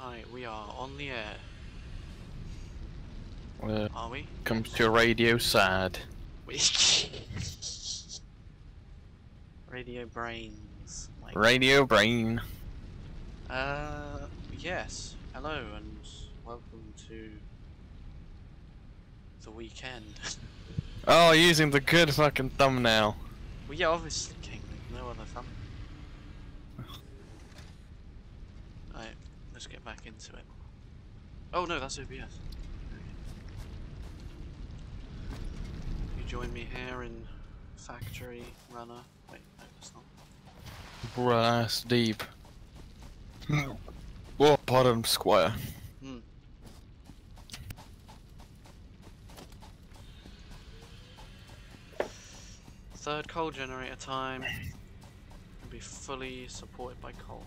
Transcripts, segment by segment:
Alright, we are on the air, Uh, are we? comes to radio sad. Radio brains. Like, Radio brain. Uh, yes. Hello and welcome to the weekend. Oh, using the good fucking thumbnail. well, yeah, obviously, King. No other fun. Right, let's get back into it. Oh no, that's OBS. You join me here in Factory Runner. Wait, no, that's not. Brass deep. Or bottom square. Hmm. Third coal generator time. Will be fully supported by coal.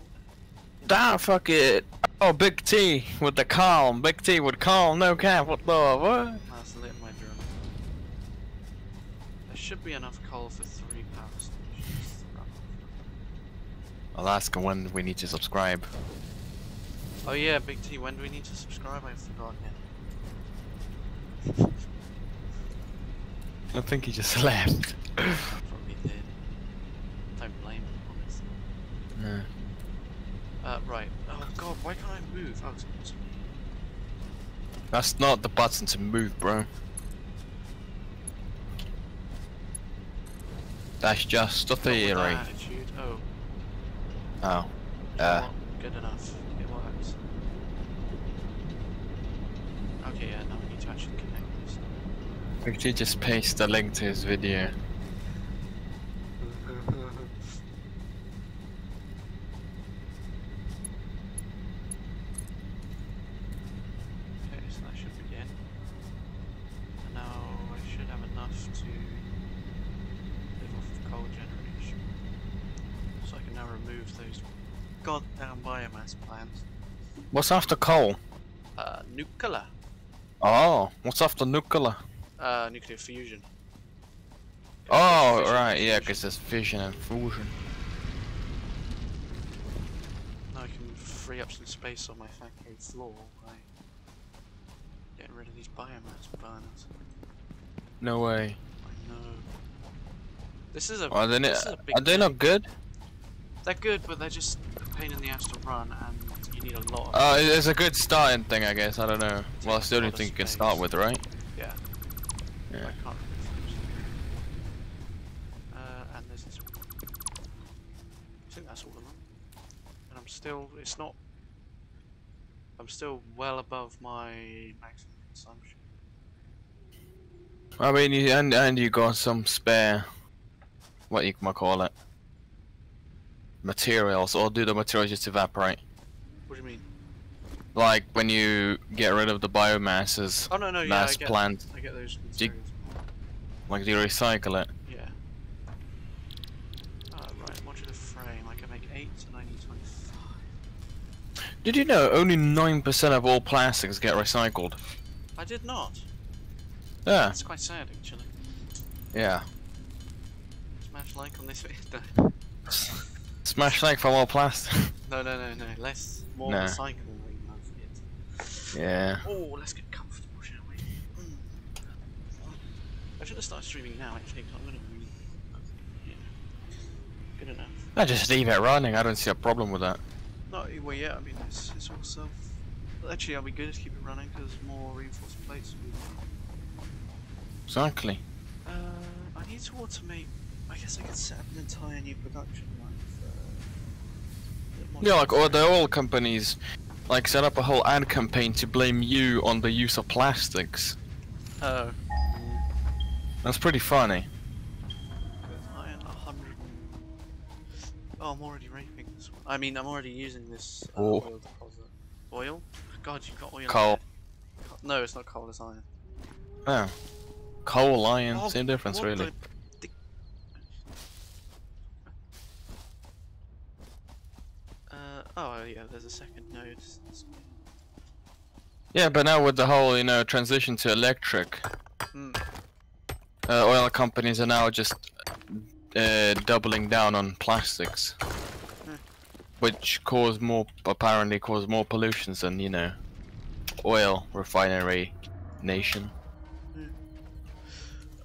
Ah, fuck it. Oh, Big T with the calm. Big T with calm. No cap. What the what? That's lit my drum. There should be enough coal for three power stations. I'll ask him when we need to subscribe. Oh yeah, Big T, when do we need to subscribe? I've forgotten yet. I think he just left. Probably did. Don't blame him, honestly. no. Uh, right. Oh god, why can't I move? Oh, That's not the button to move, bro. That's just a not with that theory. Oh. Oh. Uh, good enough. It works. Okay, yeah, now we need to actually connect this. Big T just paste the link to his video. What's after coal? Uh, nuclear. Oh, what's after nuclear? Uh, nuclear fusion. Oh, Fission right, and yeah, fusion. because there's fission and fusion. Now I can free up some space on my factory floor by getting rid of these biomass burners. No way. I know. This is a. Are they, this is a big are they not good? They're good, but they're just a pain in the ass to run, and need a lot. Of Uh, it's a good starting thing, I guess. I don't know. Well, it's the only thing you can start with, right? yeah. Yeah. I can't. Uh, and there's this. one. I think that's all of them. And I'm still. It's not. I'm still well above my maximum consumption. I mean, you, and and you got some spare. What you might call it? Materials, or do the materials just evaporate? What do you mean? Like when you get rid of the biomasses, Oh no no yeah mass I get plant, I get those Do you- like do you recycle it? Yeah. Uh, right, modular frame. I can make eight, and I need twenty-five. Did you know only nine percent of all plastics get recycled? I did not. Yeah, That's quite sad actually. yeah. Smash like on this video. Smash like for more plastic. No no no no. Less more No. recycling. That's it. yeah. Oh, let's get comfortable, shall we? Mm. I should have started streaming now, actually, I'm gonna read. Yeah. Good enough. I just leave it running. I don't see a problem with that. No, well, yeah, I mean, it's, it's all self. Actually, I'll be good to keep it running because more reinforced plates. will be- Exactly. Uh, I need to automate. I guess I could set up an entire new production line for. the Yeah, like all the oil companies, like set up a whole ad campaign to blame you on the use of plastics. Oh. That's pretty funny. Iron 100. Oh, I'm already raping this one. I mean, I'm already using this uh, Oh. oil deposit. Oil? God, you've got oil. Coal. No, it's not coal, it's iron. Yeah. Coal, iron, Oh, same difference really. the dick- Uh, oh yeah, there's a second node. Yeah, but now with the whole, you know, transition to electric, Hmm. uh, oil companies are now just uh, doubling down on plastics. which cause more apparently cause more pollutions than you know, oil refinery nation. Yeah.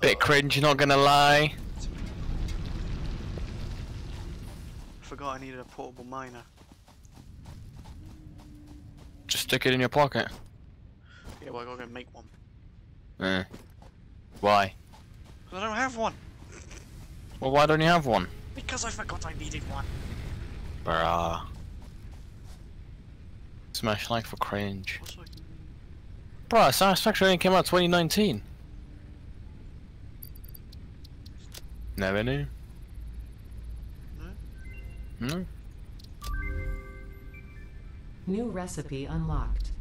Bit cringe, not gonna lie. Forgot I needed a portable miner. Just stick it in your pocket. Yeah, well I gotta go make one. Eh. Why? 'Cause I don't have one. Well, why don't you have one? Because I forgot I needed one. Bruh. Smash like for cringe. Bruh, Satisfactory only came out 2019. Never knew. No? No? New recipe unlocked.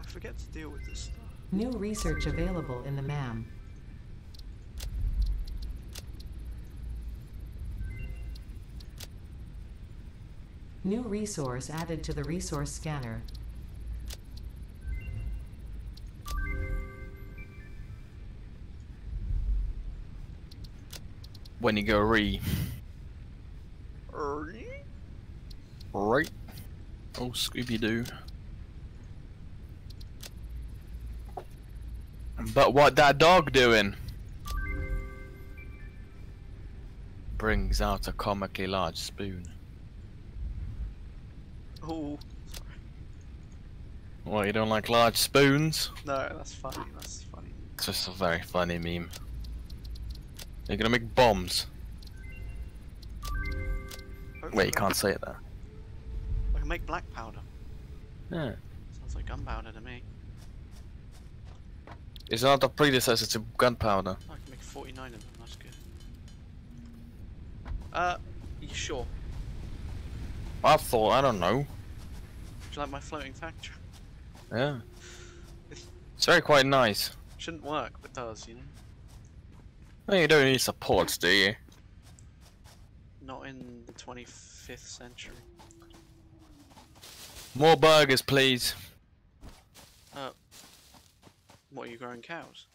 I forget to deal with this stuff. New research available in the MAM. New resource added to the resource scanner. When you go re. Ernie? Right. Oh, Scooby Doo. But what that dog doing? Brings out a comically large spoon. Oh, What, you don't like large spoons? no, that's funny. That's funny. It's just a very funny meme. You're gonna make bombs. Wait, you can't say it there. I can make black powder. Yeah. Sounds like gunpowder to me. It's not the predecessor to gunpowder. I can make 49 of them. That's good. Uh, you sure? I thought, I don't know. Would you like my floating factory? Yeah. It's very quite nice. Shouldn't work, but does, you know? Well, you don't need supports, do you? Not in the 25th century. More burgers, please. Uh, what are you growing cows?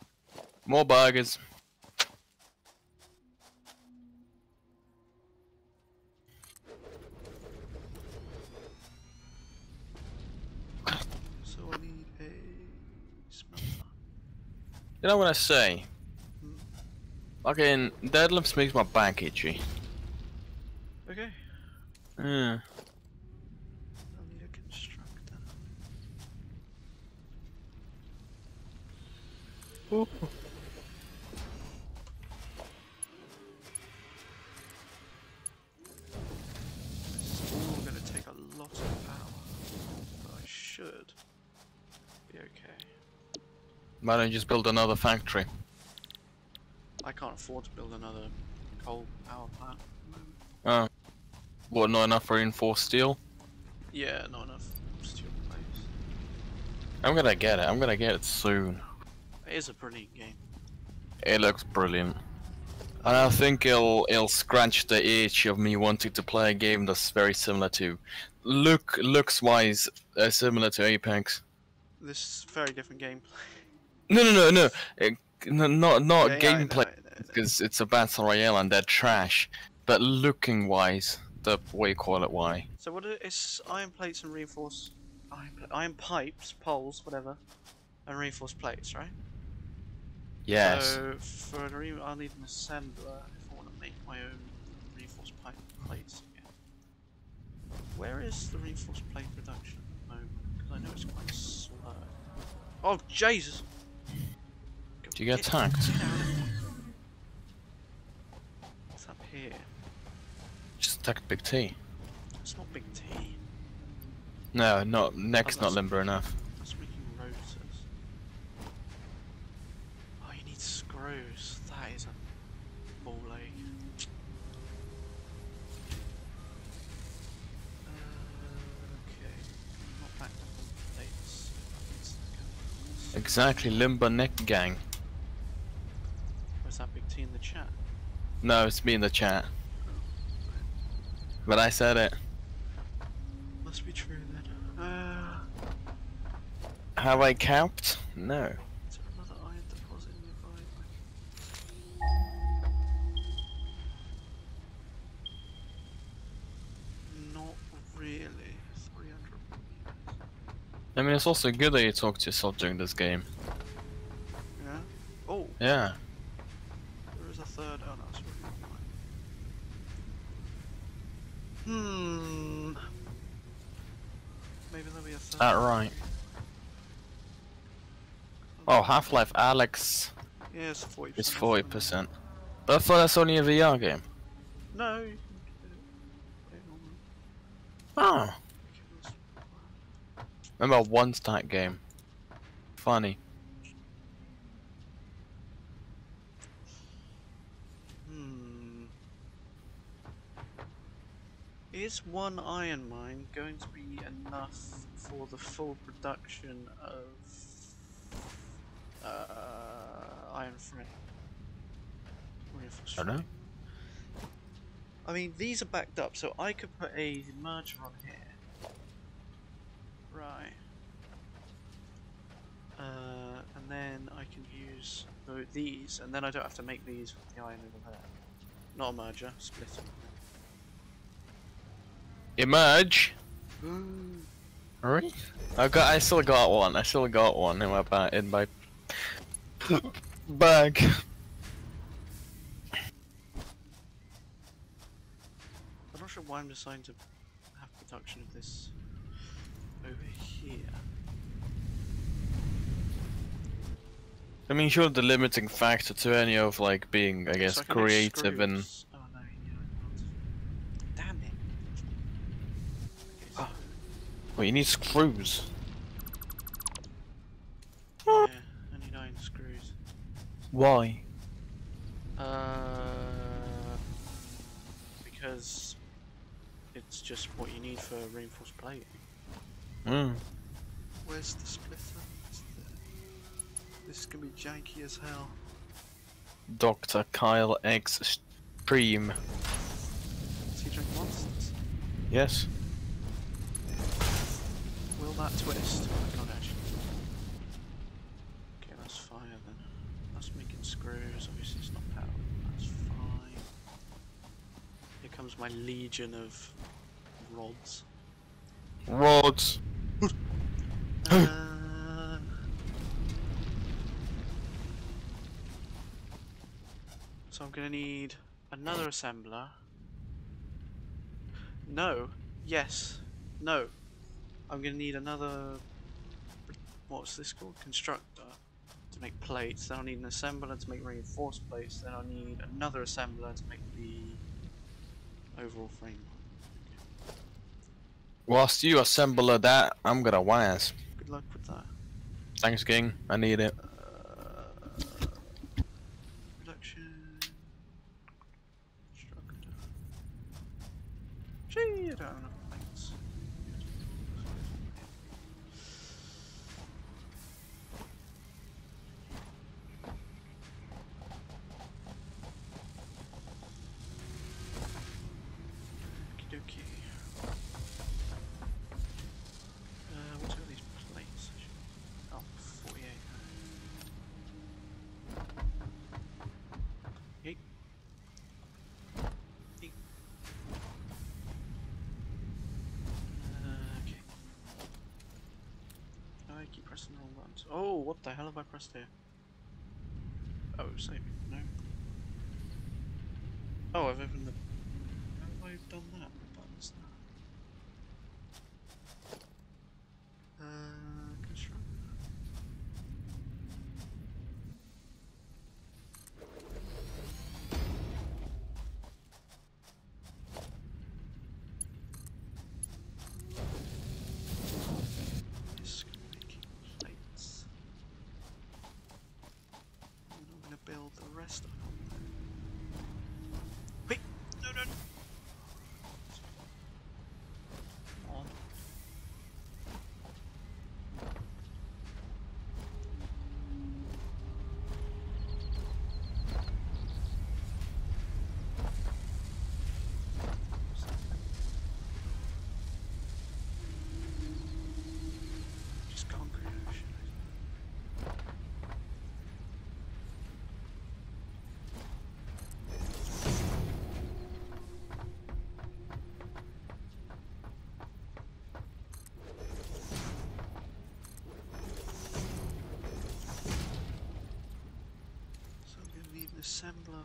More burgers. So I need a smelter. You know what I say? Fucking deadlifts makes my back itchy. Okay. Yeah. I'll need a constructor. Gonna take a lot of power, but I should be okay. Why don't you just build another factory? I can't afford to build another coal power plant. at the moment. Oh. What, not enough reinforced steel? Yeah, not enough steel plates. I'm gonna get it. I'm gonna get it soon. It is a brilliant game. It looks brilliant. And I think it'll it'll scratch the itch of me wanting to play a game that's very similar to look looks wise uh, similar to Apex. This is very different gameplay. No no no no. It, no not not Yeah, yeah, gameplay I know, I know. because it's a battle royale and they're trash. But looking wise, the way you call it why. So what is iron plates and reinforced iron, iron pipes, poles, whatever, and reinforced plates, right? Yes. So for the re- I'll need an assembler if I want to make my own reinforced pipe plates again. Where is the reinforced plate production at the moment? Because I know it's quite slow. Oh Jesus! Do you get attacked? Get here. What's up here? Just attack Big T. It's not big T. No, not oh, neck's Oh, not limber enough. Exactly, limber neck gang. Was that big T in the chat? No, it's me in the chat. But I said it. Must be true then. Uh, Have I capped? No. I mean, it's also good that you talk to yourself during this game. Yeah? Oh, Yeah. there is a third. Oh no, it's mine. Hmm. Maybe there'll be a third. That right. Oh, Half-Life Alyx Yeah, it's 40%. is off, forty isn't it? percent. But I thought that's only a VR game. No, you can get it. Play it normally. Oh. Remember one stack game. Funny. Hmm. Is one iron mine going to be enough for the full production of uh, iron frame? I don't know. I mean, these are backed up, so I could put a merger on here. Right. Uh, and then I can use tho- these, and then I don't have to make these with the iron over there. Not a merger, splitter. Emerge. Alright. I got. I still got one. I still got one in my ba in my bag. I'm not sure why I'm deciding to have production of this over here. I mean, sure, the limiting factor to any of like being, I guess, So I creative and. Oh no, yeah, I can't. Damn it. Okay, so, Ah. well, you need screws. yeah, I need nine screws. Why? Uh, because it's just what you need for reinforced plating. Hmm. Where's the splitter? This is gonna be janky as hell. Dr. Kyle X Stream. Does he drink monsters? Yes. Will that twist? Oh, God, actually. Okay, that's fire then. That's making screws. Obviously, it's not power. That's fine. Here comes my legion of rods. Rods. Uh, so I'm gonna need another assembler. No. Yes. No. I'm gonna need another. What's this called? Constructor to make plates. Then I'll need an assembler to make reinforced plates. Then I'll need another assembler to make the overall frame. Whilst you assemble that, I'm gonna wise. Good luck with that. Thanks, King. I need it. Uh, production. Constructor. Gee, I don't have enough plates. Okie dokie. Uh, what's all these plates? I should- Oh, 48. Yeet. Yeet. Uh, okay. I keep pressing the wrong buttons. Oh, what the hell have I here? Oh, save. No. Oh, I've opened the.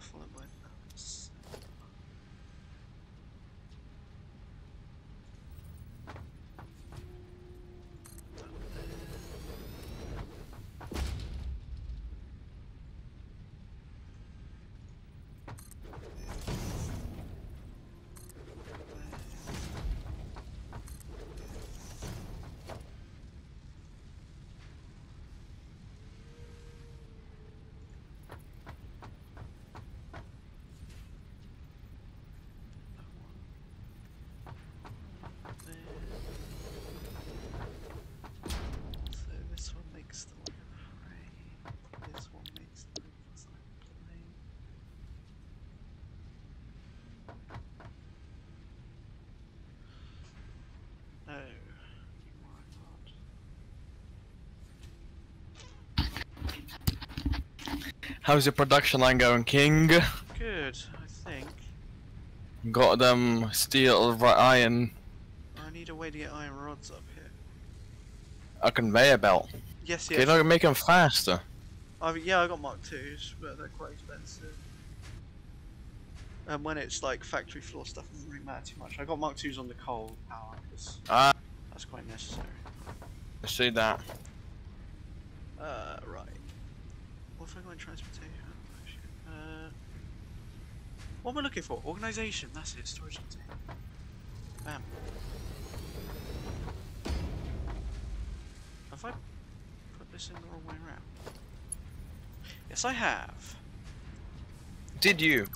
слабак. How's your production line going, King? Good, I think. Got them steel, ri- iron, I need a way to get iron rods up here. a conveyor belt. Yes, Can yes. you not make them faster? I mean, yeah, I got Mark twos, but they're quite expensive. And when it's like factory floor stuff, it doesn't really matter too much. I got Mark twos on the coal power Ah, that's quite necessary. I see that. Uh, right. Go in transportation? Oh. Uh, what am I looking for? Organization. That's it. Storage container. Bam. Have I put this in the wrong way around? Yes, I have. Did you?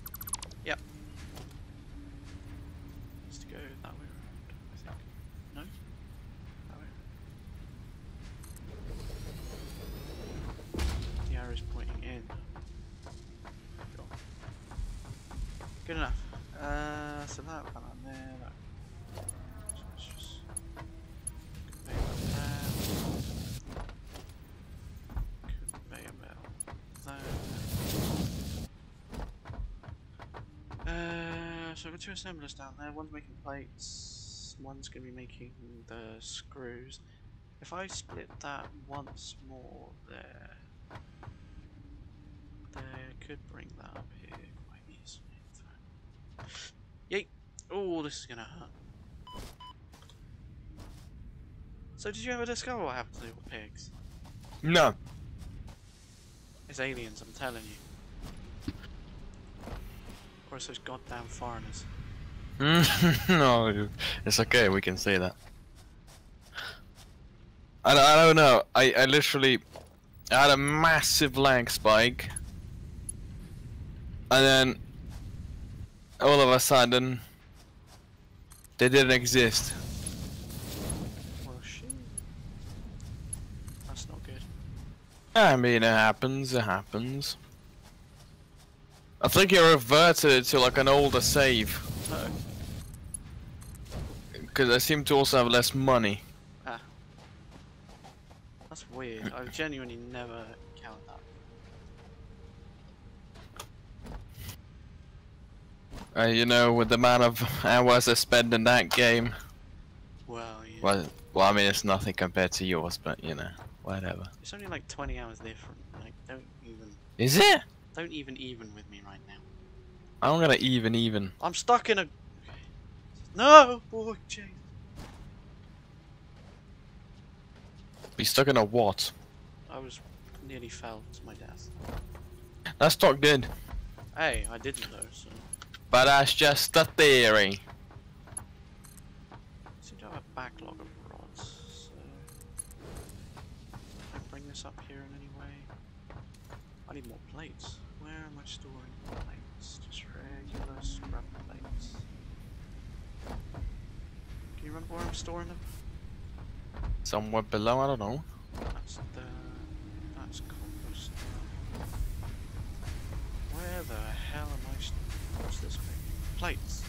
Two assemblers down there. One's making plates. One's going to be making the screws. If I split that once more there, they could bring that up here quite easily. Yeet! Oh, this is going to hurt. So did you ever discover what happened to little pigs? No. It's aliens, I'm telling you. It's those goddamn foreigners. Hmm. no, it's okay. We can say that. I, I don't know. I, I literally had a massive lag spike, and then all of a sudden they didn't exist. Well, shit. That's not good. I mean, it happens. It happens. I think you reverted to like an older save because I seem to also have less money. that's weird. I've genuinely never encountered that. Uh, you know, with the amount of hours I spend in that game. Well, yeah. Well, well, I mean, it's nothing compared to yours, but you know, whatever. It's only like 20 hours different. Like, don't even, Is it? don't even even with me. I'm gonna even, even. I'm stuck in a. No, boy, Jay. Be stuck in a what? I was nearly fell to my death. That's not good. Hey, I didn't though. So But that's just a theory. Seem to have a backlog of rods. So can I bring this up here in any way? I need more plates. Where am I storing plates? Just regular scrap plates. Can you remember where I'm storing them? Somewhere below, I don't know. That's the. That's cobblestone. Where the hell am I? What's this thing? Plates.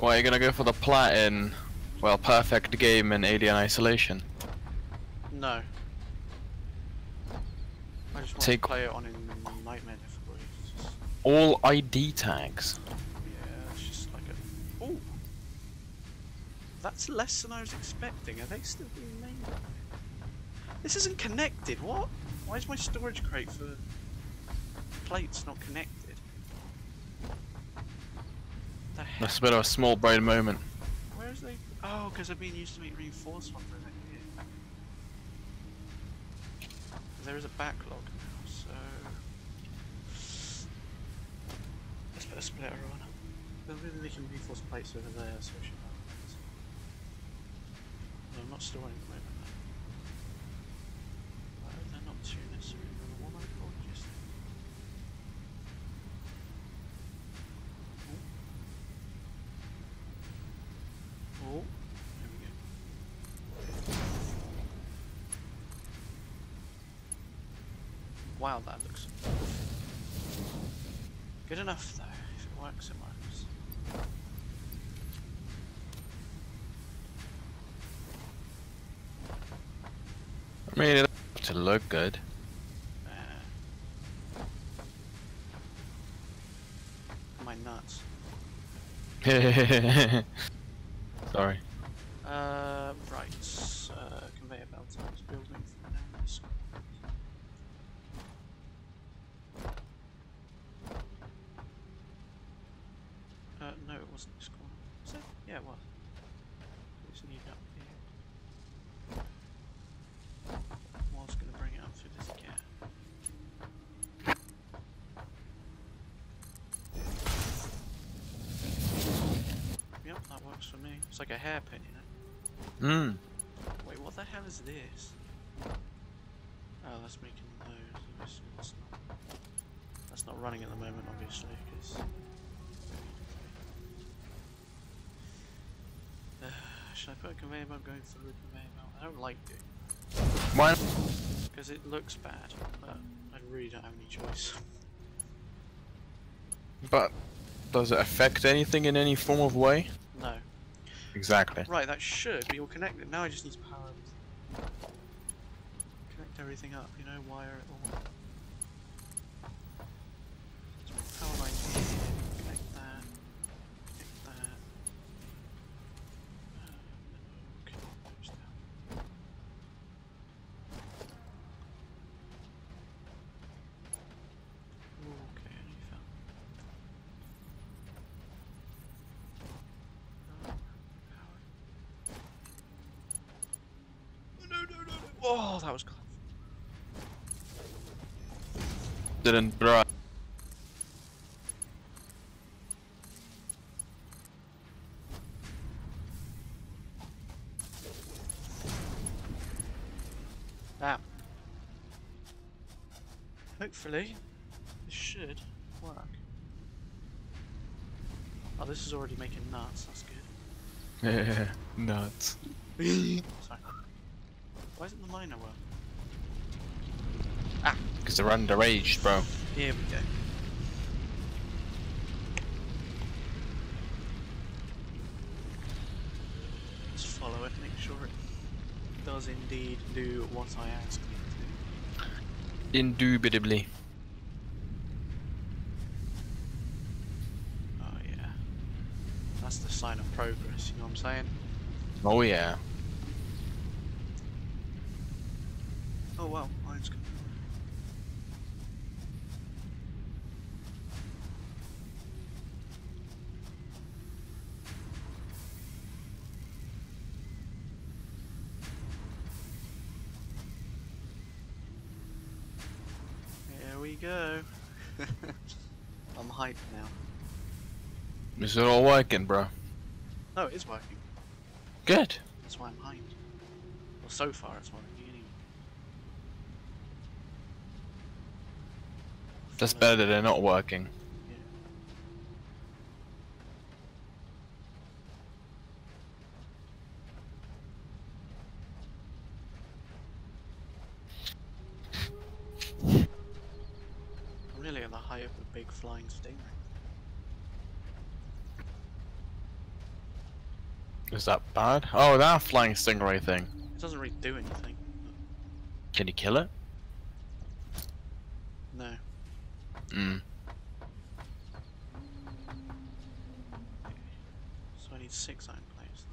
Well, you're gonna go for the platin, well, perfect game in Alien Isolation. No. I just want Take- to play it on in Nightmare difficulty. All ID tags. That's less than I was expecting. Are they still being made? This isn't connected. What? Why is my storage crate for plates not connected? the heck? That's a bit of a small brain moment. Where is they? Oh, because I've been used to make reinforced one for a here. There is a backlog now, so let's put a splitter on. They're really making reinforced plates over there, so we should have that. I'm not storing at the moment. they're Oh, oh there we go. Wow, that looks good enough though. If it works, it works. I mean, it to look good. Am I nuts? Sorry. Uh, right. Uh, conveyor belt types building for now. This Uh, no, it wasn't this corner. Was it? Yeah, it was. We just need it up here. Was gonna bring it up through this gap. Yep, that works for me. It's like a hairpin, you know. Hmm. Wait, what the hell is this? Oh, that's making those. That's not, that's not running at the moment, obviously, because. Uh, should I put a conveyor belt going through a conveyor belt? I don't like doing Why? because it looks bad, but I really don't have any choice. But does it affect anything in any form of way? Exactly. Right, that should be all connected. Now I just need to power everything. Connect everything up, you know, wire it all. Power line here, connect that, connect that. Uh, connect those down. Okay, I need that. Uh, power. No, no, no, no. Oh, that was close. Didn't bro. Damn. Hopefully, this should work. Oh, this is already making nuts. That's good. Yeah, Nuts. Sorry. Why isn't the ah, miner work? Because they're underaged, bro. Here we go. Let's follow it, make sure it does indeed do what I asked it to. Indubitably. Oh yeah. That's the sign of progress, you know what I'm saying? Oh yeah. Well, mine's good. Here we go. I'm hyped now. Is it all working, bro? No, it is working. Good. That's why I'm hyped. Well, so far it's working anyway. That's better than not working. Yeah. I'm nearly at the height of the big flying stingray. Is that bad? Oh, that flying stingray thing. It doesn't really do anything. Can you kill it? No. Mm. So I need six iron plates.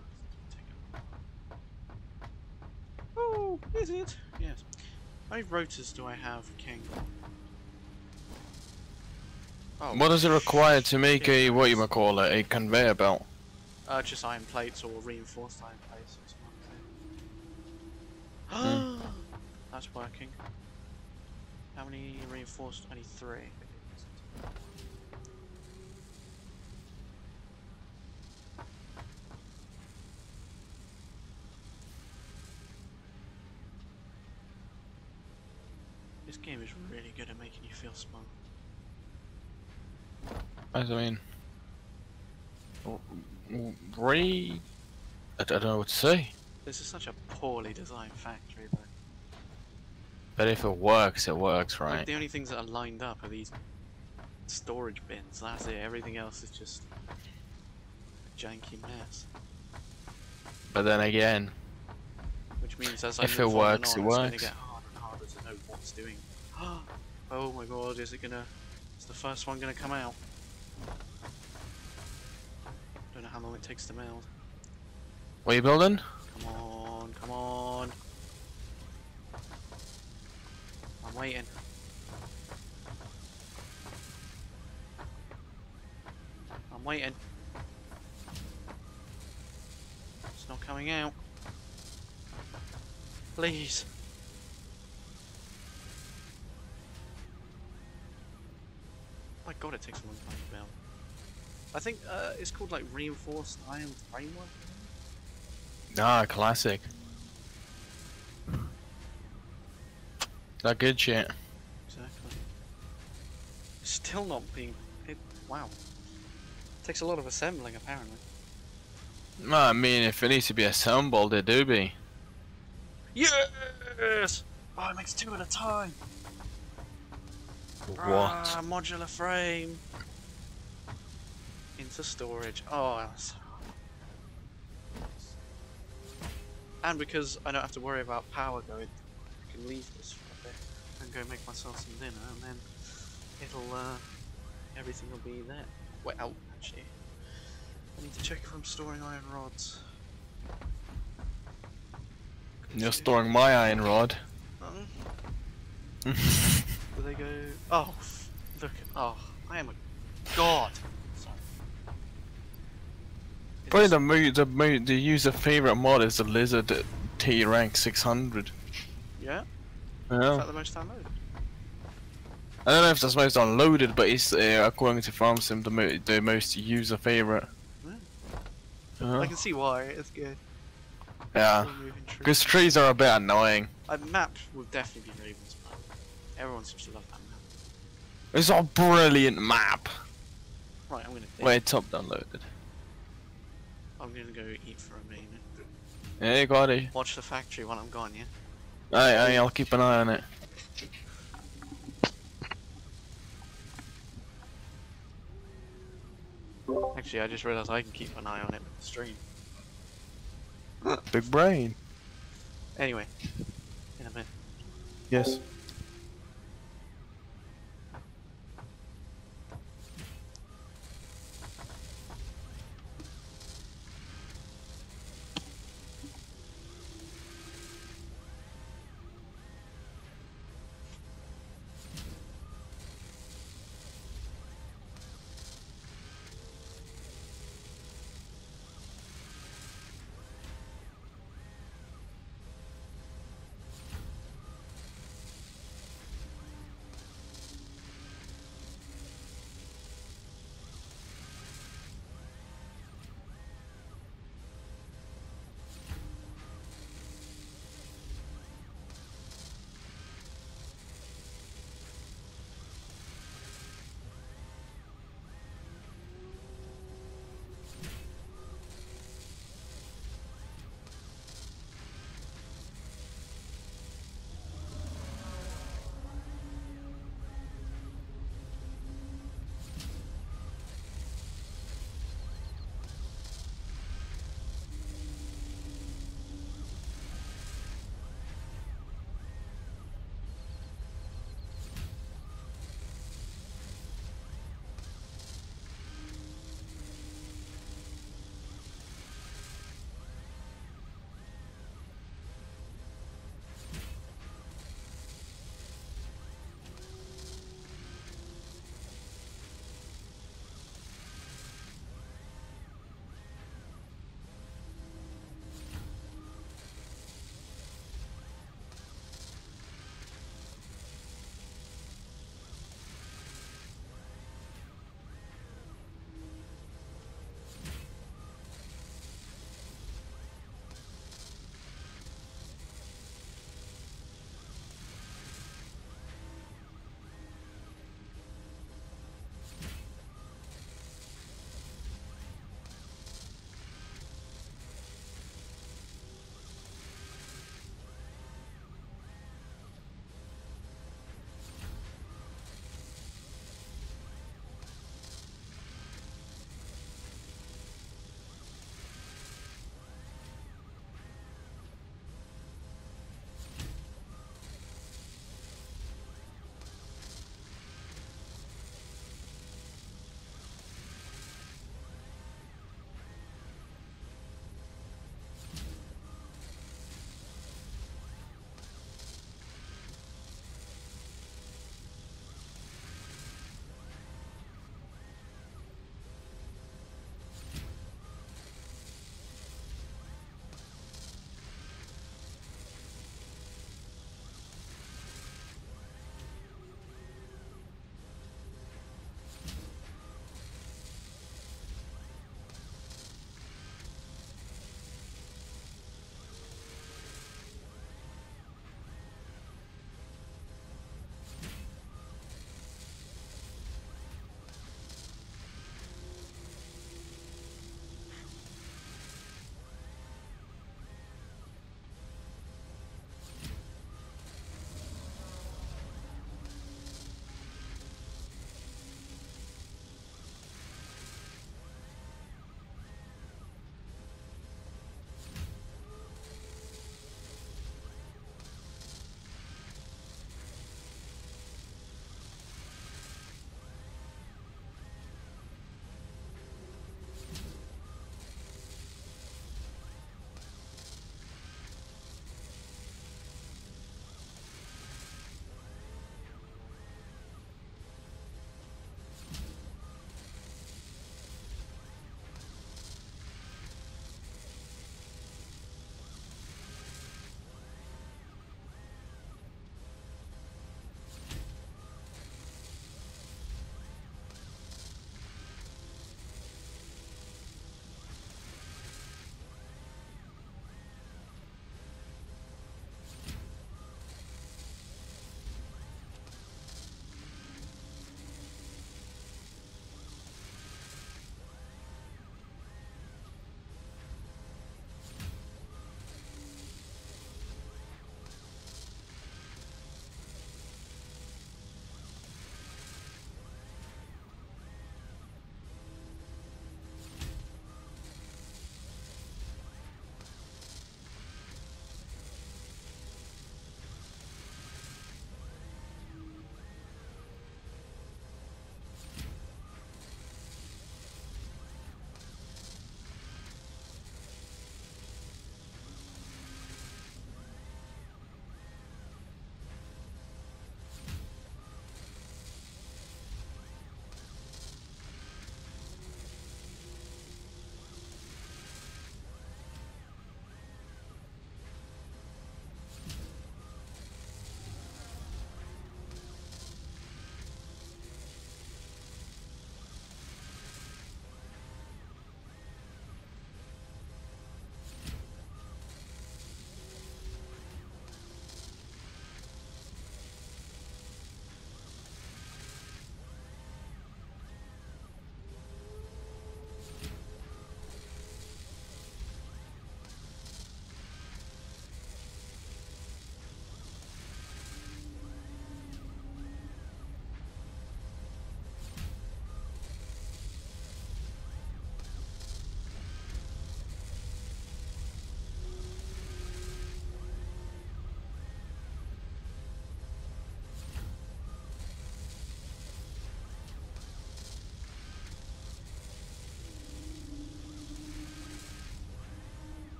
Oh, is it? Yes. How many rotors do I have, King? Oh, What does it require to make a shit. what you might call it a conveyor belt? Uh, just iron plates or reinforced iron plates. or something. Hmm. That's working. How many reinforced? Only three. This game is really good at making you feel small. I mean, re. I don't know what to say. This is such a poorly designed factory, though. But if it works, it works, Like, right? the only things that are lined up are these storage bins. That's it. Everything else is just a janky mess. But then again, Which means as I If it works, on, it it's gonna works. get harder and harder to know what's doing. oh my god, is it gonna? Is the first one gonna come out? Don't know how long it takes to meld. what are you building? Come on, come on. I'm waiting. Waiting. It's not coming out. Please. My god, it takes a long time to build. I think uh, it's called like reinforced iron framework. Ah, classic. That good shit. Exactly. Still not being. It, wow. Takes a lot of assembling, apparently. I mean, if it needs to be assembled, it do be. Yes! Oh, it makes two at a time. What? Ah, modular frame. Into storage. Oh, that's... And because I don't have to worry about power going, I can leave this for a bit and go make myself some dinner, and then it'll, uh, everything will be there. Wait, oh, actually, I need to check if I'm storing iron rods. You're storing my iron rod. Um, do they go? Oh, look! Oh, I am a god. Sorry. Is Probably the mo the mo the user favorite mod is the Lizard T rank 600. Yeah, is Yeah. that the most downloaded? I don't know if that's most unloaded, but it's uh, according to FarmSim the mo the most user favorite. Yeah. Uh-huh. I can see why. It's good. Yeah. Still moving true. Because trees are a bit annoying. A map would definitely be Raven's map. Everyone seems to love that map. It's a brilliant map. Right, I'm gonna. dig. Wait, top downloaded. I'm gonna go eat for a minute. Yeah, you got it. Watch the factory when I'm gone. Yeah. Aye, aye, I'll keep an eye on it. Actually, I just realised I can keep an eye on it with the stream. Big brain. Anyway, in a minute. Yes.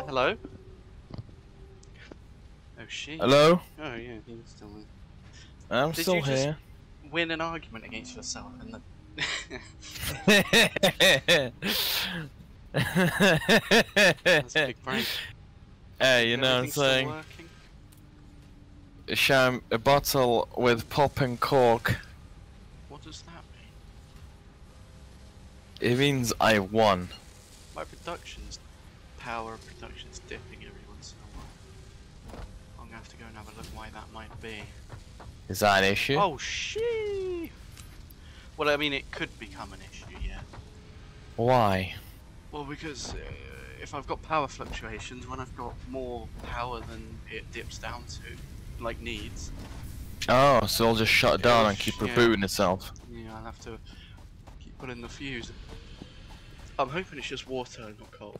Hello? Oh shit. Hello? Oh yeah, he's still in. I'm Did still you just- Win an argument against yourself and the That's a big brain. Hey, you know what I'm saying? Sham a bottle with popping cork. What does that mean? It means I won. My production's power of production's dipping every once in a while. I'm gonna have to go and have a look why that might be. Is that an issue? Oh shit! Well, I mean, it could become an issue, yeah. Why? Well, because uh, if I've got power fluctuations, when I've got more power than it dips down to, like needs, Oh, so it'll just shut down and keep yeah. rebooting itself. yeah, I'll have to keep putting the fuse. I'm hoping it's just water and not coal.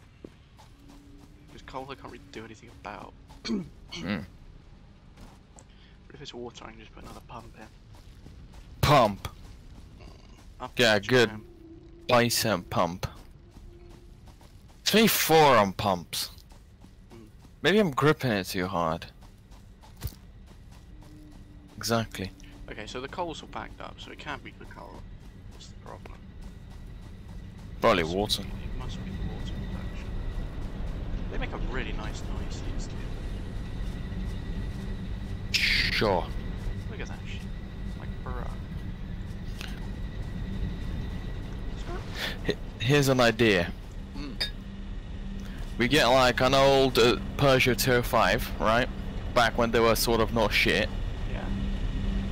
Coal I can't really do anything about. Mm. But if it's water, I can just put another pump in. Pump. Yeah, good. jam. Bicep pump. It's maybe forearm pumps. Mm. Maybe I'm gripping it too hard. Exactly. Okay, so the coal's all backed up, so it can't be the coal. What's the problem? Probably be- water. It must be the water production. They make a really nice noise, these two. Sure. Look at that shit. Like, bruh. Here's an idea. Mm. We get like an old uh, Peugeot 205, right? Back when they were sort of not shit. Yeah.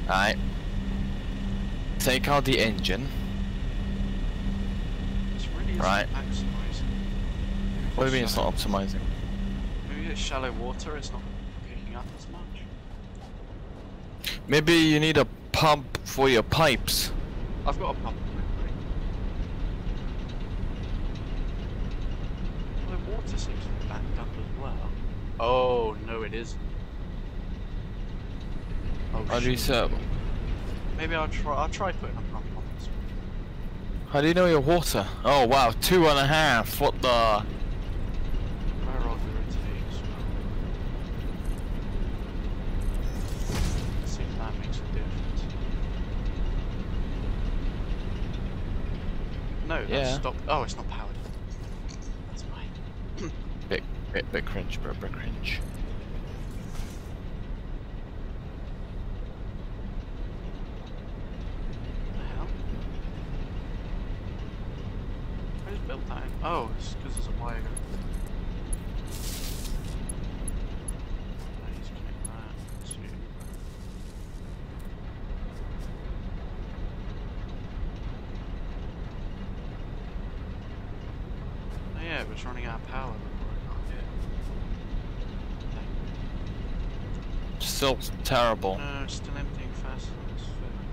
Right. Take out the engine. It's really Right. What do you mean it's not optimizing? Maybe it's shallow water, it's not picking up as much. Maybe you need a pump for your pipes. I've got a pump my brain. Well, the water seems to be backed up as well. Oh, no it isn't. Oh, How do you set? Maybe I'll try. I'll try putting a pump on this. one. How do you know your water? Oh wow, two and a half. What the? Where are the rotates? Let's see if that makes a difference. No, that's Yeah. stopped. Oh, it's not powered. That's fine. Bit, bit, bit cringe, bro, bit cringe. What the hell? I just built that. in- Oh, it's because there's a wire. going- I need to connect that to. Oh yeah, it was running out of power before I got here. Still terrible. No, still emptying faster than it's filling.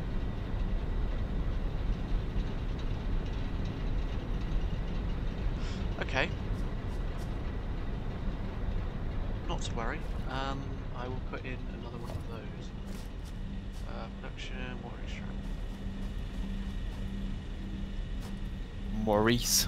Okay. Not to worry. Um, I will put in another one of those. Uh, production, water extract. Maurice.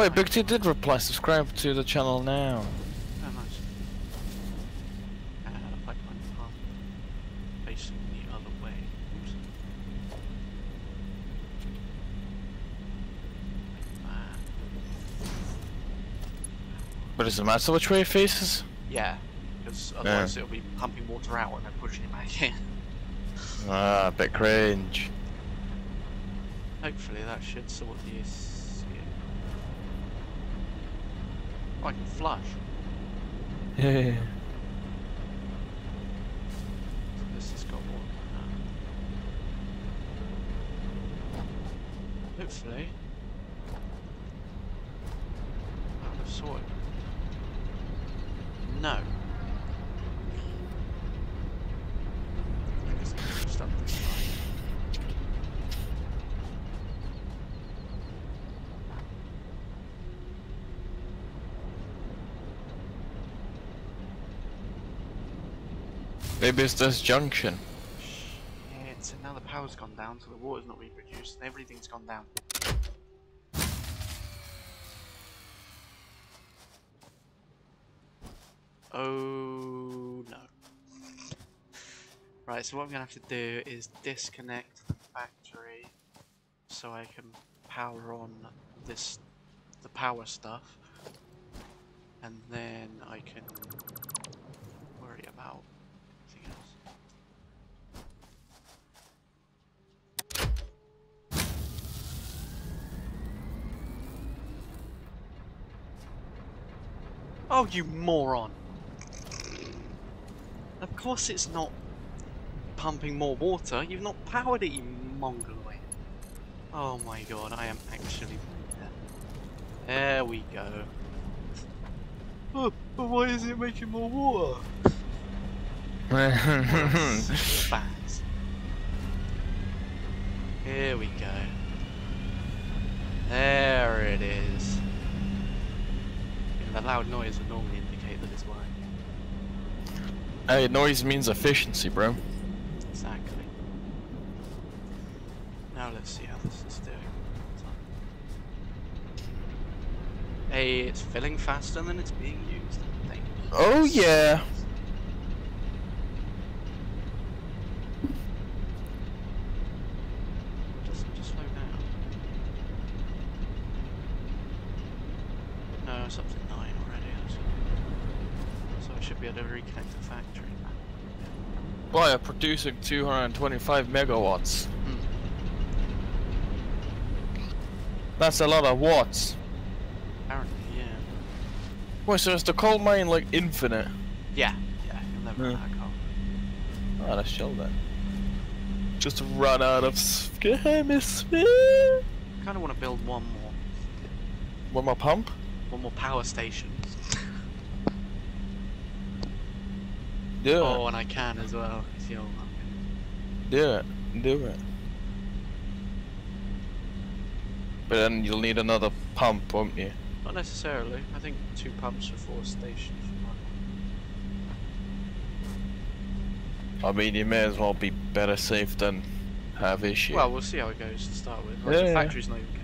Oh wait, Big T did reply. Subscribe to the channel now. Oh, nice. And a facing the other way. Oops. But does it matter which way it faces? Yeah, because otherwise it'll be pumping water out and then pushing it back in. Ah, bit cringe. Hopefully that should sort the issue. Oh, I can flush. Yeah. So this has got water now. Hopefully. I'll have sorted. No. I guess I'm stuck this time. Maybe it's this junction. It's now the power's gone down, so the water's not being produced, and everything's gone down. Oh no. Right, so what I'm gonna have to do is disconnect the factory so I can power on this the power stuff and then I can worry about anything else. Oh, you moron! Of course it's not pumping more water. You've not powered it, you mongoloid. Oh my god, I am actually... There we go. Oh, but why is it making more water? Fast. Here we go. There it is. The loud noise would normally indicate that it's working. hey, noise means efficiency, bro. Exactly. Now let's see how this is doing. Hey, it's filling faster than it's being used. Thank you. Oh yeah. Just, just slow down. No, it's up to nine already. That's good. So I should be able to reconnect the factory. Boy, I'm producing 225 megawatts. That's a lot of watts. Apparently, yeah. Wait, so is the coal mine like infinite? Yeah, yeah. You'll never run out of coal. Ah, oh, let's chill then. Just run out of chemistry. I kind of want to build one more, One more pump? one more power station. Oh, it. Oh, and I can as well. You're- Do it. Do it. But then you'll need another pump, won't you? Not necessarily. I think two pumps for four stations. I mean, you may as well be better safe than have issues. Well, we'll see how it goes to start with. Like, Yeah, the yeah. factory's not even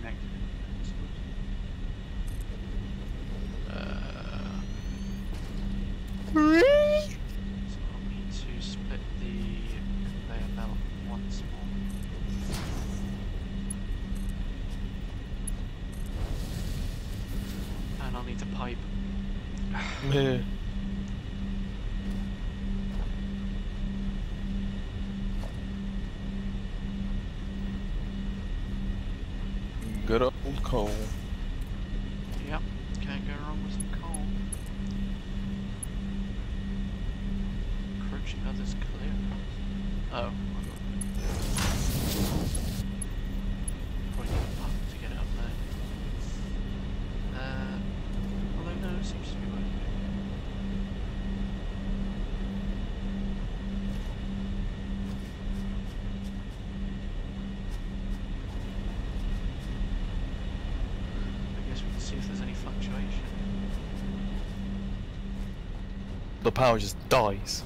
Oh. To get it up there. Uh, although seems to be working. I guess we can see if there's any fluctuation. The power just dies.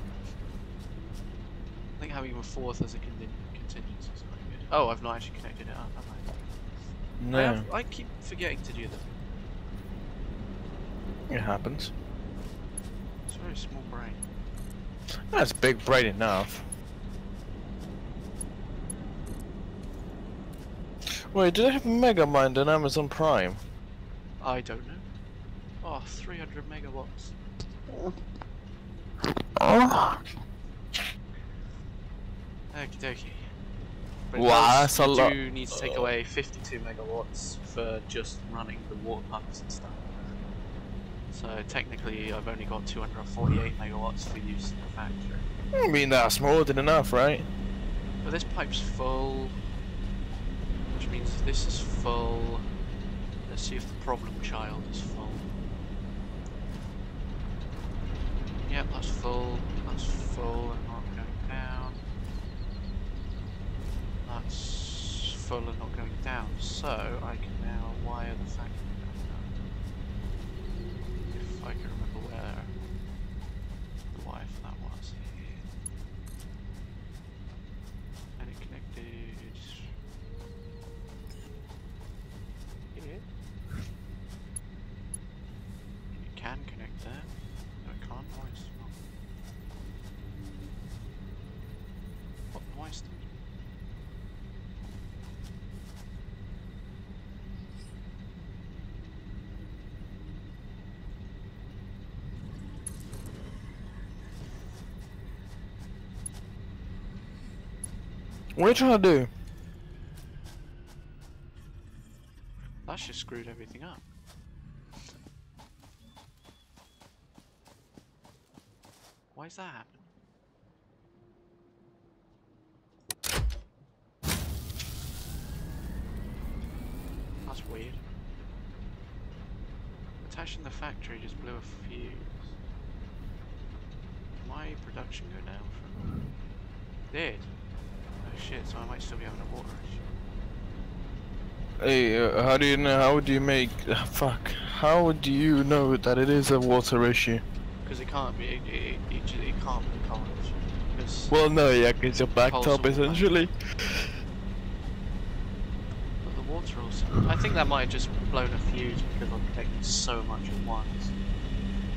I think having a fourth as a contin- contingency is quite good. Oh, I've not actually connected it up, have I? I, No, have, I keep forgetting to do that. it happens. It's a very small brain. That's big bright enough. Wait, do they have Megamind on Amazon Prime? I don't know. Oh, 300 megawatts. Oh. Okie dokie. But Wow, that's a you lot. do need to take away 52 megawatts for just running the water pumps and stuff. So technically, I've only got 248 megawatts for use in the factory. I mean, that's more than enough, right? But this pipe's full, which means this is full. Let's see if the problem child is full. Yep, that's full. That's full and not going down. That's full and not going down. So I can now wire the factory What are you trying to do? That's just screwed everything up. Why is that happening? That's weird. Attaching the factory just blew a fuse. My production go down from did. Shit, so I might still be having a water issue. Hey, uh, how do you know? How do you make? Uh, fuck. How do you know that it is a water issue? Because it can't be, it, it, it, it can't be cold. Well, no, yeah, because your back Cold top essentially. but the water also. I think that might have just blown a fuse because I'm connecting so much at once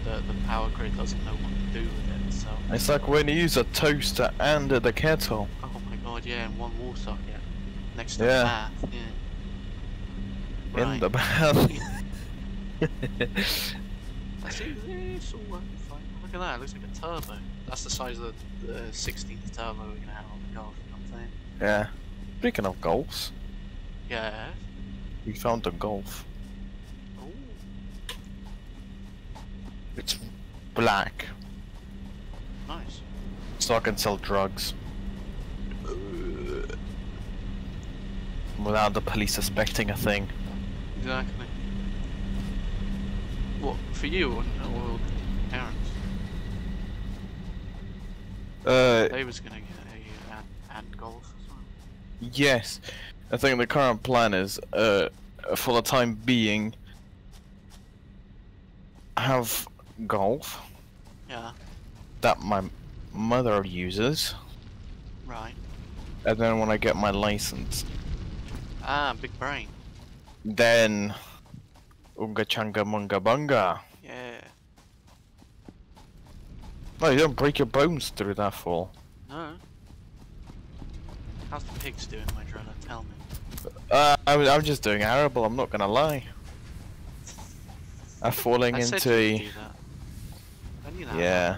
that the power grid doesn't know what to do with it. So, It's like when you use a toaster and the kettle. oh yeah, and one wall socket next to Yeah. the bath. Yeah. In Right. the bath. I see, it's all working fine. Look at that, it looks like a turbo. That's the size of the, the 16th turbo we're gonna have on the Golf, you know what I'm saying? yeah. Speaking of golfs, Yeah. we found a golf. Ooh, It's black, nice. so I can sell drugs without the police suspecting a thing. Exactly. What, for you or, or parents? Uh, They was gonna get a ad, ad golf as well. yes. I think the current plan is, uh, for the time being, have golf Yeah, that my mother uses, right. and then when I get my license, Ah, big brain. then unga changa munga bunga. Yeah. No, you don't break your bones through that fall. No. How's the pigs doing, my driller? Tell me. Uh, I'm, I'm just doing arable, I'm not gonna lie. I'm falling I said into you do that. I knew that. Yeah.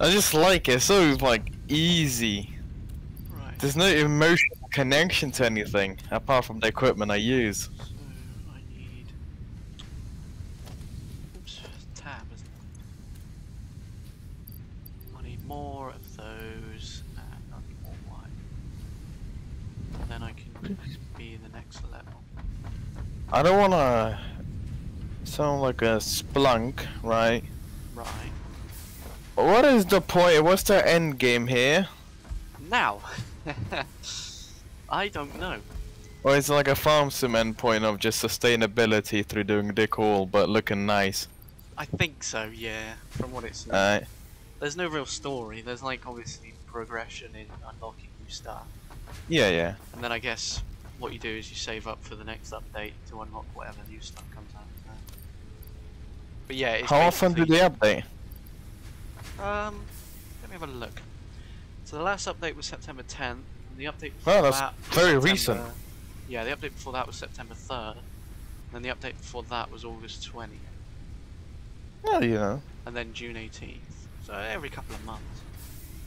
I just like it, so like easy. Right. There's no emotional connection to anything apart from the equipment I use. So I need. Oops, tab, isn't? I need more of those, and I need more white. And then I can be the next level. I don't wanna sound like a splunk, right? Right. What is the point? What's the end game here? Now! I don't know. Or is it like a farm cement point of just sustainability through doing dick all but looking nice? I think so, yeah, from what it seems. There's no real story, there's like obviously progression in unlocking new stuff. Yeah, yeah. And then I guess what you do is you save up for the next update to unlock whatever new stuff comes out. But yeah, it's How often do they update? Um, let me have a look. So the last update was September 10th, and the update before Oh, that's that very recent. Yeah, the update before that was September 3rd, and then the update before that was August 20th, Well, you know. and then June 18th. So every couple of months.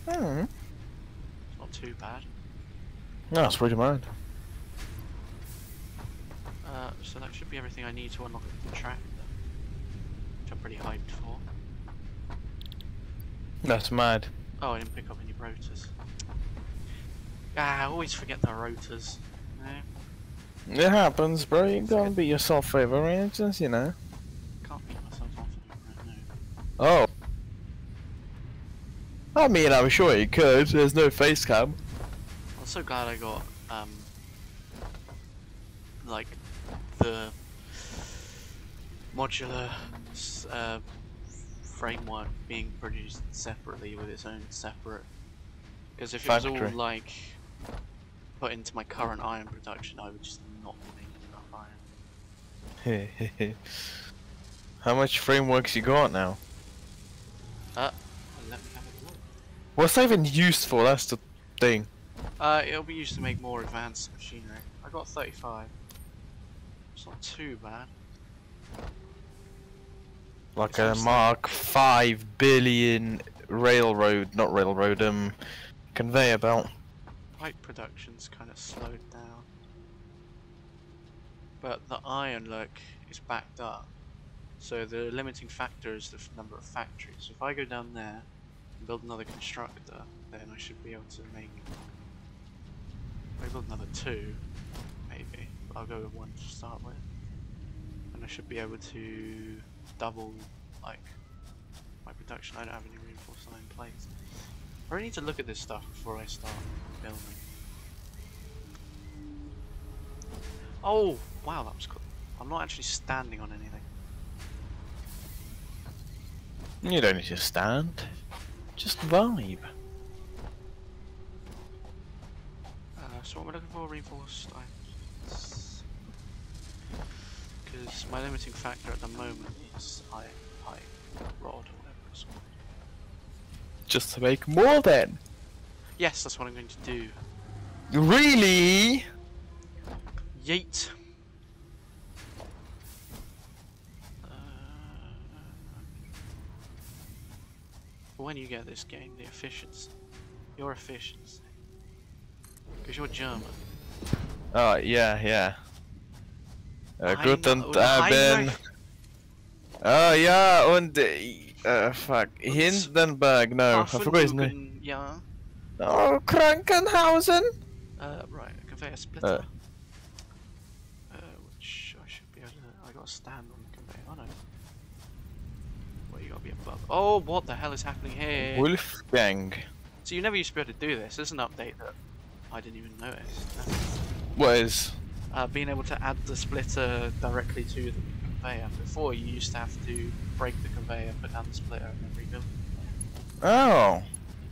Hmm. It's not too bad. No, that's pretty mind. Uh, so that should be everything I need to unlock the tractor, which I'm pretty hyped for. That's mad. Oh, I didn't pick up any rotors. Ah, I always forget the rotors. It happens, bro. You gotta be yourself favor, right? Just, you know. can't beat myself off right now. Oh. I mean, I'm sure you could. There's no face cam. I'm so glad I got um like the modular uh, framework being produced separately with its own separate. Because if it was all like put into my current iron production, I would just not be making enough iron. How much frameworks you got now? Uh, let me have a look. What's that even used for? That's the thing. Uh, it'll be used to make more advanced machinery. I got 35. It's not too bad. Like It's a Mark 5 billion railroad, not railroad, um, conveyor belt. Pipe production's kind of slowed down. But the iron look is backed up. So the limiting factor is the number of factories. If I go down there and build another constructor, then I should be able to make. Maybe build another two, maybe. But I'll go with one to start with. And I should be able to double, like, my production. I don't have any reinforced iron plates. I really need to look at this stuff before I start building. Oh, wow, that was cool. I'm not actually standing on anything. You don't need to stand. Just vibe. Uh, so what am I looking for? Reinforced items. Because my limiting factor at the moment is iron pipe, rod, or whatever it's called. Just to make more then. Yes, that's what I'm going to do. Really? Yeet. Uh, when you get this game, the efficiency, your efficiency, because you're German. Oh, yeah, yeah. Äh, Hein- guten Abend. Oh, ja, und. Uh, fuck. Hindenburg, no. I forgot his name. Yeah. Oh, Krankenhausen? Uh, right, a conveyor splitter. Uh. Uh, which I should be able to. I got to stand on the conveyor. Oh no. Well, you gotta be above. Oh, what the hell is happening here? Wolfgang. So you never used to be able to do this. This is an update that I didn't even notice. What is? Uh, being able to add the splitter directly to the conveyor. Before you used to have to break the conveyor, put down the splitter, and then rebuild. Oh.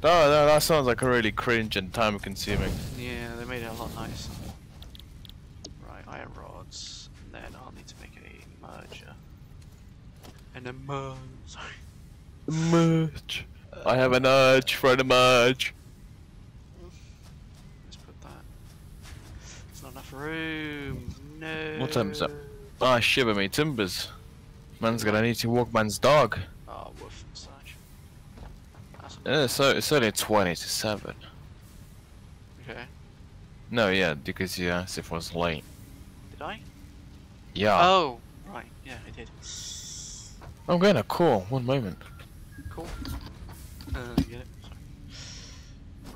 No, no, that sounds like a really cringe and time consuming. Yeah, they made it a lot nicer. Right, iron rods. And then I'll need to make a merger. And a merge. Sorry. Merge. I have an urge for a merge. Let's put that. It's not enough room. No. What time is it? Ah, shiver me timbers. Man's gonna need to walk man's dog. That's Yeah, so it's only 20 to 7. okay. No, yeah, because you asked if it was late. Did I? Yeah. Oh, right. Yeah, I did. I'm gonna call. One moment. Cool. Uh, get it? Sorry.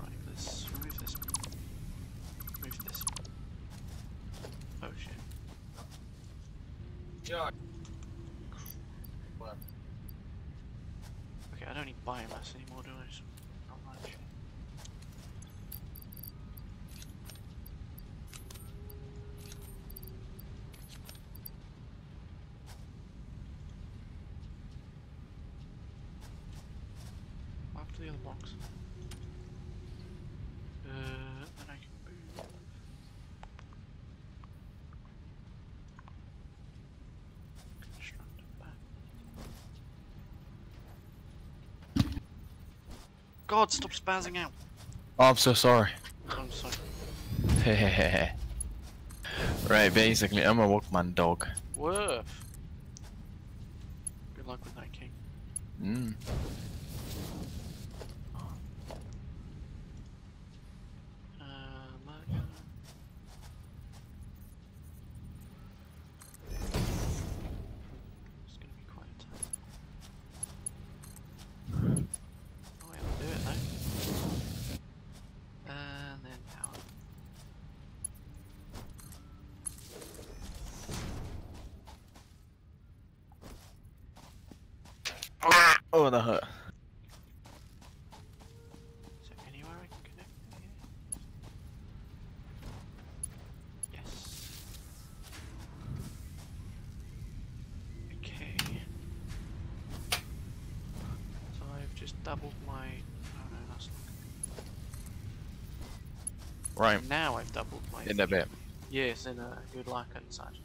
Right, let's remove this. Remove this. Oh shit. Okay, I don't need biomass anymore, do I? So not much. What happened to the other box? Uh, then I can move. Construct it back. God, stop spazzing out! Oh, I'm so sorry. I'm sorry. right, basically, I'm a walkman dog. Worth. Good luck with that, King. Mm. Uh, Margo. It's gonna be quite a time. Oh, yeah, I'll do it though. And then power. Oh, that hurt. Is there anywhere I can connect here? Yes. Okay. So I've just doubled my. Oh no, that's not. Right, Now I've doubled my. in a bit. Yes, in a good luck and such.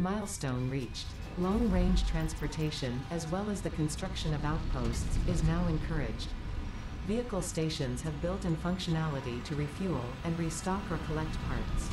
Milestone reached. Long-range transportation, as well as the construction of outposts, is now encouraged. Vehicle stations have built-in functionality to refuel and restock or collect parts.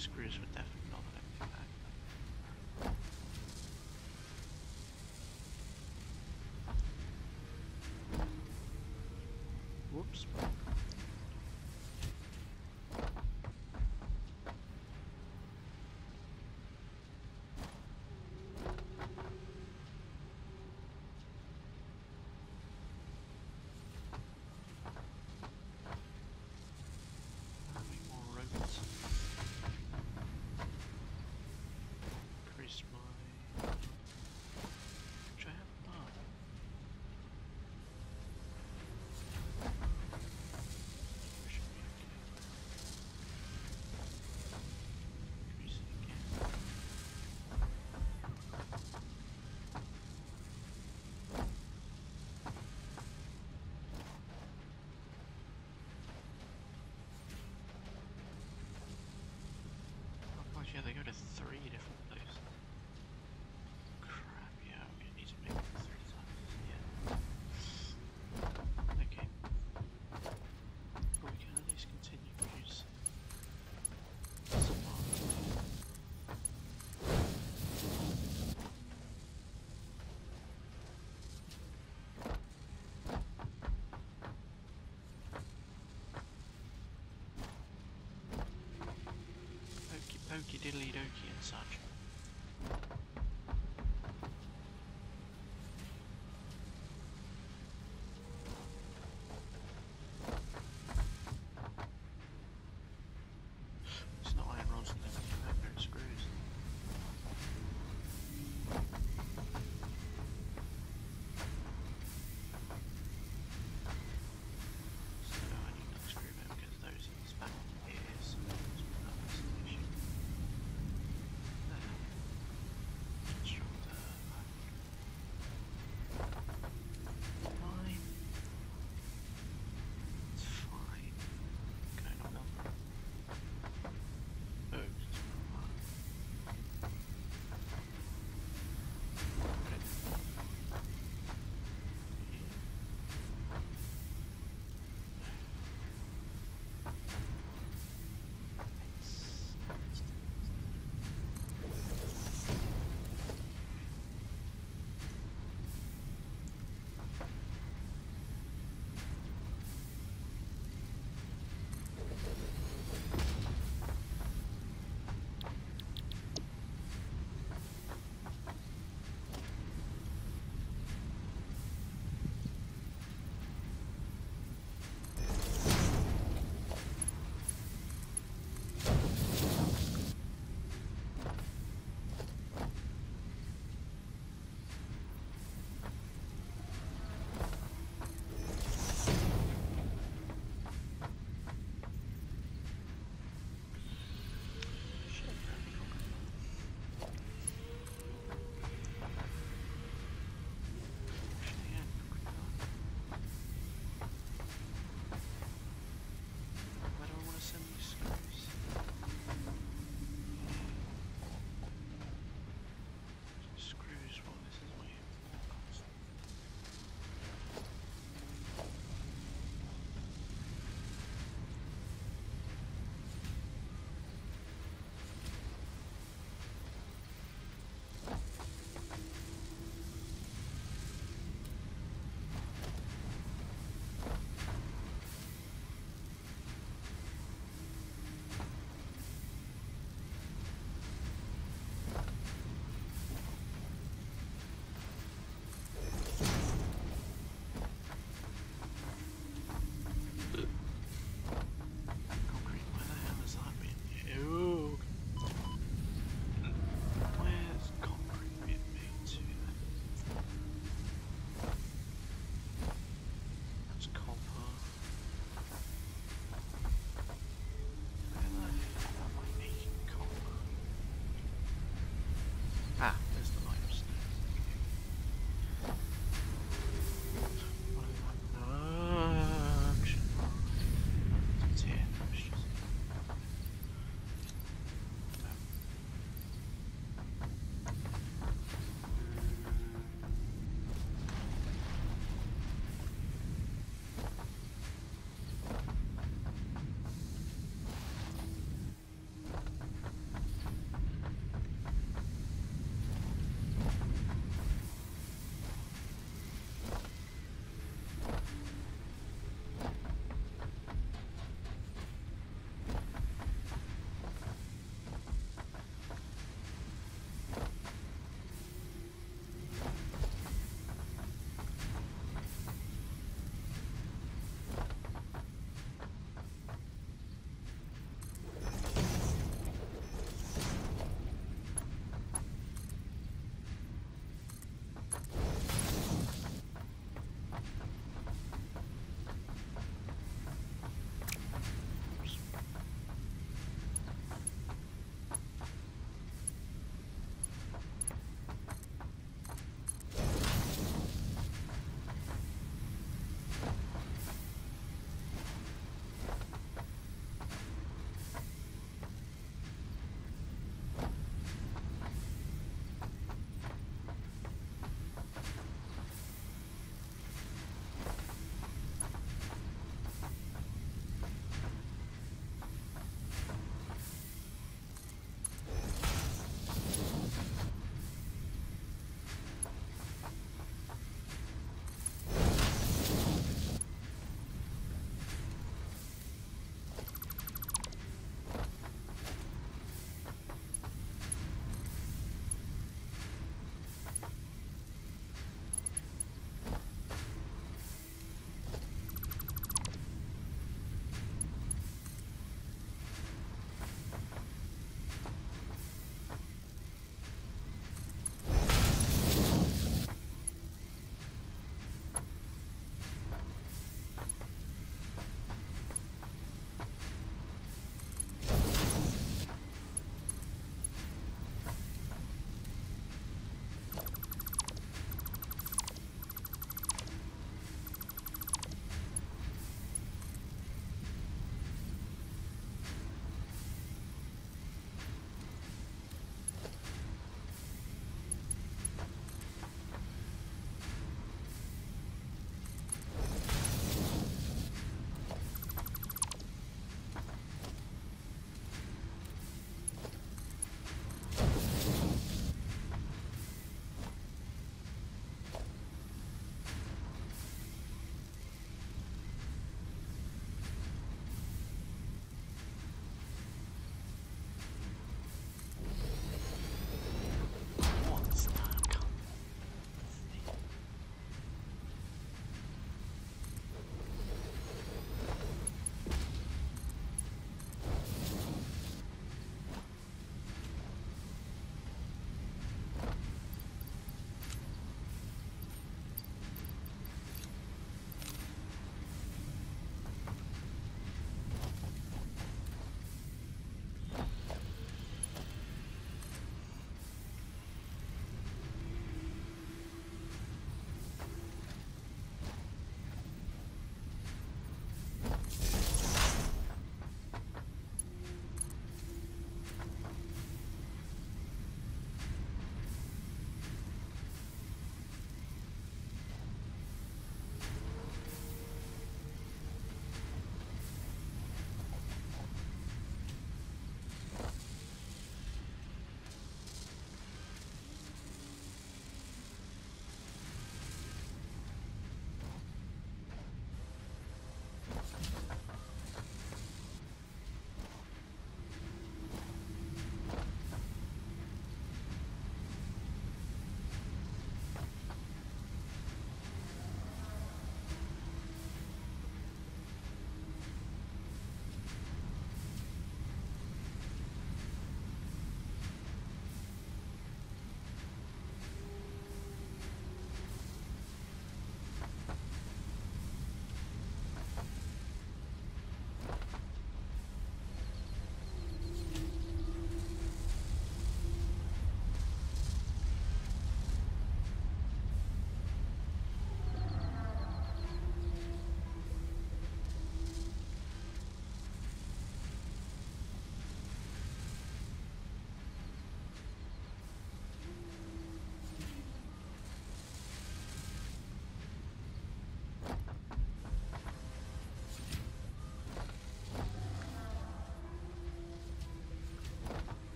screws with that. Yeah, they go to three different okie diddly dokie and such.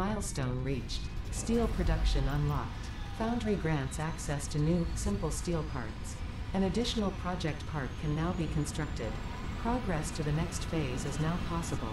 Milestone reached. Steel production unlocked. Foundry grants access to new, simple steel parts. An additional project part can now be constructed. Progress to the next phase is now possible.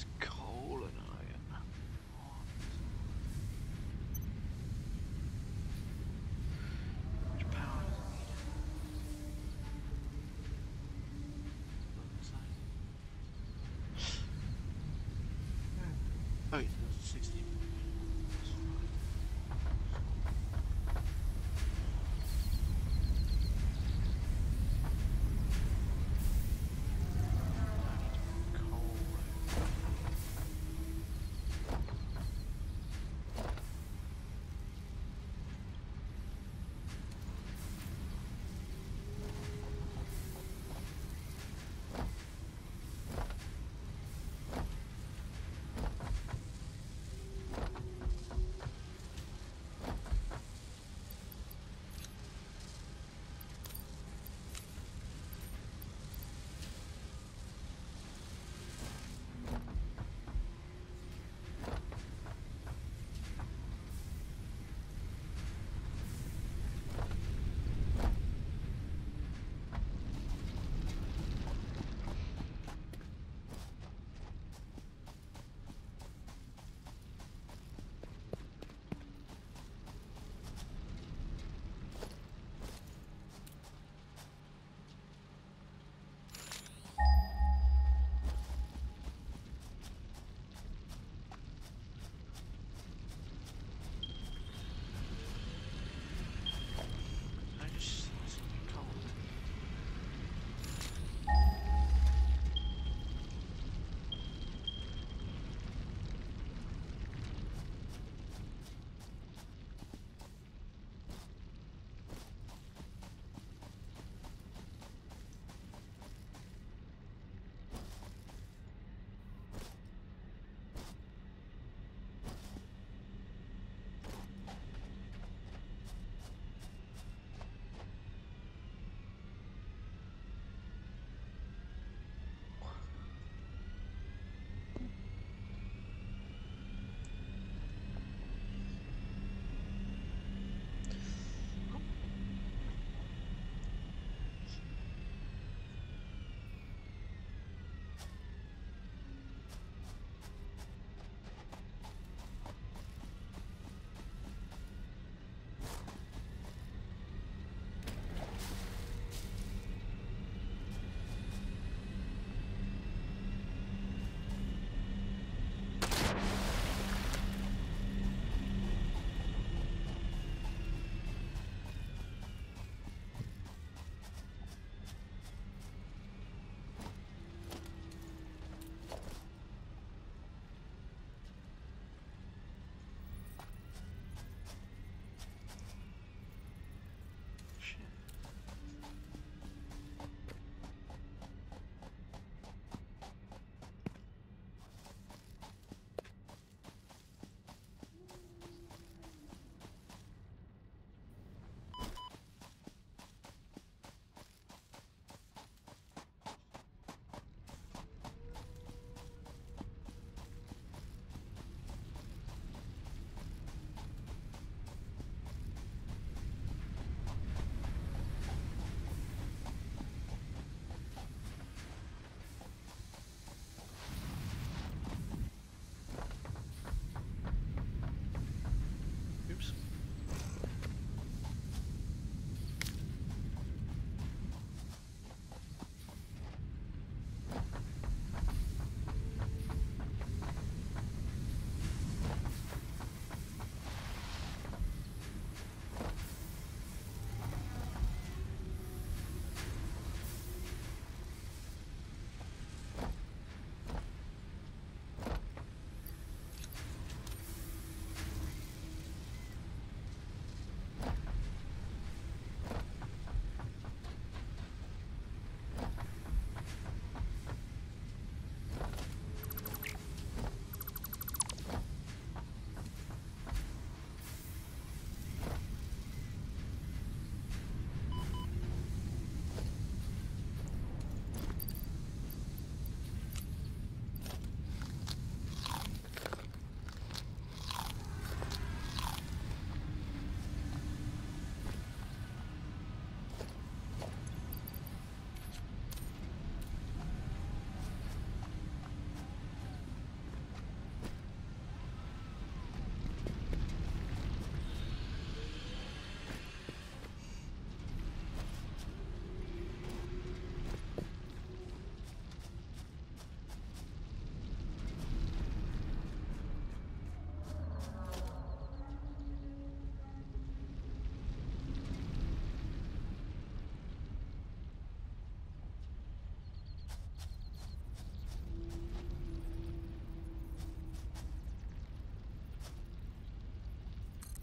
It's coal and iron. Power does it need? Hmm. Oh, yeah, that's 16.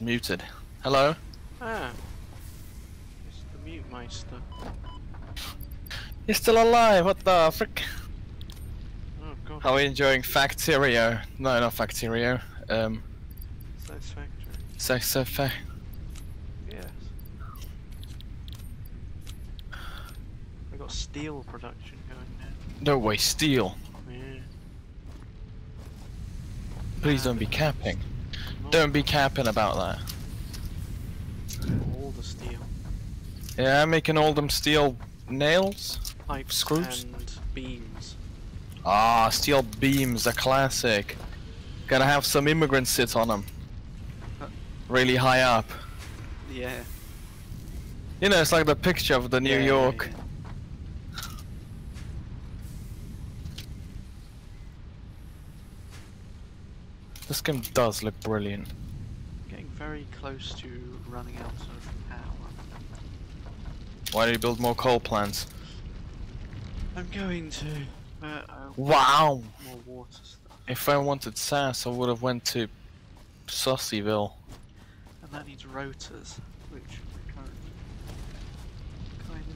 It's muted. Hello? Ah. It's the mute meister. You're still alive, what the frick? Oh god. How are you enjoying Factorio? No, not Factorio. Um, Satisfactory. Sexafe. Yes. We got steel production going now. No way, steel. Yeah. Please don't be capping. Don't be capping about that. all the steel. Yeah, I'm making all them steel nails. Pipes Screws? and beams. Ah, steel beams, a classic. Gonna have some immigrants sit on them. Really high up. Yeah. You know, it's like the picture of the New yeah, York. yeah. This game does look brilliant. Getting very close to running out of power. Why do you build more coal plants? I'm going to. Uh, uh, Wow! more water stuff. If I wanted SAS, I would have went to Sussyville. And that needs rotors, which we're currently kind of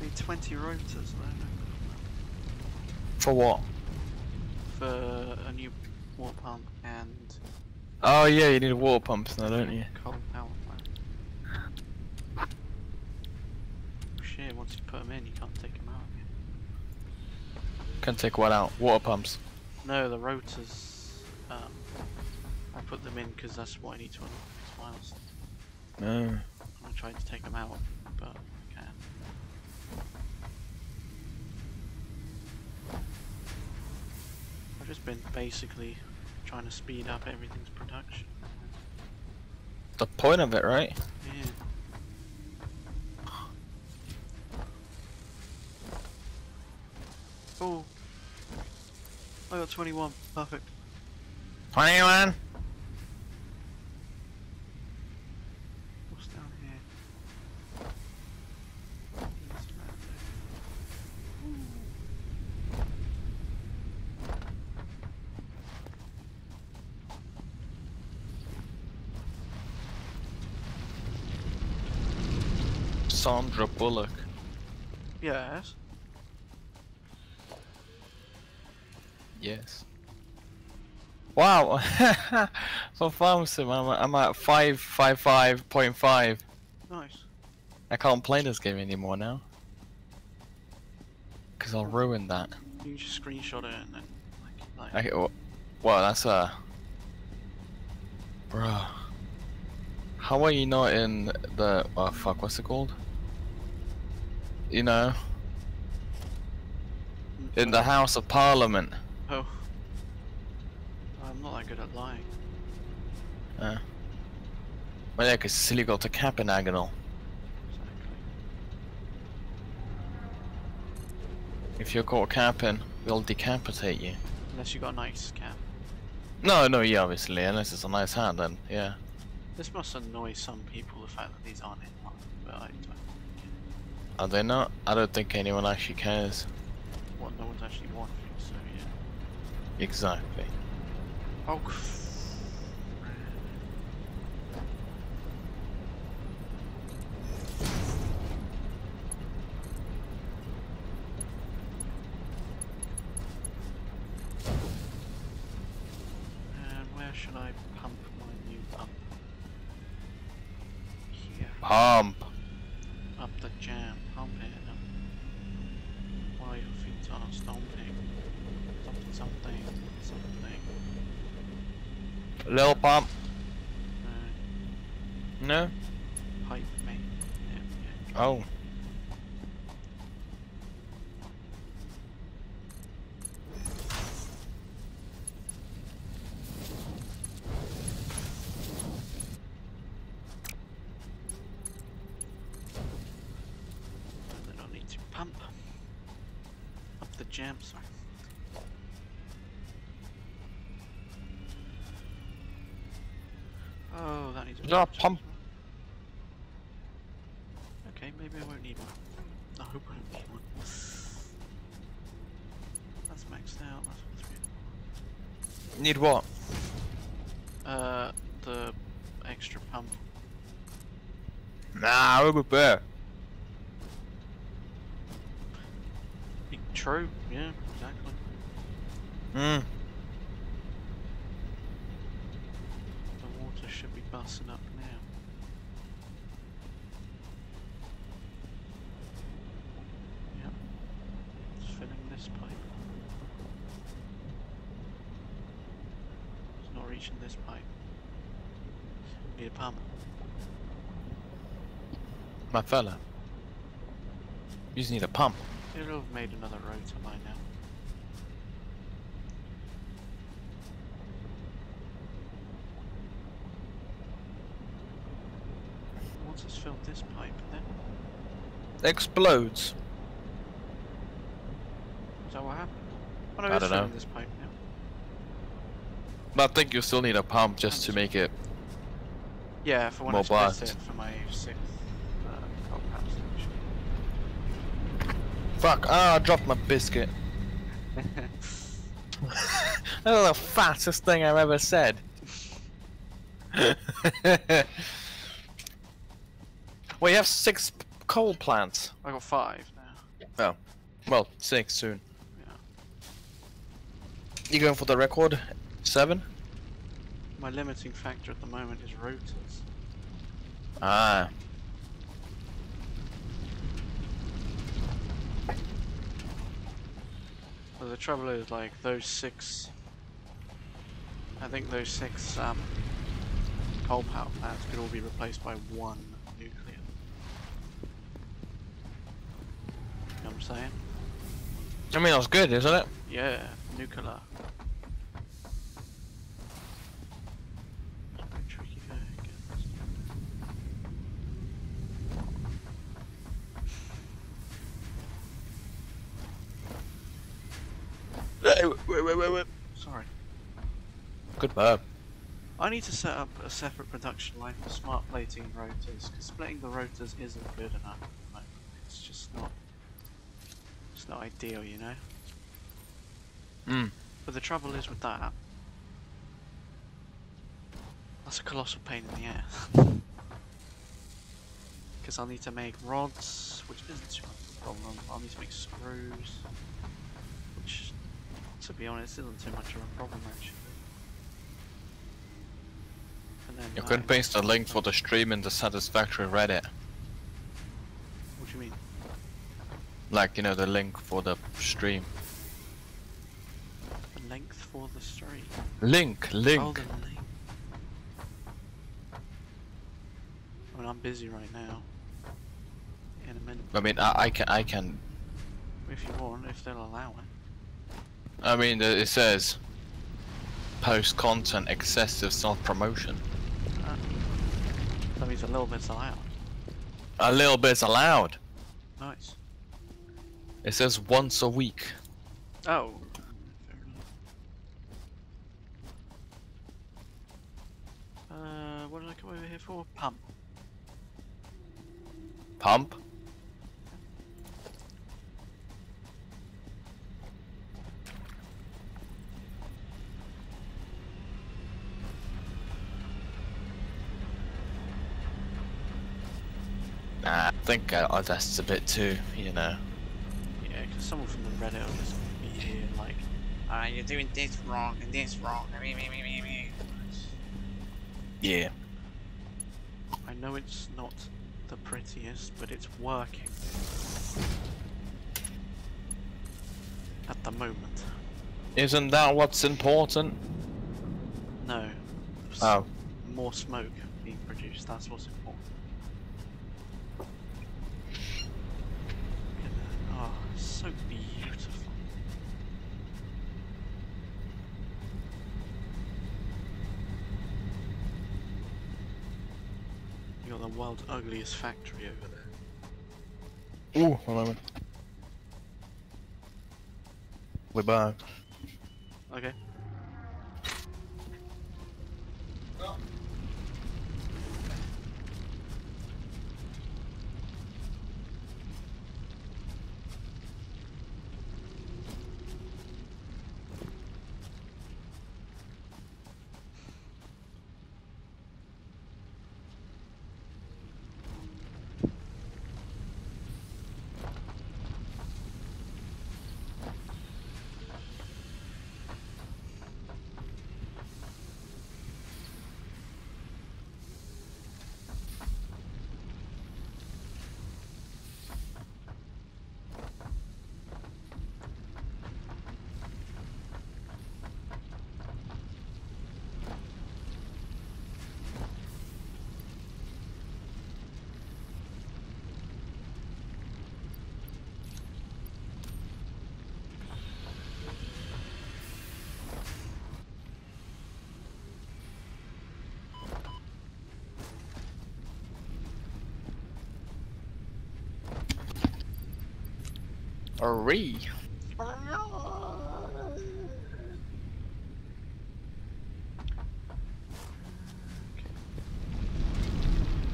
looking. Need 20 rotors though For what? for a new water pump and Oh yeah, you need water pumps now, don't you? coal power plant. Shit, once you put them in, you can't take them out again. Can take what out? Water pumps. No, the rotors, um, I put them in because that's what I need to unlock. No. I tried to take them out, but I can't. I've just been basically trying to speed up everything's production. The point of it, right? Yeah. Oh. I got 21. Perfect. 21! What's down here? East Randwick. Sandra Bullock. Yes. Yes. Wow! Farm sim, I'm, I'm at 555.5. Nice. I can't play this game anymore now. Because I'll ruin that. You can just screenshot it and then like, like I, oh, well, that's a. Bruh. How are you not in the. Oh, fuck, what's it called? You know, in the House of Parliament. Oh. I'm not that good at lying. Uh. Well, yeah, because it's illegal to cap an agonal. Exactly. If you're caught capping, we'll decapitate you. Unless you got a nice cap. No, no, yeah, obviously, unless it's a nice hand, then yeah. This must annoy some people, the fact that these aren't in one, but I don't Are they not? I don't think anyone actually cares. what no one's actually watching, so yeah. Exactly. Oh Needs a Yeah, rotor as pump. Okay, maybe I won't need one. I hope I don't need one. That's maxed out, that's what three. Need what? Uh, the extra pump. Nah, over there. True, fella. You just need a pump. It'll have made another road to mine now. Once it's filled this pipe, then... Explodes. Is that what happened? Oh, I don't know. This pipe now. But I think you still need a pump just to make it... Yeah, for when More I blast. it for my Fuck! Ah, I dropped my biscuit. That's the fattest thing I've ever said. well, you have six coal plants. I got five now. Oh, well, six soon. Yeah. You going for the record? Seven? My limiting factor at the moment is rotors. Ah. Trouble is, like, those six. I think those six um, coal power plants could all be replaced by one nuclear. You know what I'm saying? I mean, that's good, isn't it? Yeah, nuclear. It's a bit tricky there, I guess. Wait, wait, wait, wait. Sorry. I need to set up a separate production line for smart plating rotors, because splitting the rotors isn't good enough at the moment. It's just not... It's not ideal, you know? Hmm. But the trouble is with that... That's a colossal pain in the ass. Because I'll need to make rods, which isn't too much of a problem. I'll need to make screws, which, to be honest, isn't too much of a problem actually. And then You can paste a link for the stream in the Satisfactory Reddit. What do you mean? Like, you know, the link for the stream. The length for the stream. Link, Oh, link. the length. I mean, I'm busy right now. In a minute, I mean, I, I can, I can. if you want, if they'll allow it. I mean, it says post content excessive self promotion. That means a little bit's allowed. A little bit's allowed. Nice. It says once a week. Oh. Uh, what did I come over here for? Pump. Pump. Nah, I think I uh, that's a bit too, you know. Yeah, because someone from the Reddit will just be here like, ah, you're doing this wrong and this wrong. Me, me, me, me, me. Yeah. I know it's not the prettiest, but it's working. At the moment. Isn't that what's important? No. Oh. More smoke being produced, that's what's important. Look at that. Oh, it's so beautiful. You got the world's ugliest factory over there. Ooh, one moment. We're back. Okay.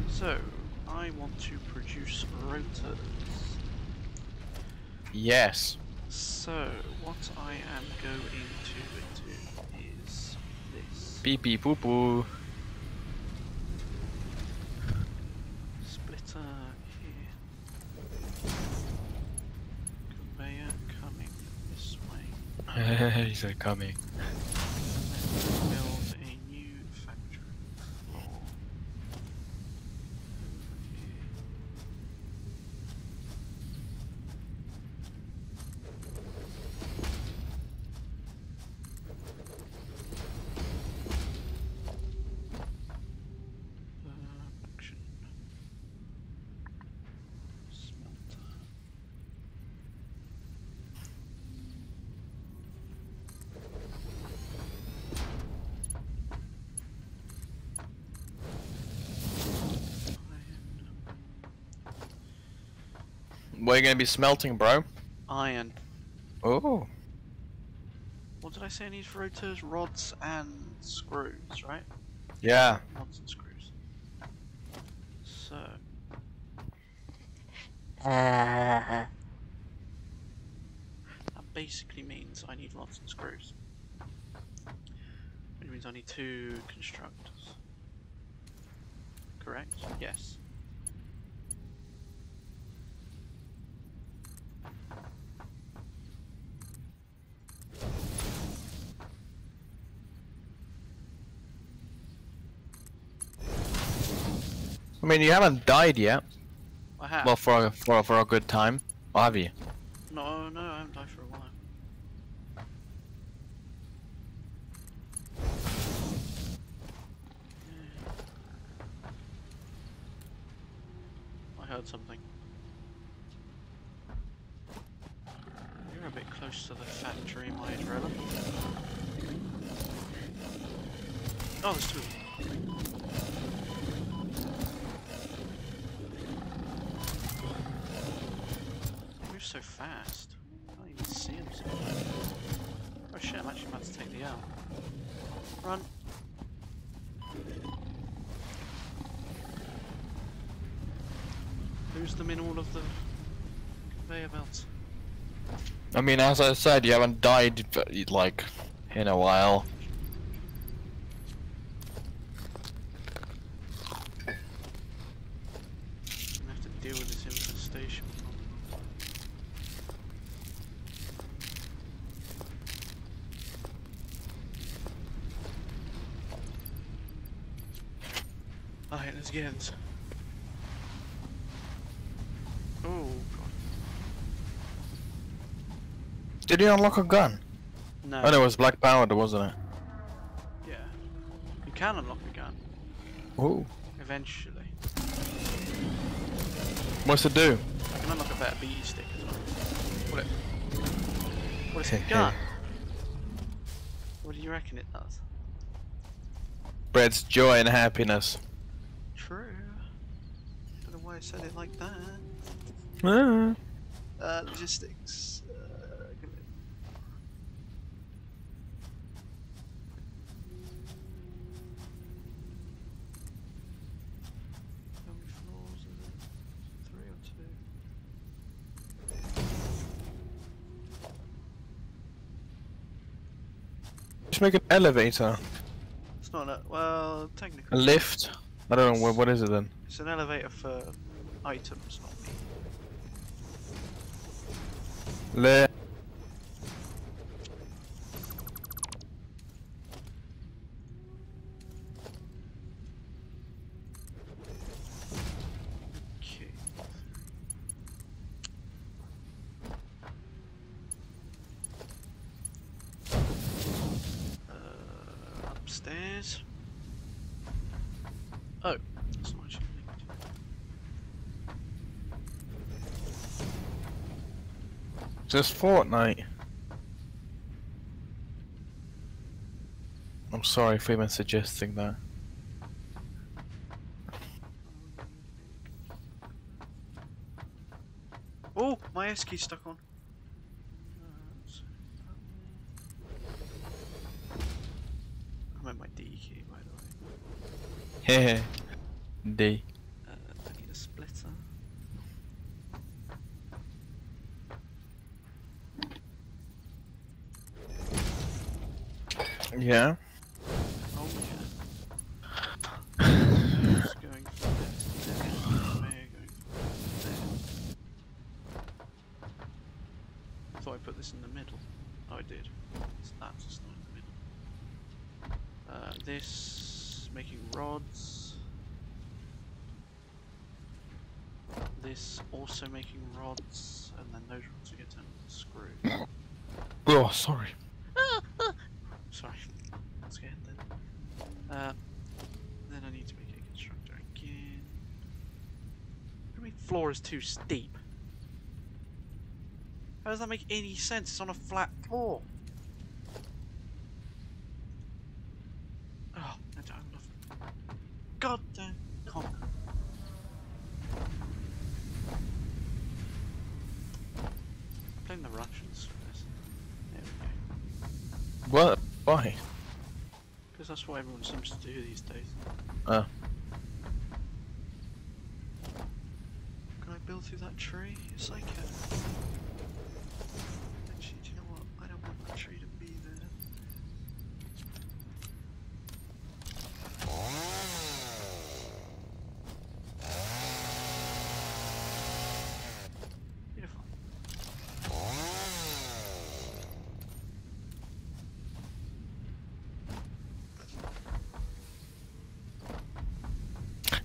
So, I want to produce rotors. Yes. So, what I am going to do is this. Beep beep poo poo. Splitter here. Conveyor coming this way. He's like coming. And then build a new factory floor. Over here. Production. Smelter. Where you gonna be smelting, bro? Iron. Oh. What did I say I need for rotors? Rods and screws, right? Yeah. Rods and screws. So. Uh. That basically means I need rods and screws. Which means I need two constructors. Correct? Yes. I mean, you haven't died yet. I have. Well, for a, for a, for a good time. Or have you? I mean, as I said, you haven't died like in a while. I'm gonna have to deal with this infestation. Alright, let's get it. Oh god. Did you unlock a gun? No. Oh, it was black powered, wasn't it? Yeah. You can unlock a gun. Ooh. Eventually. What's it do? I can unlock a better BE stick as well. What it? What is a gun? What do you reckon it does? Bread's joy and happiness. True. Don't know why I said it like that. Ah. Uh, logistics. Uh, give it- How many floors is it? Three or two? Just make an elevator. It's not a well, A lift? I don't know, what, what is it then? It's an elevator for items, not people. Le this fortnight. I'm sorry for even suggesting that. Oh, my S key stuck on. I'm at my D key, by the way. Heh D. Yeah. Oh yeah. Going for this. There. There, going for there. Thought I put this in the middle. Oh, I did. It's that's just not in the middle. Uh, this making rods. This also making rods, and then those rods we get turned into screws. Oh, sorry. Sorry, I'm scared then. Uh, then I need to make a constructor again. I mean, floor is too steep. How does that make any sense? It's on a flat floor. Oh, I don't have enough. God damn concrete. Blame the Russians for this. There we go. What? Why? Because that's what everyone seems to do these days. Oh. Can I build through that tree? Yes, I can. Actually, do you know what? I don't want that tree to be there. Beautiful.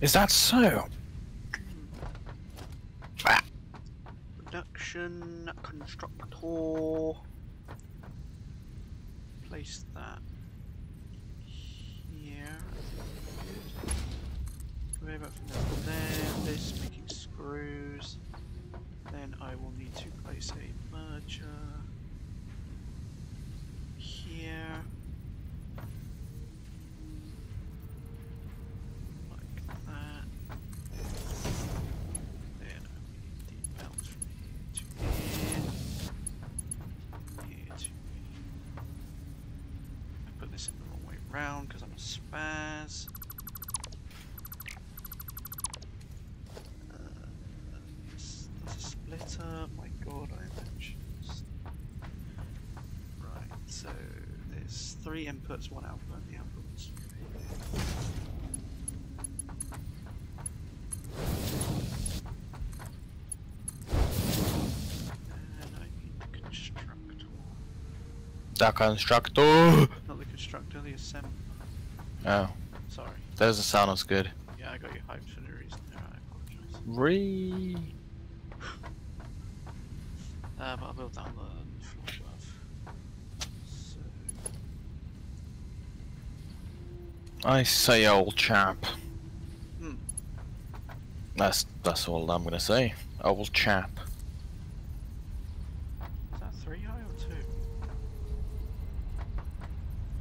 Is that so? Production constructor. Place that here. Good. Way back from there to there. This making screws. Then I will need to place a merger here. Like that. Then I need the belt from here to here. Here to here. I put this in the because I'm a spaz. Uh, That's a splitter. My god, I mentioned. Right, so there's three inputs, one output. And I need the constructor. The constructor. Not the constructor, the assembler. Oh, Sorry. That doesn't sound as good. Yeah, I got you hyped for no reason there, I apologise. Re. Uh, but I'll build down the floor above. So, I say, old chap. hmm. That's that's all I'm gonna say. Old chap. Is that three eye or two?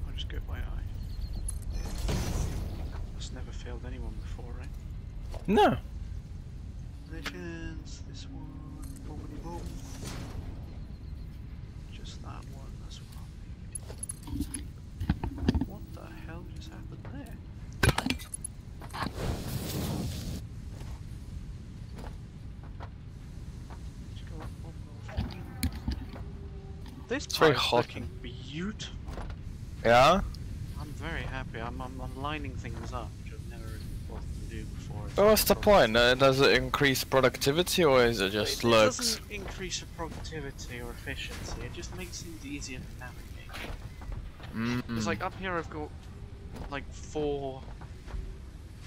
I'll just go by eye. That's never failed anyone before, right? No. Missions, this one, boomity boom. Just that one, that's what I need. What the hell just happened there? Just go up one more thing. This It's very looking beautiful. Yeah. I'm very happy. I'm, I'm, I'm lining things up, which I've never really bothered to do before. But what's the point? Uh, does it increase productivity or is it just it, looks? It doesn't increase your productivity or efficiency. It just makes things easier to navigate. Mm. It's like up here, I've got like four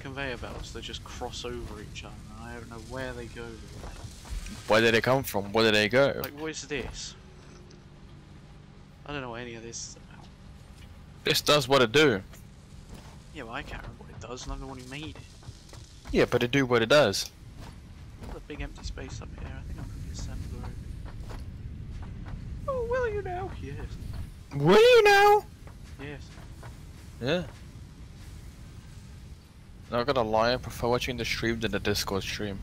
conveyor belts that just cross over each other. I don't know where they go. Where did they come from? Where did they go? Like, what is this? I don't know what any of this is about. This does what it do. Yeah, well, I can't remember what it does, and I'm the one who made it. Yeah, but it do what it does. There's a big empty space up here. I think I'll put the assembler in. Oh, will you now? Yes. Will you now? Yes. Yeah. Not gonna lie, I prefer watching the stream than the Discord stream.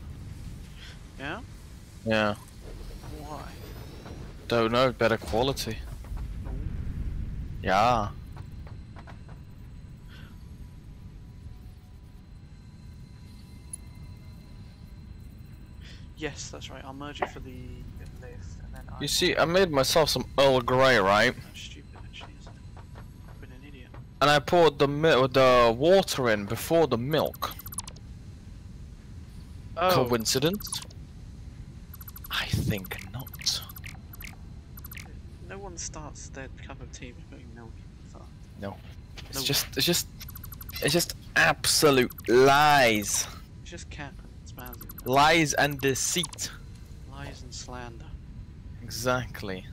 Yeah? Yeah. Why? Don't know, better quality. Ja. Yes, that's right. I'll merge it for the lift, and then I. You see, I made myself some Earl Grey, right? Stupid. I've been an idiot. And I poured the the water in before the milk. Oh. Coincidence? I think one starts their cup of tea putting milk in first. It's No. just, it's just, it's just absolute lies, It's just cat and lies and deceit. Lies and slander. Exactly.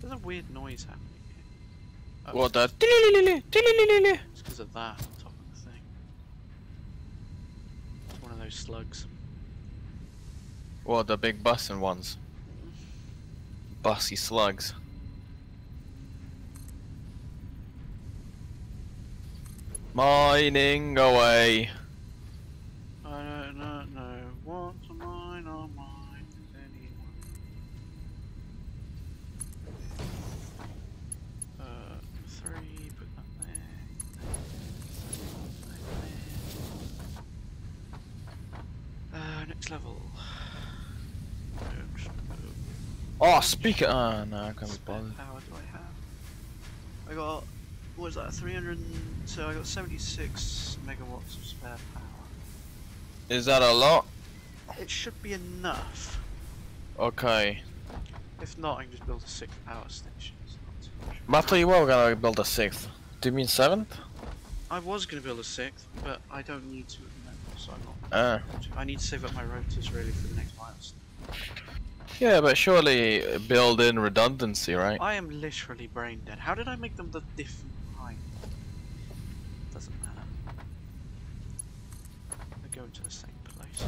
There's a weird noise happening here. Oh, What the? It's because of that on top of the thing. It's one of those slugs. What the big bussin' ones? Bussy slugs. Mining away. Oh, speaker. Oh no, I can't be bothered. power do I have? I got, What is that, 300, and- so I got 76 megawatts of spare power. Is that a lot? It should be enough. Okay. If not, I can just build a sixth power station. It's not too much. But I thought you were gonna build a sixth. Do you mean seventh? I was going to build a sixth, but I don't need to at the moment, so I'm not. Ah. I need to save up my rotors really for the next milestone. Yeah, but surely build in redundancy, right? I am literally brain dead. How did I make them the different height? Doesn't matter. They go to the same place.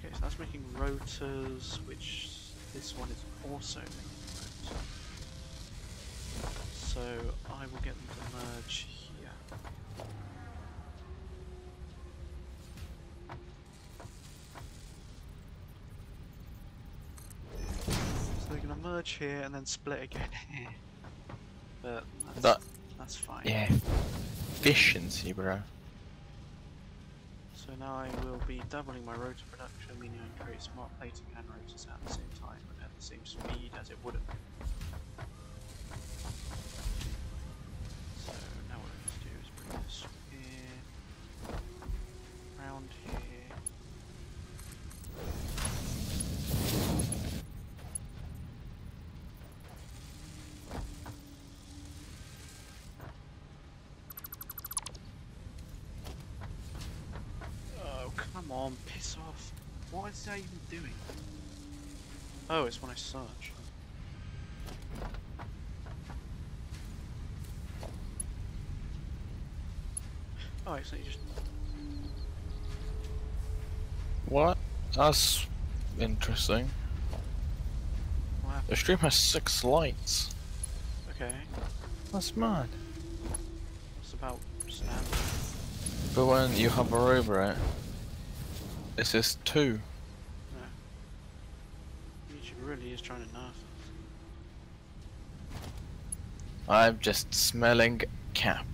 Okay, so that's making rotors, which this one is also making rotors. So I will get them to merge they're gonna merge here and then split again here. But that's, That- that's fine. Yeah. Efficiency, bro. So now I will be doubling my rotor production, meaning I can create smart plating and rotors at the same time, but at the same speed as it would have been. So now what I need to do is bring this here, round here. Oh, come on, piss off. What is that even doing? Oh, it's when I search. Oh, it's not just. What? That's interesting. What? The stream has six lights. Okay, That's mad. it's about standard. But when you hover over it, it says two. Really is trying to us. I'm just smelling cap.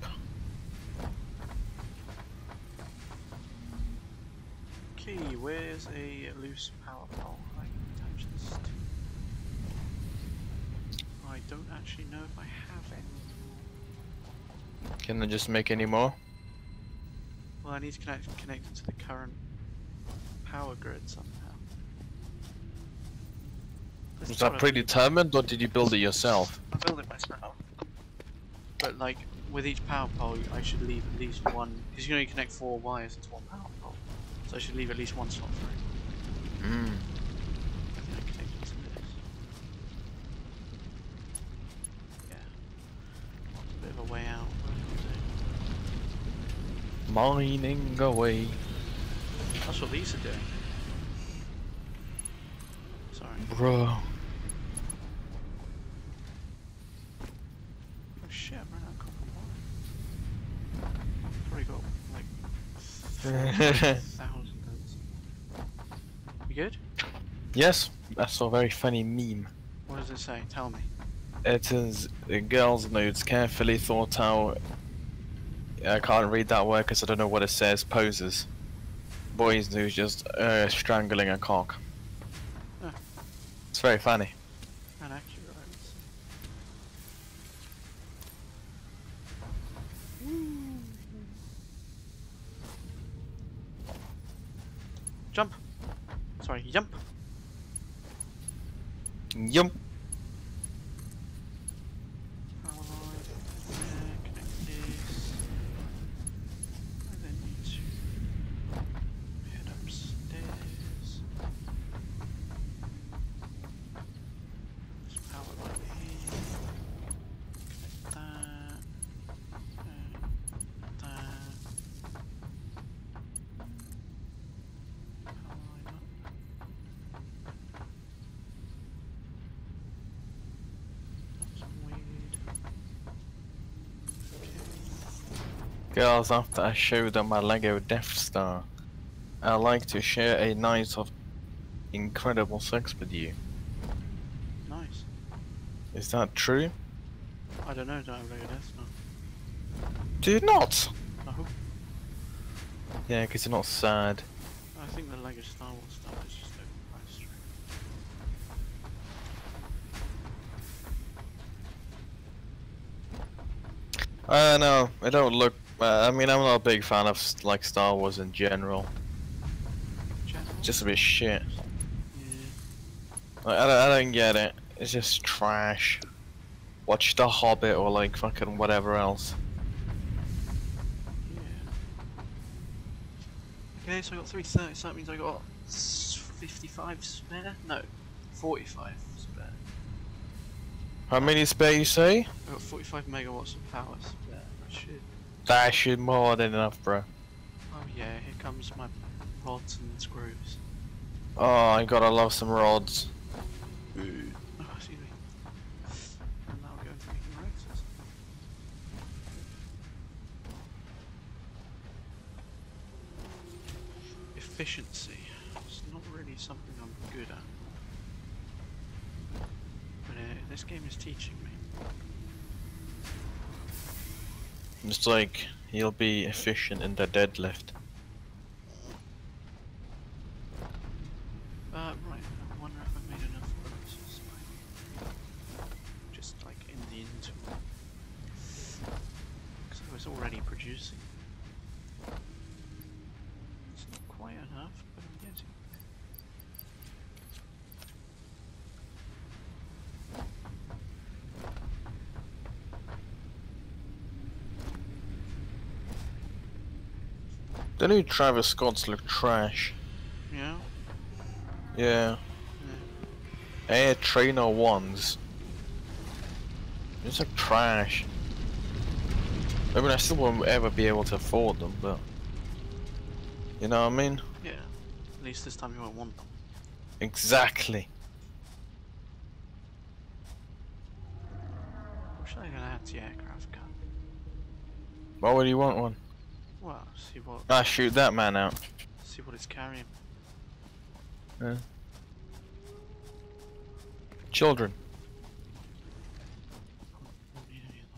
Key, where's a loose power pole I can attach this to? I don't actually know if I have any. Can I just make any more? Well, I need to connect connect it to the current power grid somehow. There's Was that gotta- predetermined or did you build it yourself? I built it myself. But like with each power pole, I should leave at least one because you can only connect four wires into one power pole. So I should leave at least one slot free. Mm. And then connect it to this. Yeah. A bit of a way out. but it'll do. Mining away. That's what these are doing. Sorry. Bro. Oh shit, I've run out of copper wire. Probably got like 4,000 yes, You good? I saw a very funny meme. What does it say? Tell me. It is uh, girls' nudes, carefully thought out. I can't read that word because I don't know what it says. Poses. Boys' nudes, just uh, strangling a cock. Huh. It's very funny. Girls, after I showed them my Lego Death Star, I'd like to share a night of incredible sex with you. Nice. Is that true? I don't know, don't have Lego Death Star. Do you not? No. Yeah, because you're not sad. I think the Lego Star Wars stuff is just overpriced. right? I don't know. I don't look. I mean, I'm not a big fan of like Star Wars in general. General? Just a bit shit. Yeah. Like, I, don't, I don't get it. It's just trash. Watch The Hobbit or like fucking whatever else. Yeah. Okay, so I got 330, so that means I got 55 spare? No, 45 spare. How many spare you say? I got 45 megawatts of power spare. That should. That should more than enough, bro. Oh yeah, here comes my rods and screws. Oh, I gotta love some rods. Oh, excuse me. And now we're going to making. Efficiency. It's not really something I'm good at. But uh, this game is teaching me. It's like he'll be efficient in the deadlift. Uh, right, I wonder if I've made enough rotors. Like, just like in the interval. Because I was already producing. It's not quite enough, but I'm getting there. The new Travis Scotts look trash. Yeah? Yeah. Air Trainer ones. It's like trash. I mean, I still won't ever be able to afford them, but you know what I mean? Yeah. At least this time you won't want them. Exactly. Wish I could add the aircraft cut. Why would you want one? Well, see what Ah, shoot that man out. see what it's carrying. Children. Won't need any of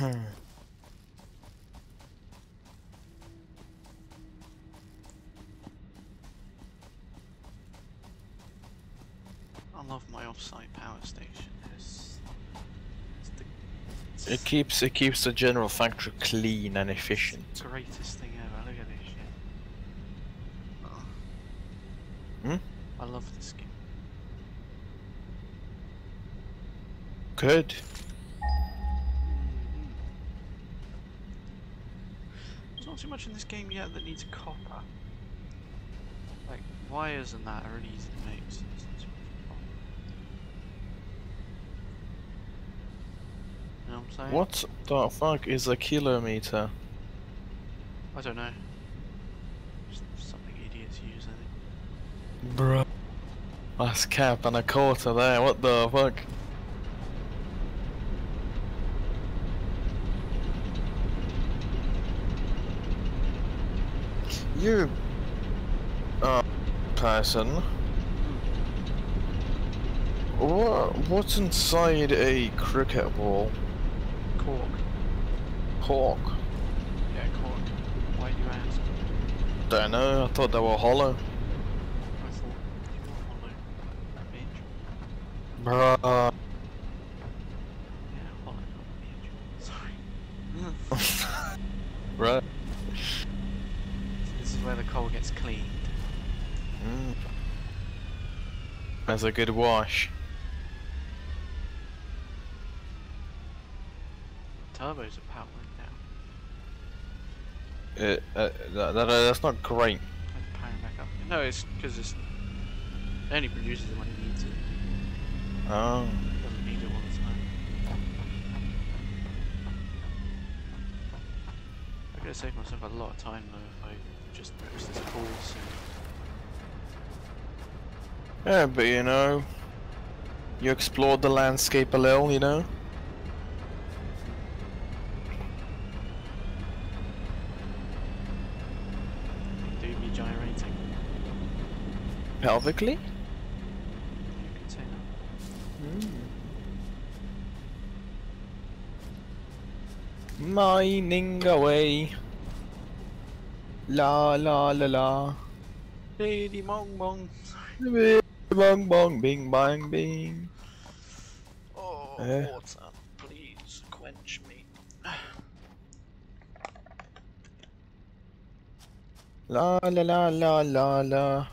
those. Hmm. I love my off-site power station. It's, it's the It keeps it keeps the general factory clean and efficient. greatest thing ever. Look at this shit. Oh. Hmm? I love this game. Good. There's not too much in this game yet that needs copper. Like wires and that are really easy to make. So there's not too much problem. You know what I'm saying? What the fuck is a kilometer? I don't know. Just something idiots use, I think. Bruh. That's cap and a quarter there, what the fuck? You uh person What, what's inside a cricket ball? Cork. Cork. Yeah, cork. Why do you ask? Don't know, I thought they were hollow. I thought you were hollow. Bitch. Bruh. Yeah, hollow, not bitch. Sorry. right. this is where the coal gets cleaned. Mm. That's a good wash. Turbos are powering now. It, uh, that, that, that's not great. I'm powering back up. No, it's because it's it only produces it when it needs it. Oh. It doesn't need it all the time. I'm gonna save myself a lot of time though if I just push this and Yeah, but you know, you explored the landscape a little, you know? do be gyrating. Pelvically? You could say that. Mining away. La la la la. Lady Mong Mong. Bong bong bing bang bing. Oh, Eh? water, please quench me. La la la la la la.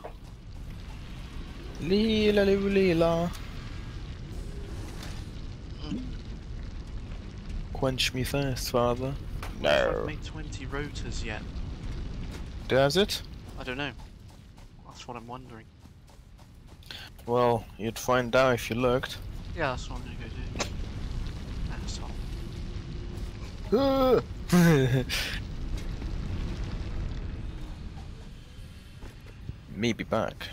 Lee la lee lee. Quench me thirst, father. What if I've No. made 20 rotors yet? Does it? I don't know. That's what I'm wondering. Well, you'd find out if you looked. Yeah, that's what I'm gonna go do. Asshole. Me be back.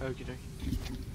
Okie dokie. No, oh no.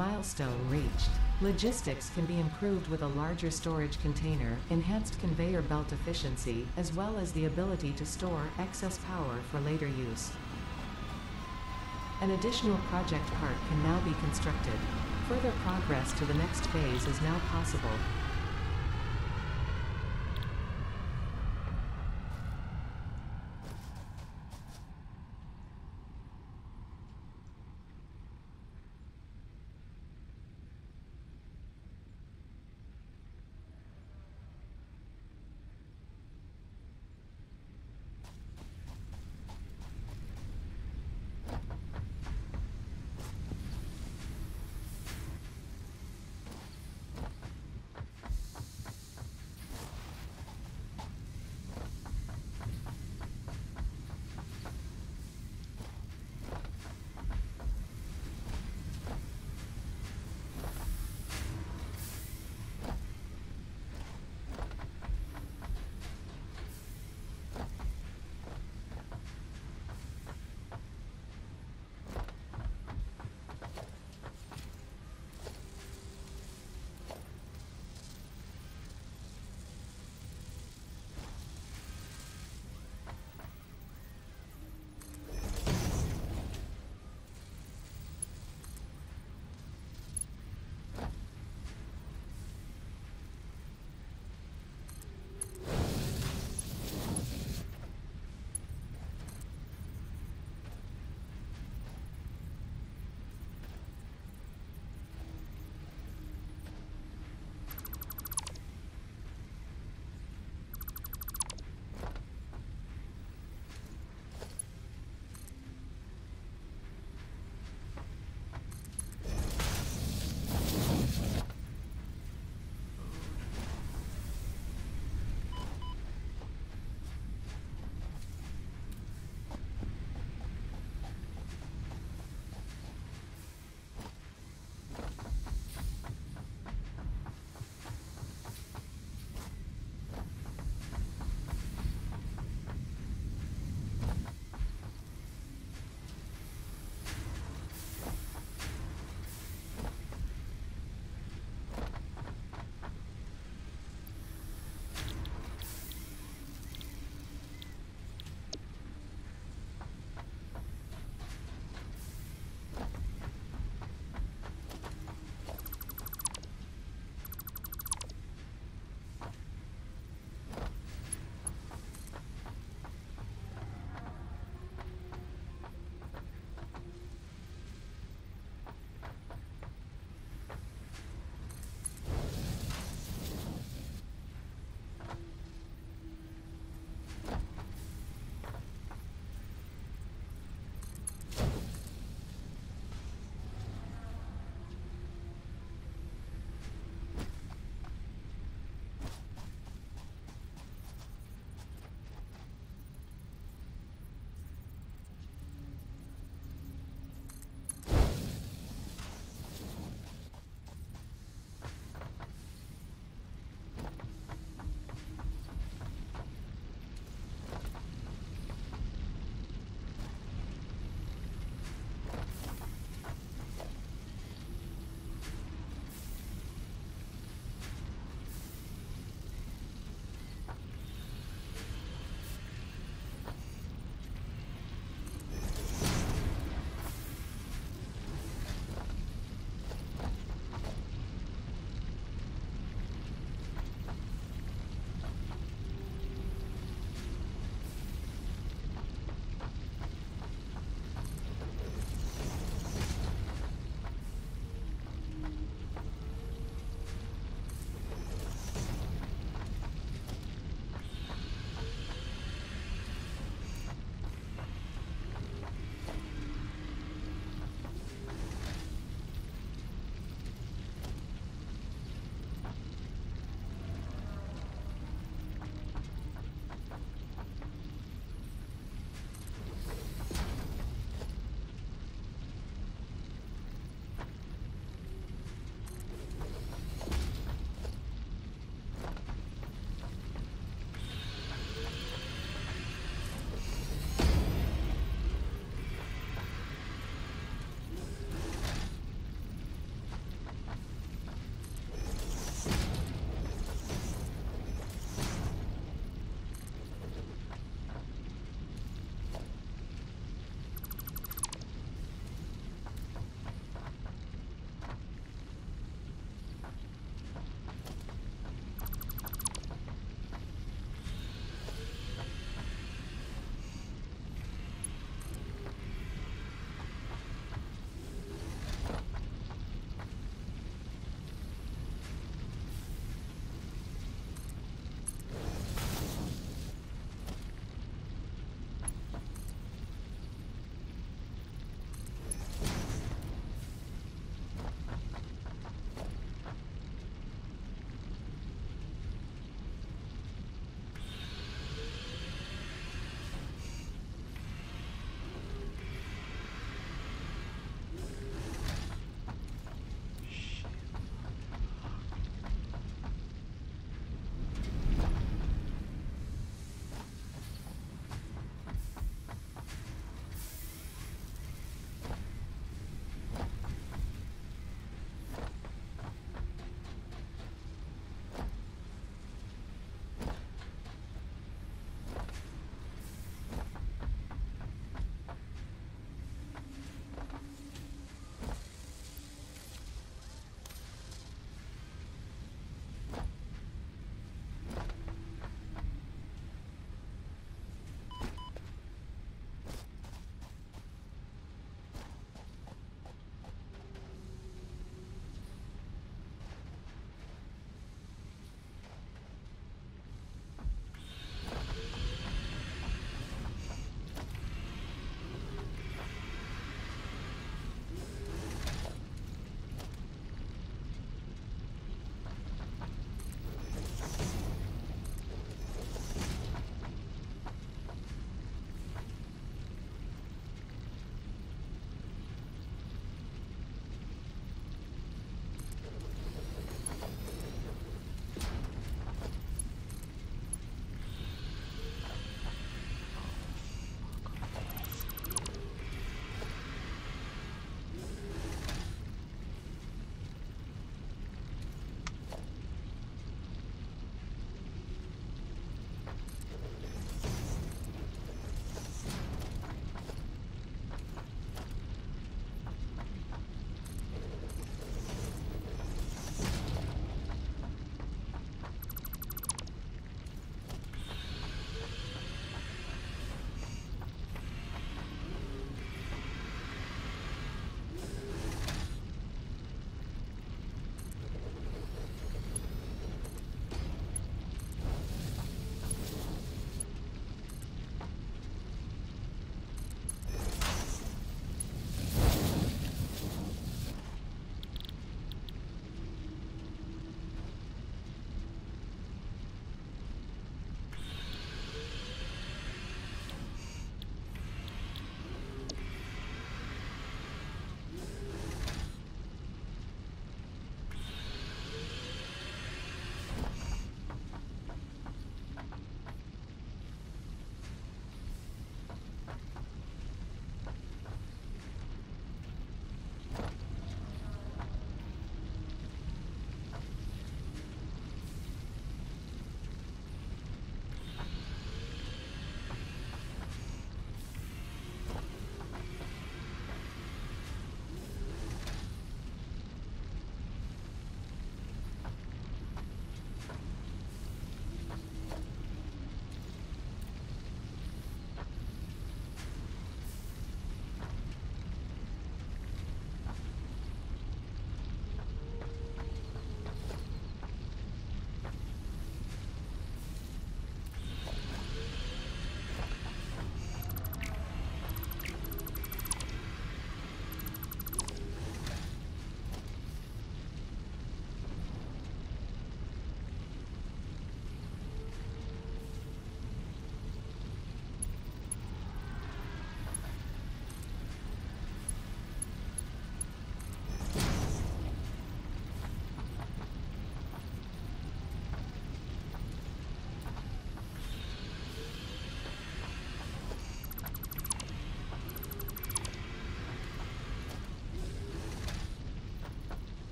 Milestone reached. Logistics can be improved with a larger storage container, enhanced conveyor belt efficiency, as well as the ability to store excess power for later use. An additional project park can now be constructed. Further progress to the next phase is now possible.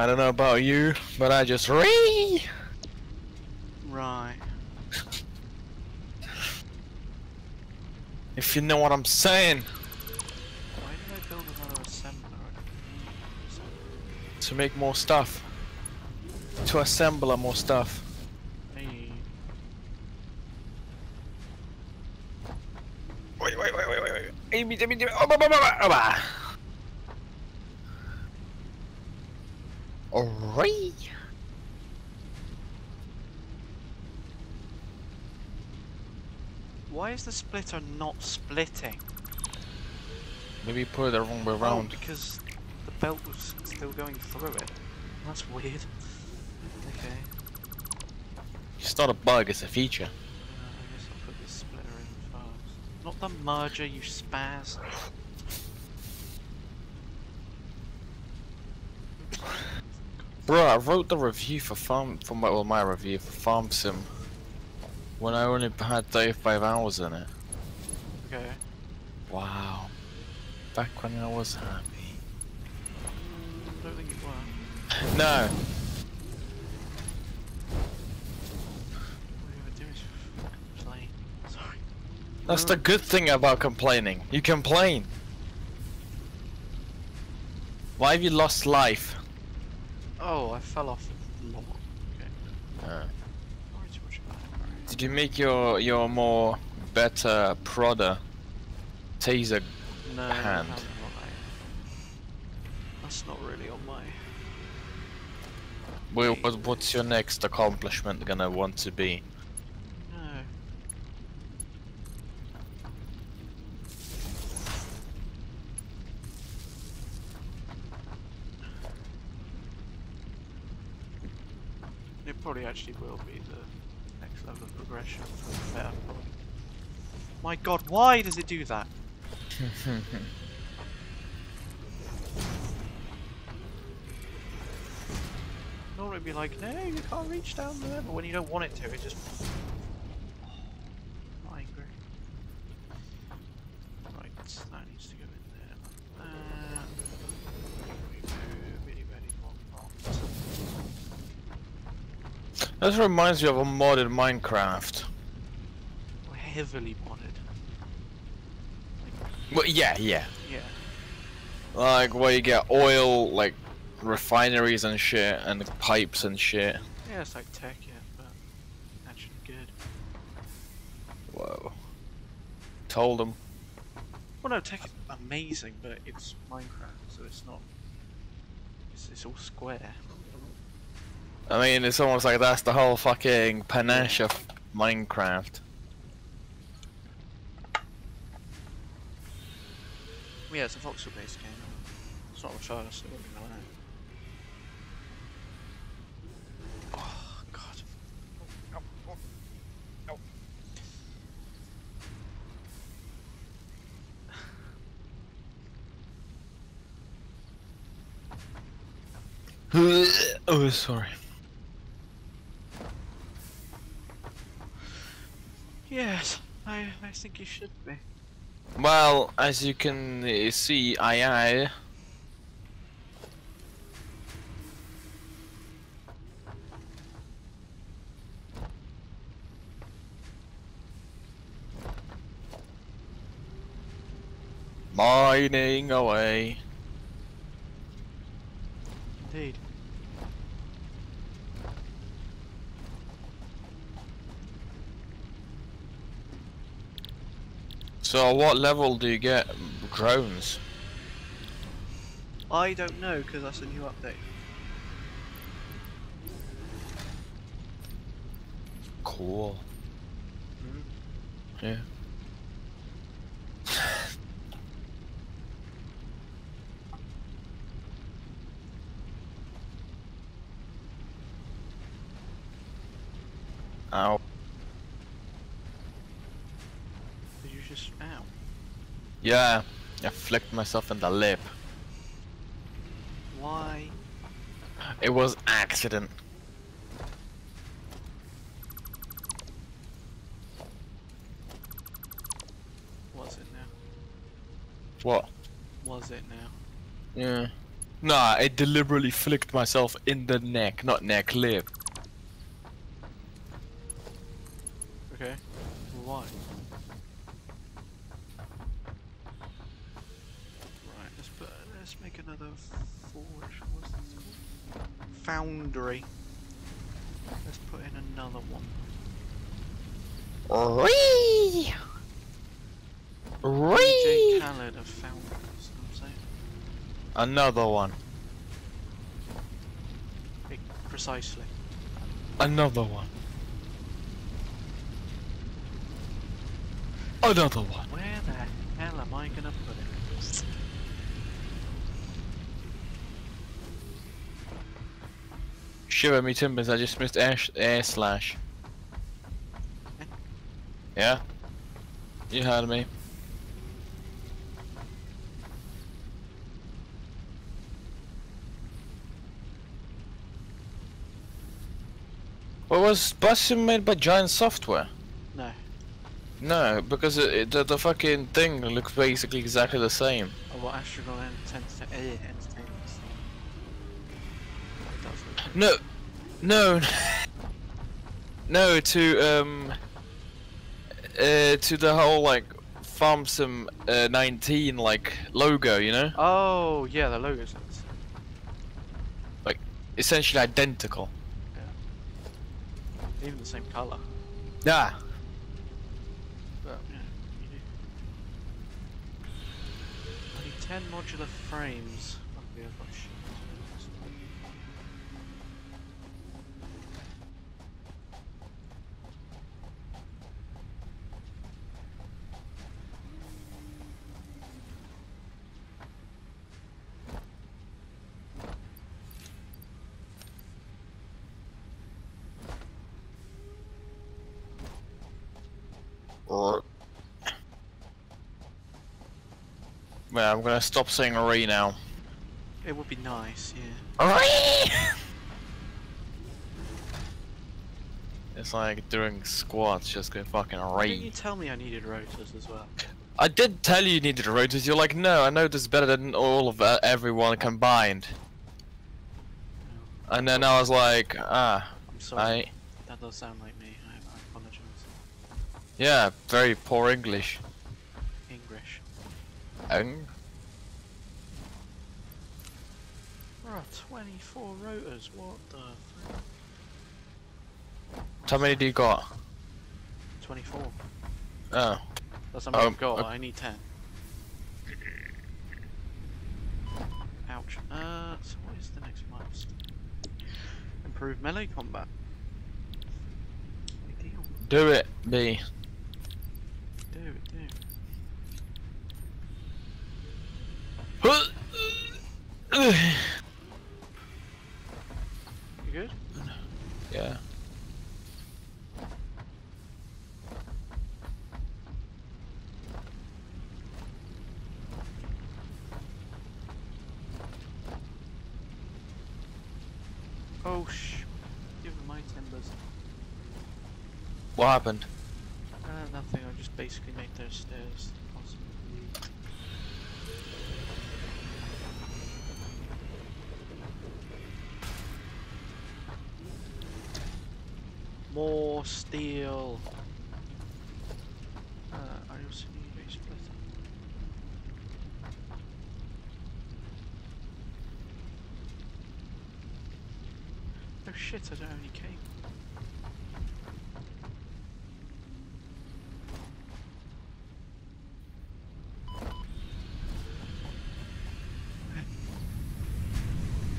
I don't know about you, but I just re. Right. If you know what I'm saying. Why did I build another assembler? To make more stuff. To assemble more stuff. Hey. Wait, wait, wait, wait, wait, wait. Why is the splitter not splitting? Maybe put it the wrong way Oh, around. because the belt was still going through it. That's weird. Okay. It's not a bug, it's a feature. Uh, I guess I'll put this splitter in first. Not the merger, you spaz. Bro, I wrote the review for Farm, for my, well, my review for Farm Sim. When I only had 35 hours in it. Okay. Wow. Back when I was happy. Mm, don't think you were. No. All you ever do is. Sorry. That's the good thing about complaining. You complain. Why have you lost life? Oh, I fell off the log. Okay. Uh, Worry too much about it. Alright. did you make your your more better prodder taser? No, hand. haven't, That's not really on my. Well, what, what's your next accomplishment gonna want to be? No. It probably actually will be the next level of progression for the better pod. My god, why does it do that? Normally it'd be like, no, you can't reach down there, but when you don't want it to, it just. Angry. Right, that needs to go in there. Uh, we go, bitty bitty bop bop. This reminds me of a modded Minecraft. Heavily modded. Well, yeah, yeah. Yeah. Like where you get oil, like refineries and shit, and pipes and shit. Yeah, it's like tech, yeah, but actually good. Whoa. Told them. Well, no, tech is amazing, but it's Minecraft, so it's not. It's, it's all square. I mean, it's almost like that's the whole fucking panache of Minecraft. Yeah, it's a voxel based game. It's not the first, it wouldn't be like that. Oh, God. oh, sorry. Yes, I, I think you should be. Well, as you can uh, see, I I. Mining away. Indeed. So, what level do you get drones? I don't know, because that's a new update. Cool. Hmm. Yeah. Ow. Did you just. Ow. Yeah, I flicked myself in the lip. Why? It was accident. Was it now? What? Was it now? Yeah. Nah, I deliberately flicked myself in the neck, not neck, lip. Okay. Why? Right, let's put let's make another forge. What's this called? Foundry. Let's put in another one. Whee! DJ Khaled of Foundry. I'm saying. Another one. Big- Precisely. Another one. Another one. Where the hell am I gonna put it? Shiver me timbers, I just missed air, air slash. Yeah? You heard me. Well, was Bastion made by Giant Software? No. No, because it, it, the, the fucking thing looks basically exactly the same. Oh, what No, no, no. To um, uh, to the whole like Farm Sim uh, 19 like logo, you know, Oh, yeah, the logo's nice. essentially identical. Yeah. Even the same colour. Yeah. But, yeah, you do. I need 10 modular frames. Well, I'm gonna stop saying re now. It would be nice, yeah. It's like doing squats, just go fucking Why didn't you tell me I needed rotors as well? I did tell you you needed rotors. You're like, no, I know this better than all of uh, everyone combined. And then I was like, ah, I'm sorry. I, That does sound like me. I, I apologise. Yeah, very poor English. English. Um, There are 24 rotors. What the? frick? how many do you got? 24. Oh, That's how many Um, I've got. uh, I need 10. Ouch. Uh, so what is the next milestone? Improve melee combat. Big deal. do it, B. Do it, do. You good? yeah. Oh sh. Give them my timbers. What happened? Uh, nothing. I just basically made those stairs More steel. Uh, I also need a splitter. Oh shit! I don't have any cake.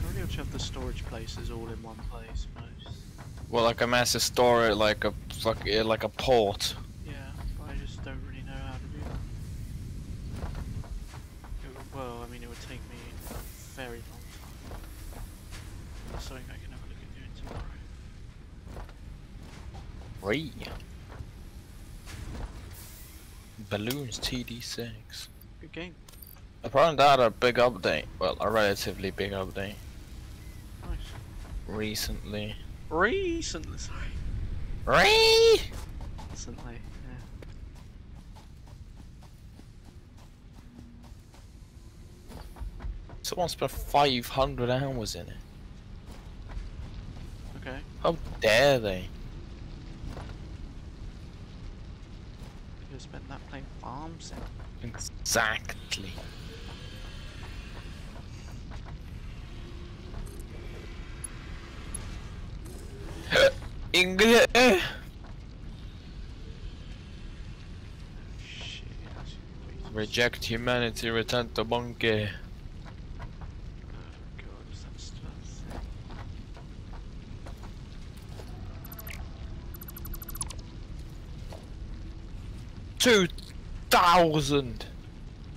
Pretty much have the storage places all in one place, most. Well, like a massive store, like a fuck, eh, like a port. Yeah, but I just don't really know how to do that. Would, well, I mean, it would take me a very long time. That's something I can have a look at doing tomorrow. Re. Bloons TD6. Good game. Apparently that a big update. Well, a relatively big update Nice. recently. Recently, sorry. Re. Recently, yeah. Someone spent 500 hours in it. Okay. How dare they? You spent that playing farm sim. Exactly. English. Wait. Reject humanity, return to monkey. Oh god, is that still a thing? Two thousand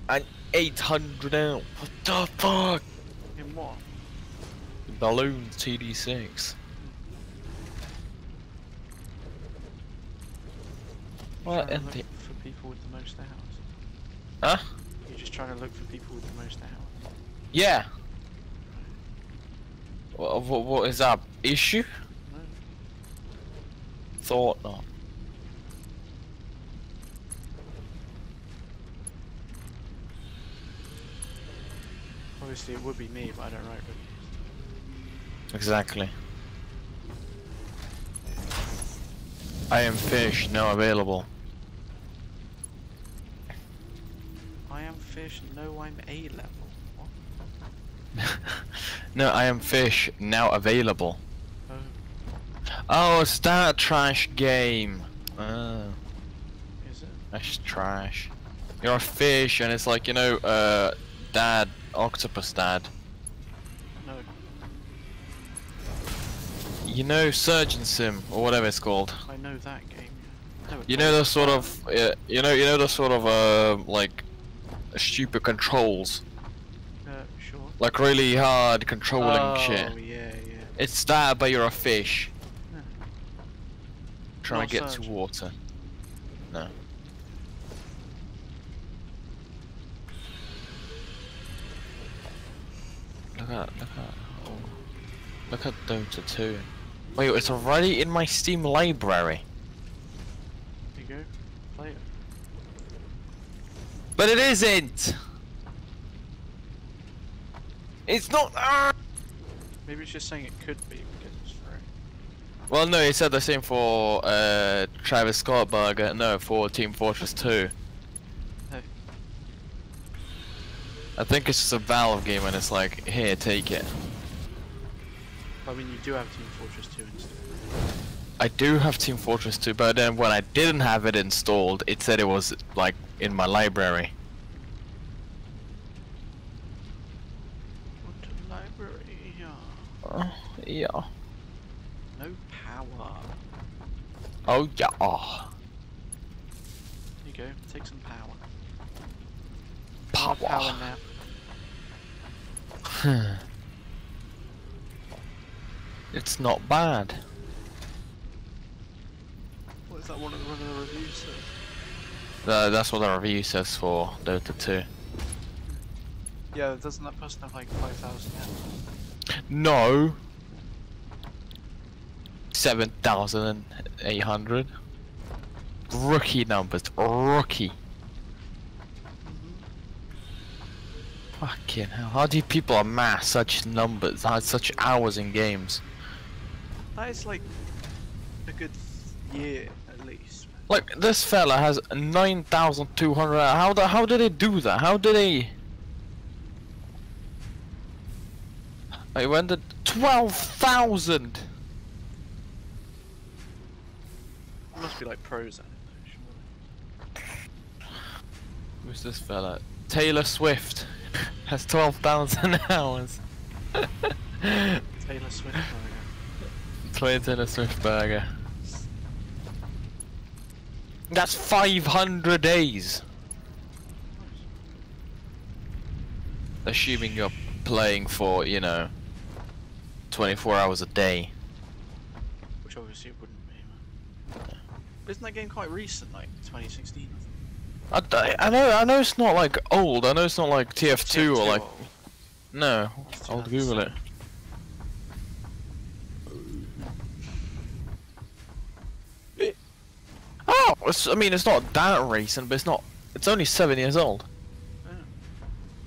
and eight hundred out. What the fuck? In what? Bloons TD6. What Trying in to look for people with the most hours. Huh? You're just trying to look for people with the most hours. Yeah. What, what, what is that issue? No. Thought not. Obviously it would be me, but I don't write reviews. Exactly. I am fish, now available. I am fish, no I'm A level. What? no, I am fish, now available. Oh, Oh, it's that trash game. Oh, is it? that's trash. You're a fish, and it's like, you know, uh, dad, octopus dad. No. You know, Surgeon Sim, or whatever it's called. I know that game. No, You know the sort of, uh, you know, you know the sort of, uh, like, stupid controls, Uh, sure. like really hard controlling oh, shit. yeah, yeah. It's that, but you're a fish. Yeah. Trying Not to get Surgeon. to water. No. Look at, look at, oh, look at Dota 2. Wait, it's already in my Steam library. There you go. Play it. But it isn't! It's not. Ah! Maybe it's just saying it could be because it's free. Well, no, he said the same for uh, Travis Scott Burger. No, for Team Fortress 2. Hey. I think it's just a Valve game, and it's like, here, take it. I mean, you do have Team Fortress 2 installed. I do have Team Fortress 2, but then when I didn't have it installed, it said it was like in my library. What a library? Yeah. Oh, yeah. No power. Oh, yeah. Oh, There you go. Take some power. power. More power now. Hmm. it's not bad. Is that one of the, one of the reviews says? Uh, that's what the review says for Dota 2. Yeah, doesn't that person have like 5,000 hours? No. 7,800. Rookie numbers. Rookie. Fucking hell. How do people amass such numbers, how- such hours in games? That is like a good year. Like, this fella has 9,200. How, the, how did they do that? How did they. I went to 12,000! Must be like pros at it. Who's this fella? Taylor Swift has 12,000 hours. Taylor Swift burger. Play Taylor Swift burger. That's 500 days. Assuming you're playing for, you know, 24 hours a day. Which obviously it wouldn't be. Man. Isn't that game quite recent, like 2016? I, I, I know, I know it's not like old. I know it's not like TF2 or like. No, I'll Google it. Oh, it's, I mean, it's not that recent, but it's not. It's only seven years old.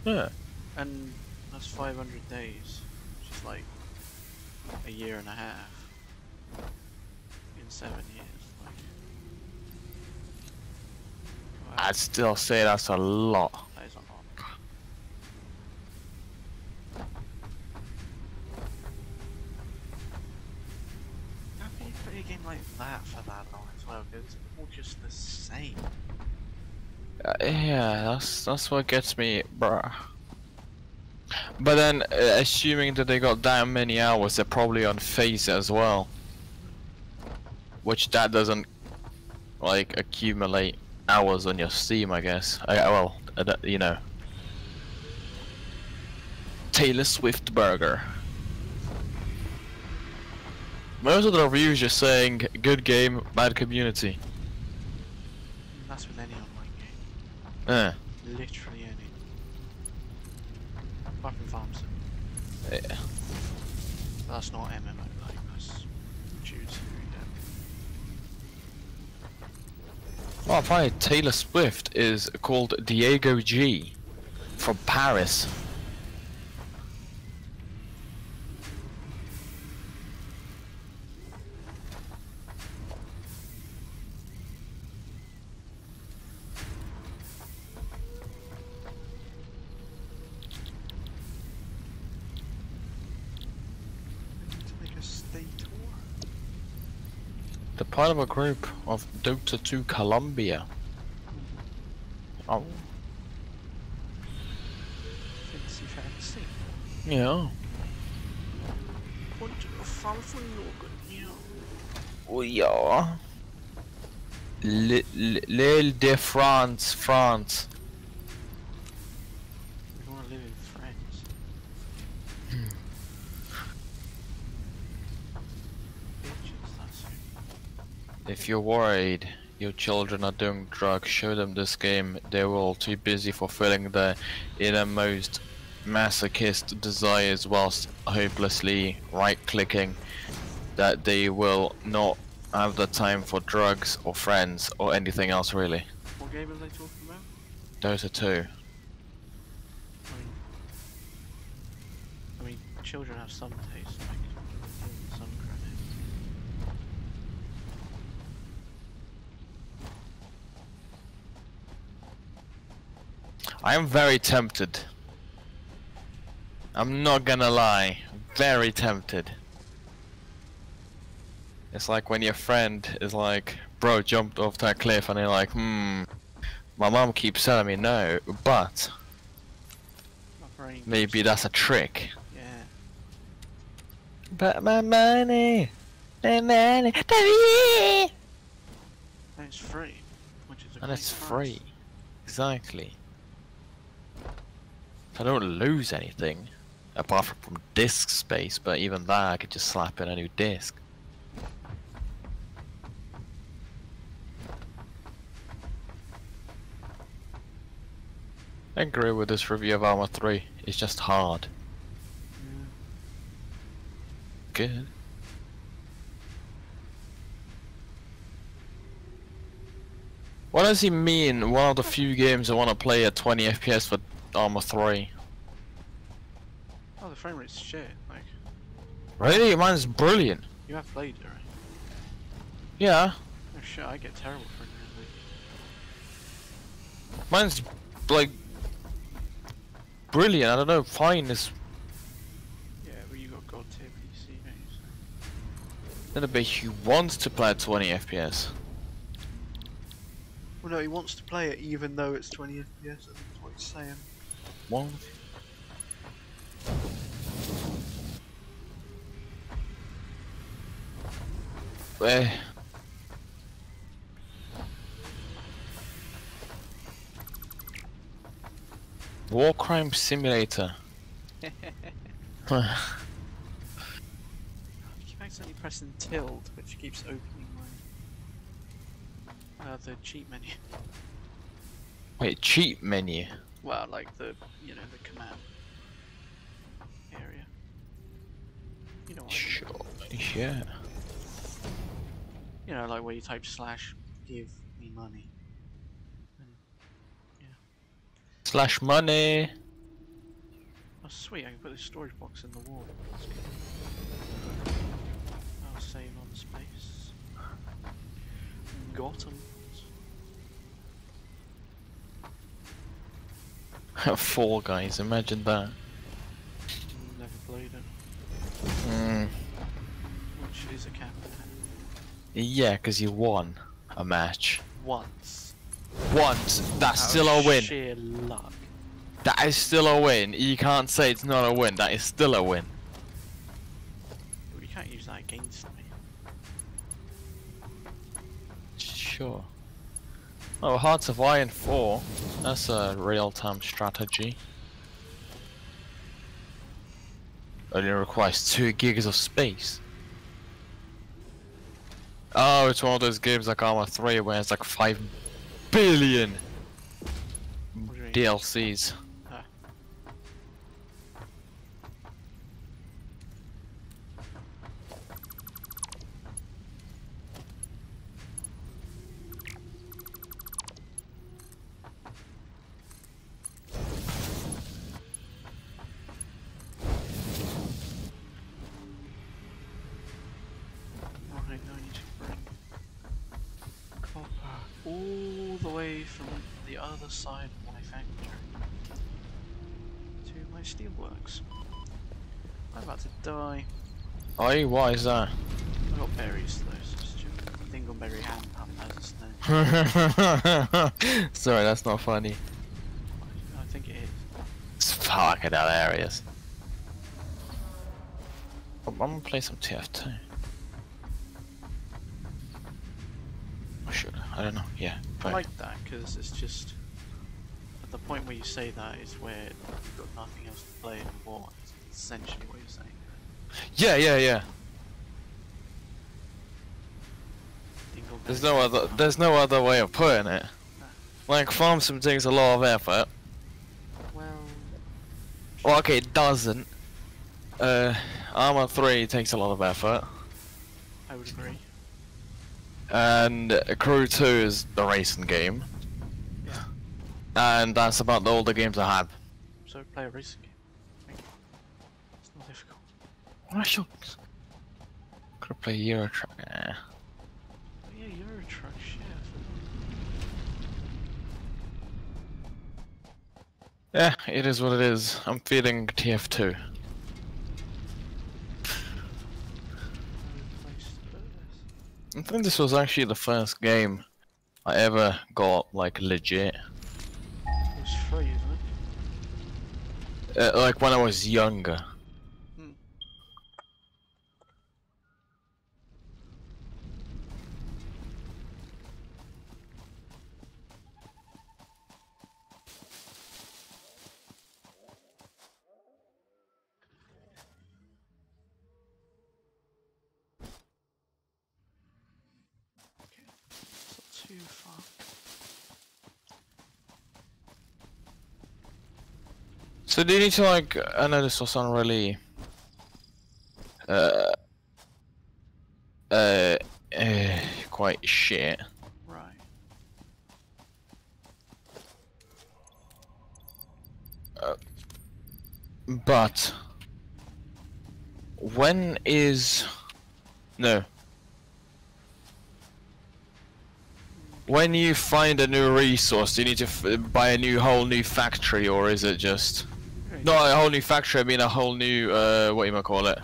Yeah. Yeah. And That's 500 days, which is like a year and a half in seven years. Like, wow, I'd still say that's a lot. that is a lot. How can you play a game like that for that long as well? Because it's all just the same. Uh, yeah, that's that's what gets me, bruh. But then, uh, assuming that they got that many hours, they're probably on phase as well. Which that doesn't, like, accumulate hours on your Steam, I guess. Well, uh, you know. Taylor Swift burger. Most of the reviews just saying good game, bad community. That's with any Eh. Literally any. Apart from Farm Sim. Yeah. That's not MMO, like, that's yeah. Well, apparently Taylor Swift is called Diego G from Paris. The part of a group of Dota 2 Colombia. Oh, Fancy, fancy. yeah. Und fan från någon, ja. Oh, yeah. L'Île de France, France. We wanna live in France. Bitches, that's it. If you're worried your children are doing drugs, show them this game. They're all too busy fulfilling their innermost masochist desires whilst hopelessly right clicking that they will not have the time for drugs or friends or anything else really. What game are they talking about? Dota 2. I mean, I mean, children have some taste, like give them some credit. I am very tempted. I'm not gonna lie, very tempted. It's like when your friend is like, bro, jumped off that cliff, and they're like, hmm, my mom keeps telling me no, but maybe that's a trick. Yeah. But my money, my money, And it's free, which is a and it's price. free. Exactly. I don't lose anything, apart from disk space. But even that, I could just slap in a new disk. I agree with this review of Arma 3. It's just hard. Yeah. Good. What does he mean? One of the few games I want to play at 20 FPS for Arma 3. Oh, the frame rate's shit. Like, Really? Mine's brilliant. you have played it, right? Yeah, Oh shit, I get terrible frame rate. Mine's like brilliant. I don't know. Fine is yeah, but you got God tier PC, you? Then a bit who wants to play at 20 FPS. Well, no, he wants to play it even though it's 20 FPS. That's what he's saying. One. Eh. War Crime Simulator. I keep accidentally pressing tilde, which keeps opening my uh, the cheat menu. Wait, cheat menu. Well, like the you know the command area. You know what? I mean. Sure. Yeah. You know, like where you type slash give me money. And Slash money. Oh sweet, I can put this storage box in the wall. That's good. I'll save on space. Got 'em. Fall Guys, imagine that. Never played it. Mm. Which is a campaign. Yeah, because you won a match. Once. Once, that's Out still a win. Sheer luck. That is still a win. You can't say it's not a win. That is still a win. You can't use that against me. Sure. Oh, Hearts of Iron 4. That's a real-time strategy. Only requires 2 gigs of space. Oh, it's one of those games like Arma 3 where it's like 5 billion? DLCs. All the way from the other side of my factory to my steelworks. I'm about to die. Oi, why is that? I got berries though, so stupid. Dingleberry ham has its name. Sorry, that's not funny. I think it is. It's fucking hilarious. I'm gonna play some TF2. Or should I? I don't know. Yeah. I like that because it's just at the point where you say that is where you've got nothing else to play anymore. It's essentially what you're saying. Yeah, yeah, yeah. There's no other. There's no other way of putting it. Like farm sim takes a lot of effort. Well, Well, okay, it doesn't. Uh, Arma 3 takes a lot of effort. I would agree. And Crew 2 is the racing game. Yeah. And that's about all the games I have. So play a racing game. It's not difficult. I should. Could play Euro Truck. Oh, yeah, you're truck chef. Yeah, it is what it is. I'm feeling TF2. I think this was actually the first game I ever got like legit. It was free, isn't it? Uh, like when I was younger. Hmm. Okay, it's not too far. So do you need to like? I know this was on really. Uh. Uh. uh quite shit. Right. But when is no? When you find a new resource, do you need to f buy a new whole new factory, or is it just Very not a whole new factory? I mean a whole new uh, what you might call it?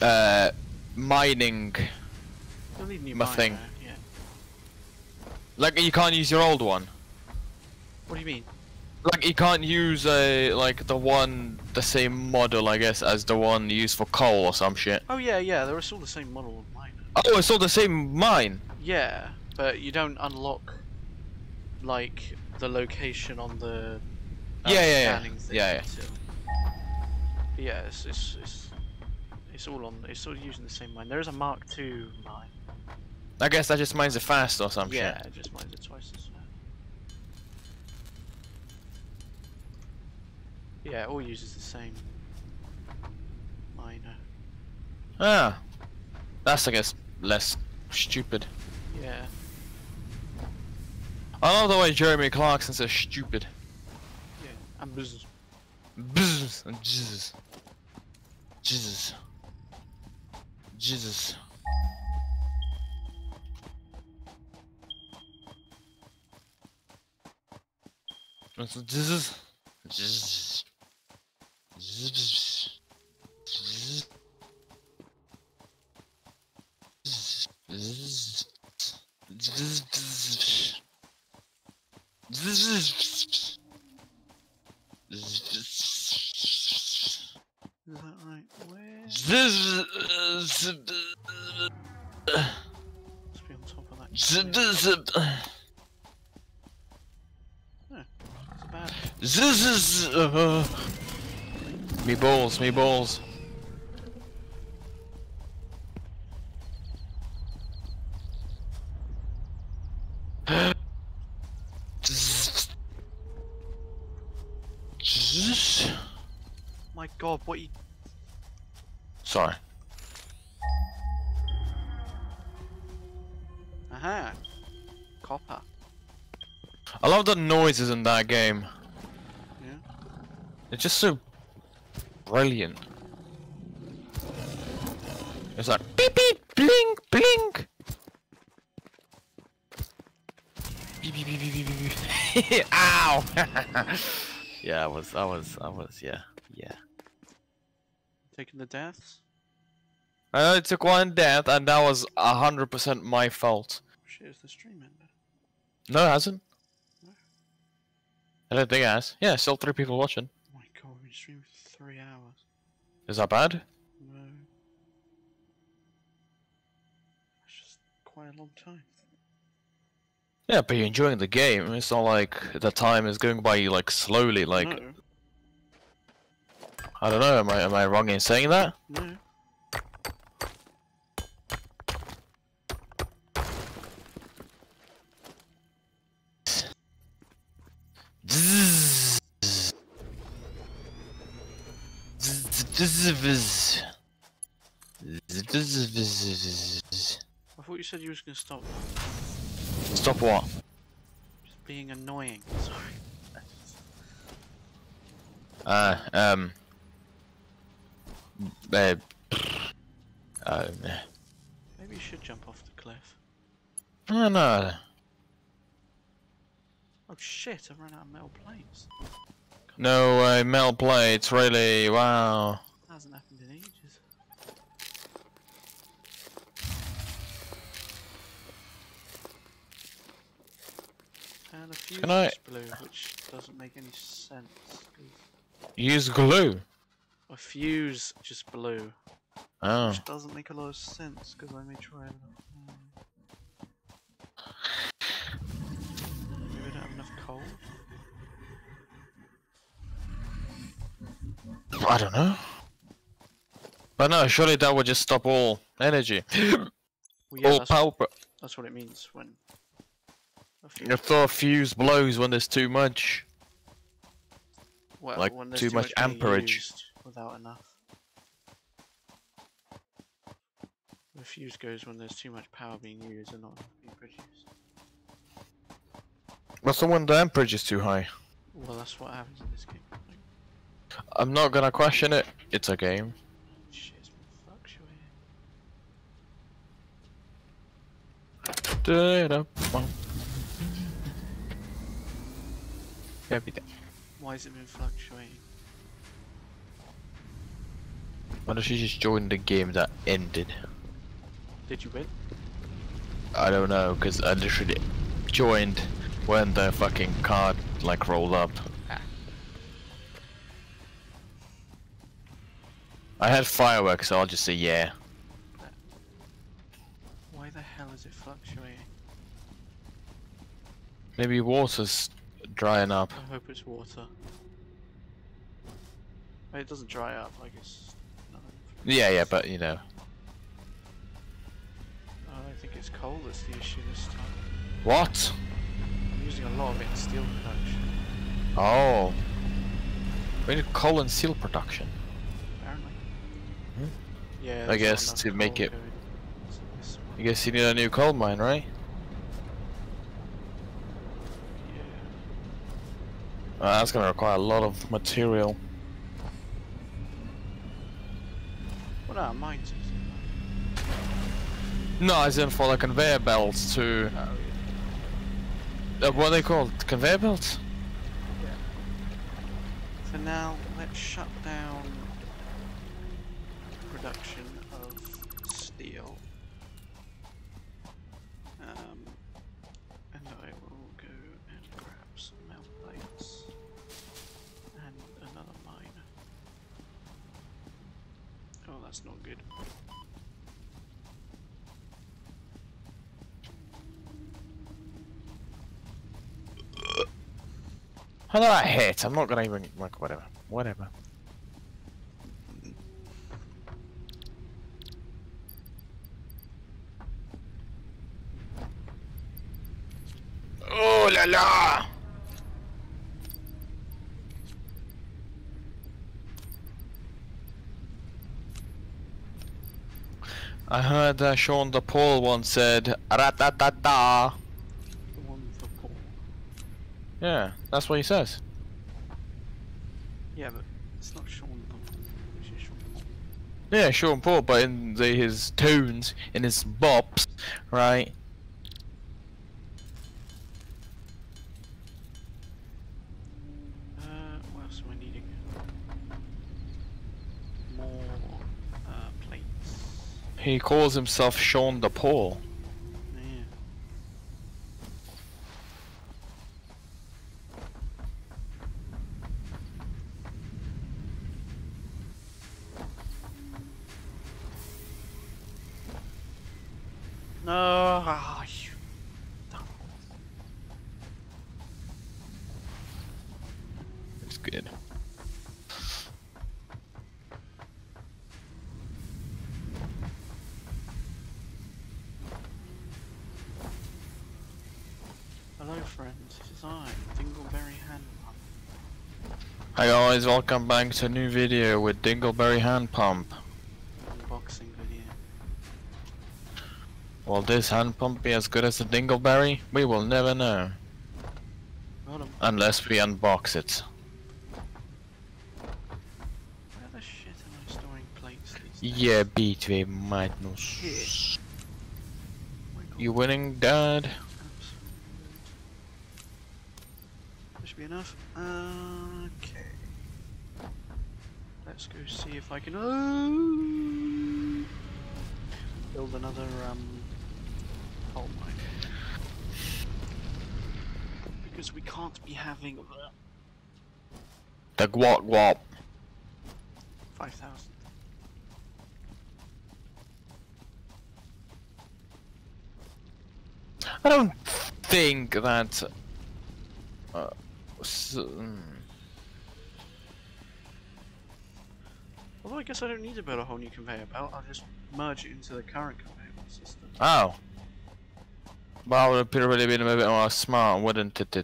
Uh, mining. You'll need new my mine thing. Yeah. Like you can't use your old one. What do you mean? Like you can't use a like the one the same model I guess as the one used for coal or some shit. Oh yeah, yeah. They're all the same model of mine. Oh, it's all the same mine. Yeah, but you don't unlock like the location on the uh, Yeah, yeah, yeah. Yeah, yeah. yeah, it's, it's it's it's all on. It's all using the same mine. There is a Mark II mine. I guess that just mines it fast or some yeah, shit. it just mines it twice as fast. Yeah, it all uses the same miner. Ah, that's I guess less stupid. Yeah. I love the way Jeremy Clarkson says stupid. Yeah. And business. Bzz, Jesus. Jesus. Jesus. That's- Jesus. Jesus. Jesus. Jesus. Jesus. Jesus. Is that right? Where? Must be on top of that. It's bad. Jesus. Uh, me balls, me balls. My god, what you. Sorry. Aha! Copper. I love the noises in that game. Yeah. It's just so brilliant. It's like beep beep blink blink. Beep beep beep beep beep beep. beep. Ow! yeah, I was, I was, I was, yeah, yeah. Taking the deaths? I know it took one death, and that was hundred percent my fault. Shit, is the stream ended? No, it hasn't. No. I don't think it has. Yeah, still three people watching. Oh my god, we've been streaming for three hours. Is that bad? No. That's just quite a long time. Yeah, but you're enjoying the game. It's not like the time is going by you like slowly. Like no, I don't know. Am I am I wrong in saying that? no. I thought you said you was gonna stop Stop what? just being annoying. Sorry. Uh, um. Uh, uh, Maybe you should jump off the cliff. no, no. Oh shit, I've run out of metal plates. No way, metal plates, really, wow. That hasn't happened in ages. And a fuse Can I- is blue, which doesn't make any sense. Use glue. A fuse just blew. Oh. which doesn't make a lot of sense because I may try it. Hmm. Maybe I don't have enough coal. I don't know. But no, surely that would just stop all energy. Well, yeah, all that's, power. that's what it means when. a fuse- You fuse blows when there's too much. well, like when there's too much being amperage. Used Without enough. The fuse goes when there's too much power being used and not being produced. But so when the amperage is too high. Well, that's what happens in this game. I'm not gonna question it. It's a game. shit's been fluctuating. Why has it been fluctuating? Why don't you just join the game that ended? Did you win? I don't know, cause I literally joined when the fucking card like rolled up. Ah. I had fireworks, so I'll just say yeah. Why the hell is it fluctuating? Maybe water's drying up. I hope it's water. It doesn't dry up, I nothing. Yeah, yeah, but you know. I don't think it's coal that's the issue this time. What? I'm using a lot of it in steel production, Oh. We need coal and steel production. apparently. Hmm? Yeah. I guess to make it- going into this one. I guess you need a new coal mine, right? Yeah. Uh, that's gonna require a lot of material. No, mine's. No, as in for the conveyor belts to. Oh, yeah. Uh, what are they called? Conveyor belts? For now, let's shut down How did I hit? I'm not gonna even. Like, whatever. Whatever. Oh la la! I heard uh, Sean the Paul once said "ratatata." The one for Paul. Yeah, that's what he says. Yeah, but it's not Sean Paul. It's Sean Paul. Yeah, Sean Paul, but in the, his tunes, in his bops, right? Uh, what else am I needing? More uh, plates. He calls himself Sean the Paul. No, ah, you. It's good. Hello, friends. It is I, Dingleberry Hand Pump. Hi guys, welcome back to a new video with Dingleberry Hand Pump. Will this hand pump be as good as the Dingleberry? We will never know. Unless we unbox it. Where the shit am I storing plates? Yeah, B2 Magnus. You winning, Dad? That should be enough. Okay. Let's go see if I can oh, build another um coal mine. Because we can't be having The guap guap. five thousand. I don't think that. Uh, s- mm. Although I guess I don't need to build a whole new conveyor belt. I'll just merge it into the current conveyor belt system. Oh. Well, it would have really been a bit more smart, wouldn't it?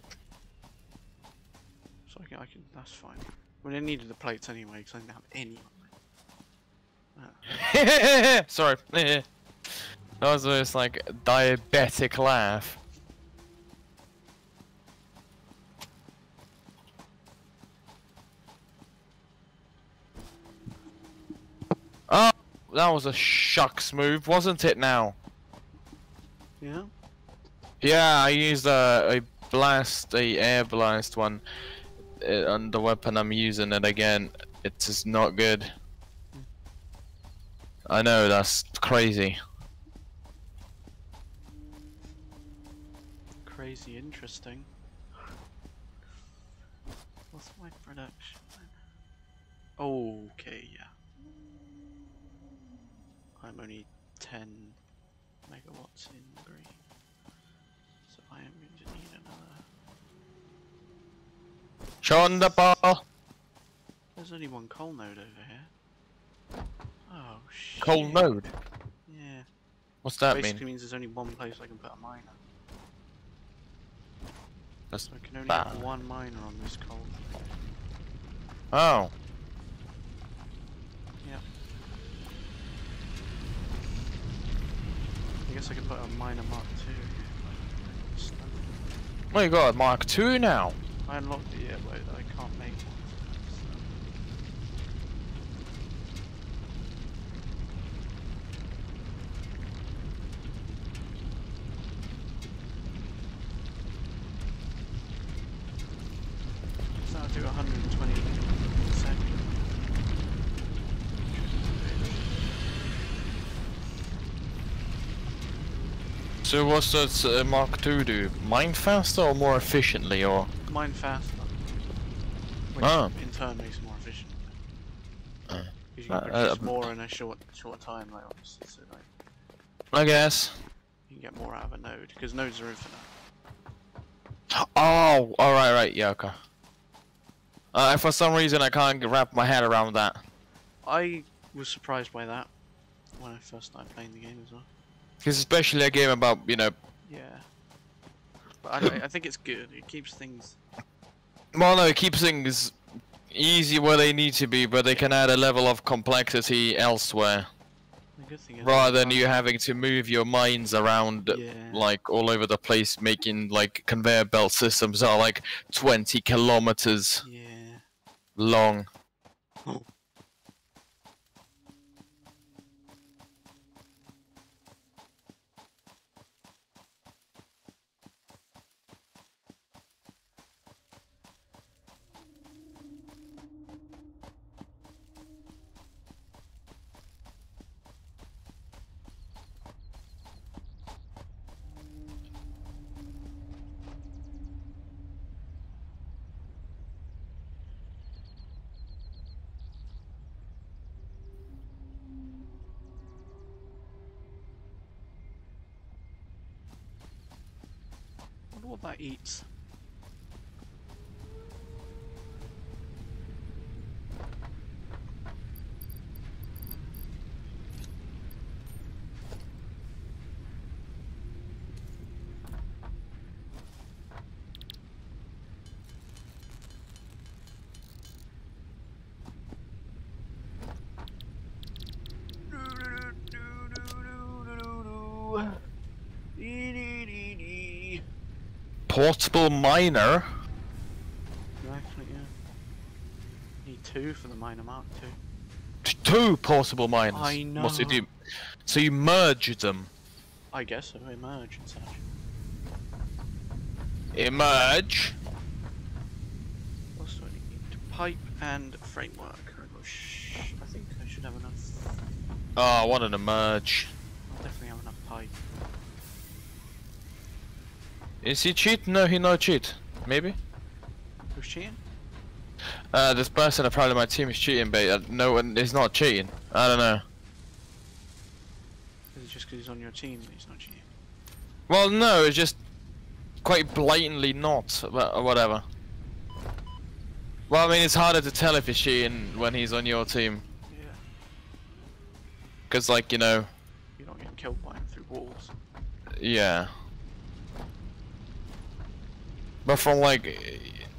So I can, I that's fine. Well, I needed the plates anyway because I didn't have any. Sorry. that was just like a diabetic laugh. Oh, that was a shucks move, wasn't it now? Yeah. Yeah, I used a, a blast, a air blast one uh, on the weapon I'm using it again. It's just not good. I know, that's crazy. Crazy interesting. What's my production? Okay, yeah. I'm only Sean the ball! There's only one coal node over here. Oh shit. Coal node? Yeah. What's that Basically mean? means there's only one place I can put a miner. That's So I can only bad. have one miner on this coal. node. Oh. Yep. I guess I can put a miner mark two. Oh, you got a Mark II now. I unlocked it yet, but I can't make one. So what's that uh, Mark II do? Mine faster or more efficiently or? Mine faster. Which Ah. in turn makes it more efficient. Because you Uh, can uh, produce more in a short short time, like obviously, so like I guess. you can get more out of a node because nodes are infinite. Oh, alright, right, yeah, okay. Uh, for some reason I can't wrap my head around that. I was surprised by that when I first started playing the game as well. Because especially a game about, you know, Yeah. But I, I think it's good. It keeps things. well no, it keeps things easy where they need to be, but they can add a level of complexity elsewhere. The good thing is Rather than you having to move your minds around Yeah. like all over the place making like conveyor belt systems that are like 20 kilometers Yeah. long. wonder what that Portable miner? Exactly, yeah. Need two for the miner mark two. Two portable miners. I What's it know. do? So you merge them. I guess so, emerge and such. Emerge. What else do I need? Pipe and framework. I think I should have enough. Oh, I wanted to emerge. I'll definitely have enough pipe. Is he cheat? No, he no cheat. Maybe. Who's cheating? Uh, this person, apparently my team is cheating, but uh, no one is not cheating. I don't know. Is it just because he's on your team that he's not cheating? Well, no, it's just quite blatantly not, but uh, whatever. Well, I mean, it's harder to tell if he's cheating when he's on your team. Yeah. Because, like, you know, You're not getting killed by him through walls. yeah. But from, like,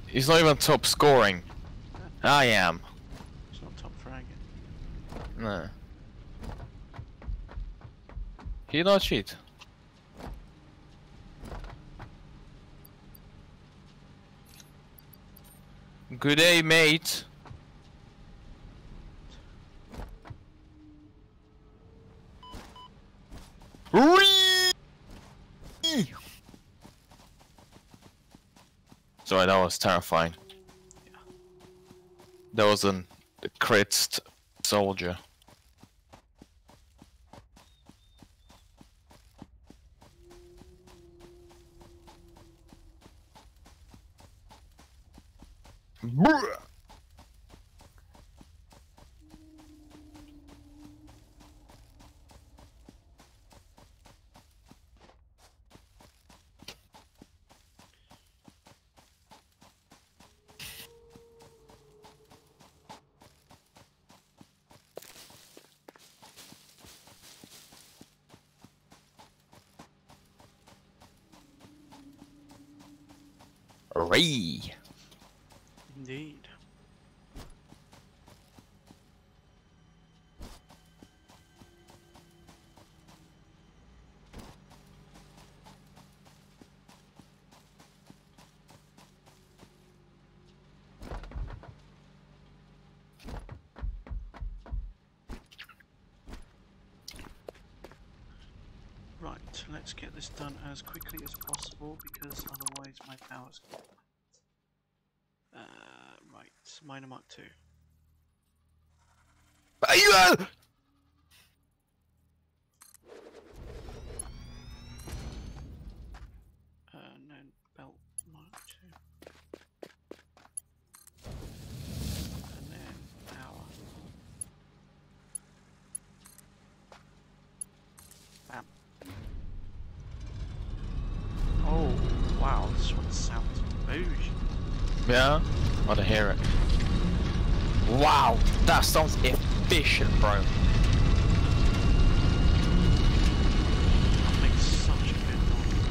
he's not even top scoring. I am. It's not top fragging. No. He not cheat. Good day, mate. Whee! Sorry, that was terrifying. That was an a crit soldier. Bruh. Ray. Indeed. Right, let's get this done as quickly as possible because otherwise my power's miner Mark Two. Are you? Uh... uh belt Mark Two. And then power. Bam. Oh, wow! This one sounds. Yeah, I don't hear it. Wow, that sounds efficient, bro. That makes such a good noise.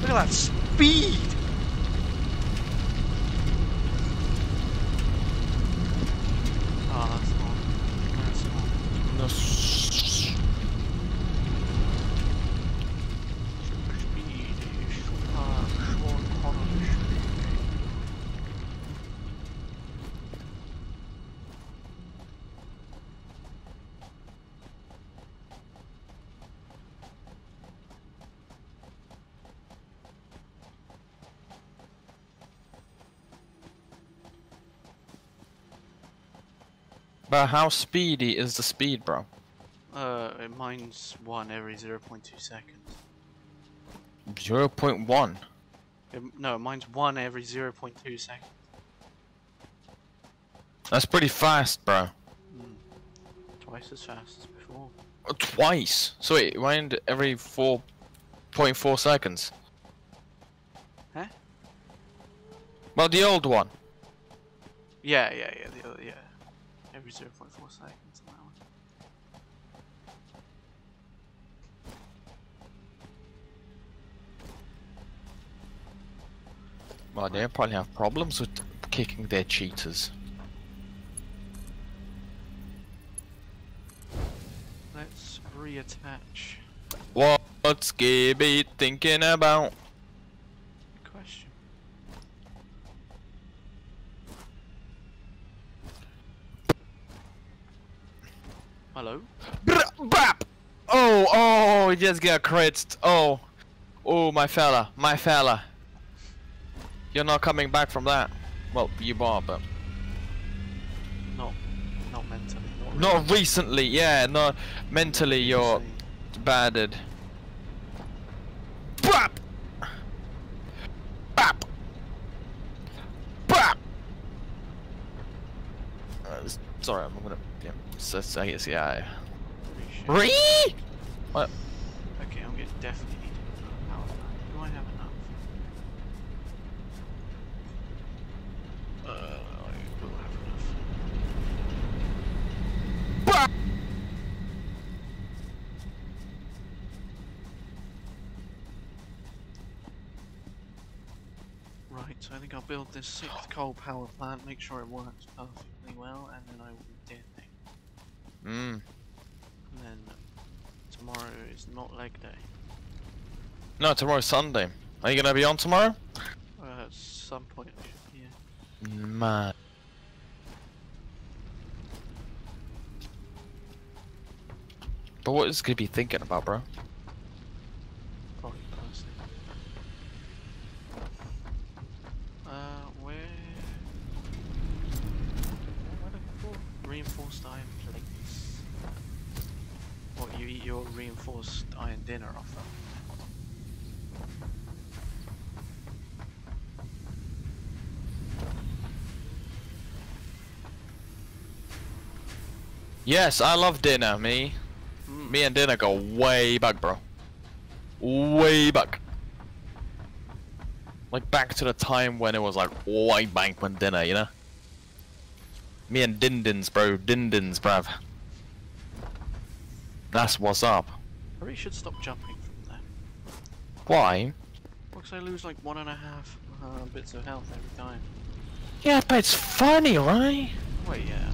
Look at that speed! Oh, that's not. That's not. No, s- Super speed. Super short corner speed. But how speedy is the speed, bro? Uh, it mine's one every 0.2 seconds. 0.1. Um, no, mine's one every 0.2 seconds. That's pretty fast, bro. Twice as fast as before. Uh, Twice. So wait, it went every 4.4 seconds. Huh? Well, the old one. Yeah, yeah, yeah, the other, yeah. They probably have problems with kicking their cheaters. Let's reattach. What's Gibby thinking about? Good question. Hello? Brr, Bap! Oh, oh, he just got crit. Oh, oh, my fella, my fella. You're not coming back from that. Well, you are, but Not, not mentally. Not, not recently. Yeah, no, mentally you're battered. Bap! Bap! Bap! Uh, sorry, I'm gonna. Yeah, so, I guess yeah. Shit. Re? What? Okay, I'm gonna definitely build this sixth coal power plant, make sure it works perfectly well, and then I will detonate. Mm. And then tomorrow is not leg day. No, tomorrow's Sunday. Are you gonna be on tomorrow? Uh, at some point yeah. should. Man. But what is gonna be thinking about, bro? Probably personally. Uh, where? What am I looking for? Reinforced iron plates. What, you eat your reinforced iron dinner off them? Yes, I love dinner, me. Mm. Me and dinner go way back, bro. Way back. Like back to the time when it was like white banquet dinner, you know? Me and Dindins, bro. Dindins, bruv. That's what's up. I really should stop jumping from there. Why? Because I lose like one and a half uh, bits of health every time. Yeah, but it's funny, right? Wait, yeah.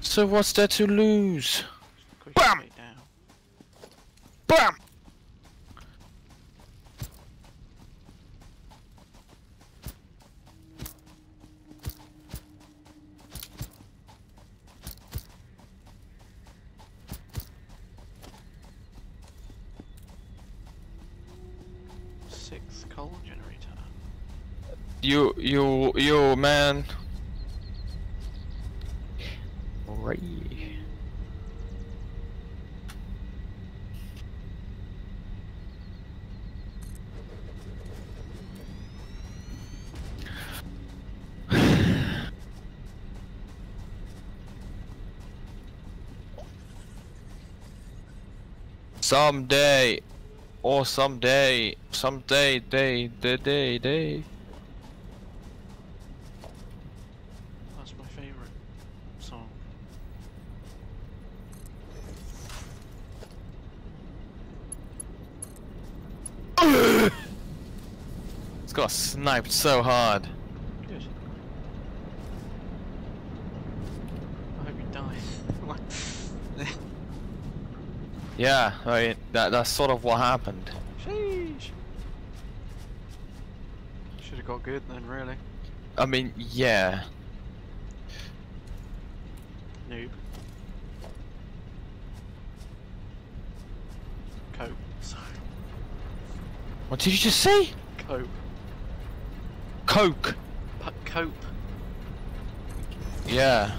So what's there to lose? Bam! Bam! You, you, you, man. Right. Someday, or someday, someday, day, day, day, day. It's got sniped so hard. Good. I hope you die. Yeah, I mean, that that's sort of what happened. Sheesh. Should have got good then, really. I mean, yeah. Noob. Cope. What did you just say? Cope. Coke. P cope. Yeah.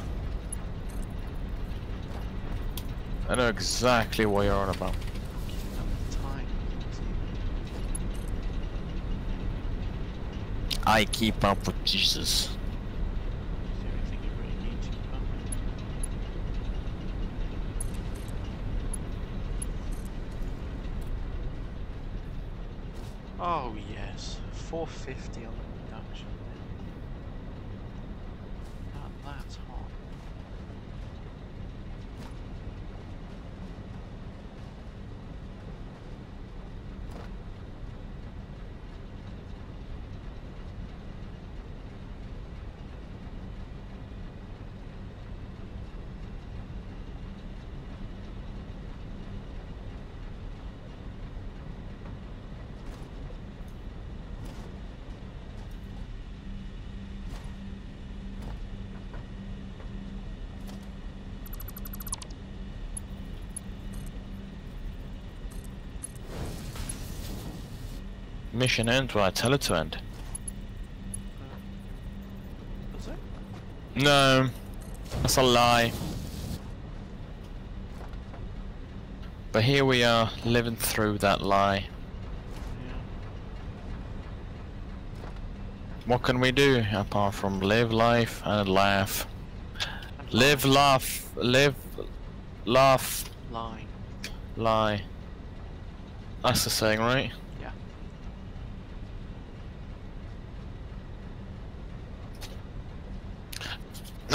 I know exactly what you're on about. I keep up with Jesus. Is there anything you really need to keep up with? Oh yes, 450 on the production. Now that's hot. Mission end when I tell it to end. It? No, that's a lie. But here we are, living through that lie. What can we do apart from live life and laugh? Live, laugh, live, laugh, Lie. lie. That's the saying, right? Yeah.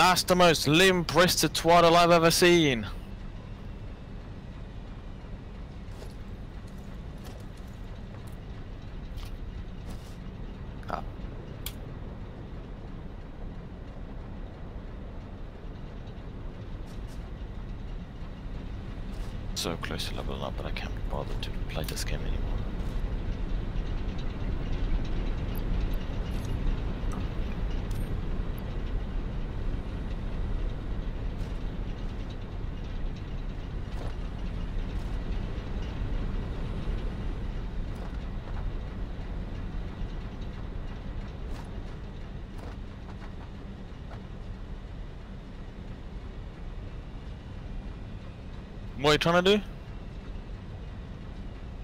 That's the most limp-wristed twaddle I've ever seen. Ah. So close to leveling up, but I can't bother to play this game anymore. What are you trying to do?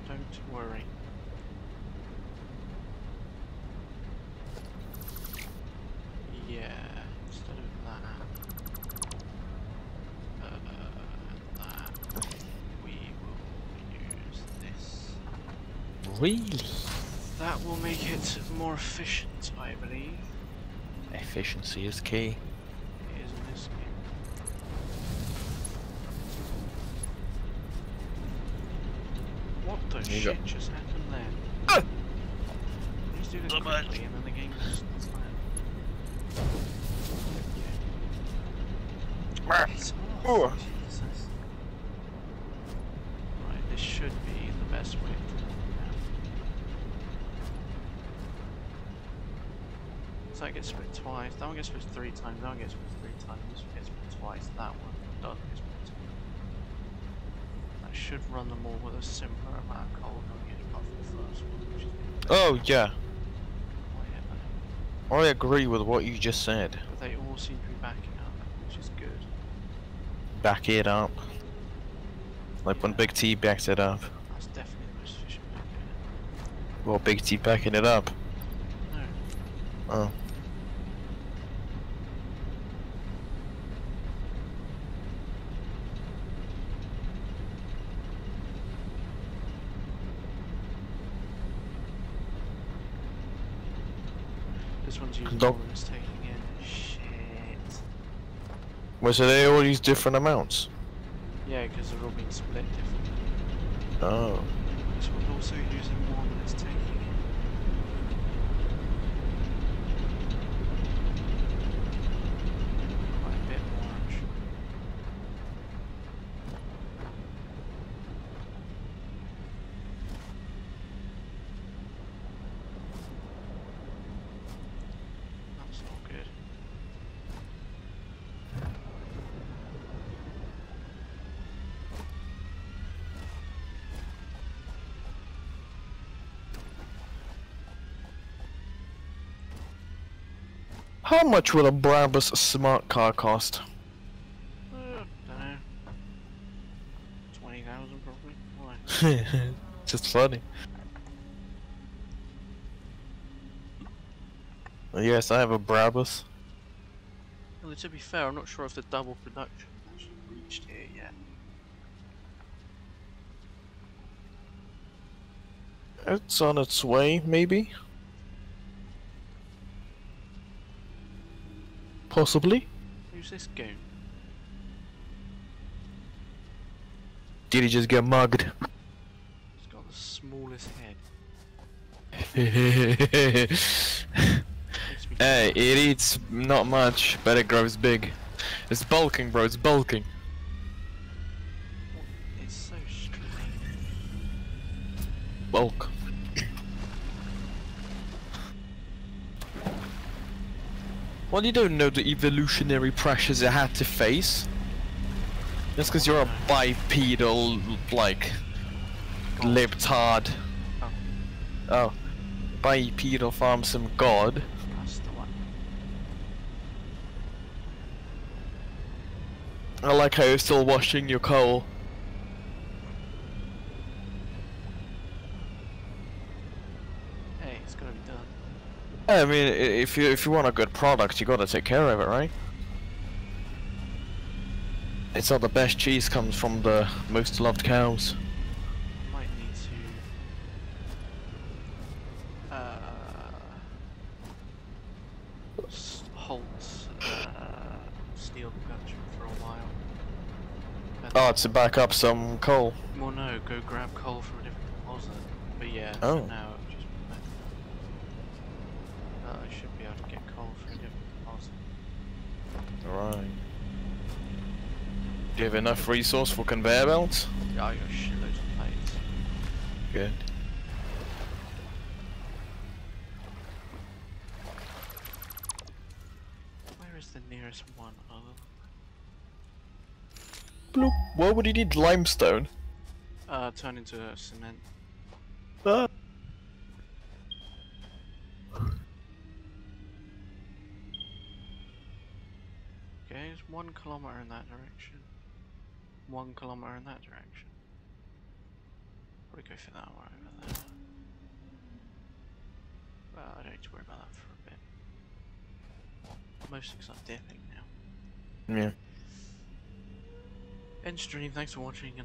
Don't worry. Yeah, instead of that, uh, that, we will use this. Really? That will make it more efficient, I believe. Efficiency is key. It is in this game. What the There you shit go. just happened there? Ah! Let's do this So much. quickly and then the game just starts Ah. It's Ooh. off. Jesus. Right, this should be the best way to do it So it gets split twice. That one gets split three times. That one gets split three times. This one gets split twice. That one doesn't get split twice. That should run them all with a similar amount of coal going in apart from the first one, which oh, oh yeah. I agree with what you just said. But they all seem to be backing up, which is good. Back it up. Like when Big T backs it up. That's definitely the most efficient way Well, Big T backing it up. No. Oh. This one's using Dog- all taking in. Shit. Well, so they all use different amounts. Yeah, because they're all being split differently. Oh. this one's also using more than it's taking in. Quite a bit more actually. That's not good. How much will a Brabus smart car cost? Uh. Twenty thousand probably. Why? Just funny. Yes, I have a Brabus. Well, to be fair, I'm not sure if the double production actually reached here yet. It's on its way, maybe? Possibly? Who's this goon? Did he just get mugged? He's got the smallest head. hey, it eats not much, but it grows big. It's bulking, bro, it's bulking. It's so strange. Bulk. Well, you don't know the evolutionary pressures it had to face. Just because you're a bipedal, like, libtard. Oh. Oh. Bipedal farm some god. That's the one. I like how you're still washing your coal. Hey, it's gotta be done. I mean, if you if you want a good product, you gotta take care of it, right? It's not the best cheese comes from the most loved cows. Might need to. Uh. s- Halt uh, steel production for a while. And Oh, to back up some coal. Well, no, go grab coal from a different deposit. But yeah, Oh. for now it just. Uh, I should be able to get coal from a different deposit. Right. Do you have enough resource for conveyor belts? Yeah, I got shitloads of plates. Good. Where is the nearest one other? Bloop. Why would you need limestone? Uh, turn into cement. Ah. It's one kilometer in that direction. One kilometer in that direction. Probably go for that one over there. Well, I don't need to worry about that for a bit. Mostly because I'm dipping now. Yeah. End stream, thanks for watching and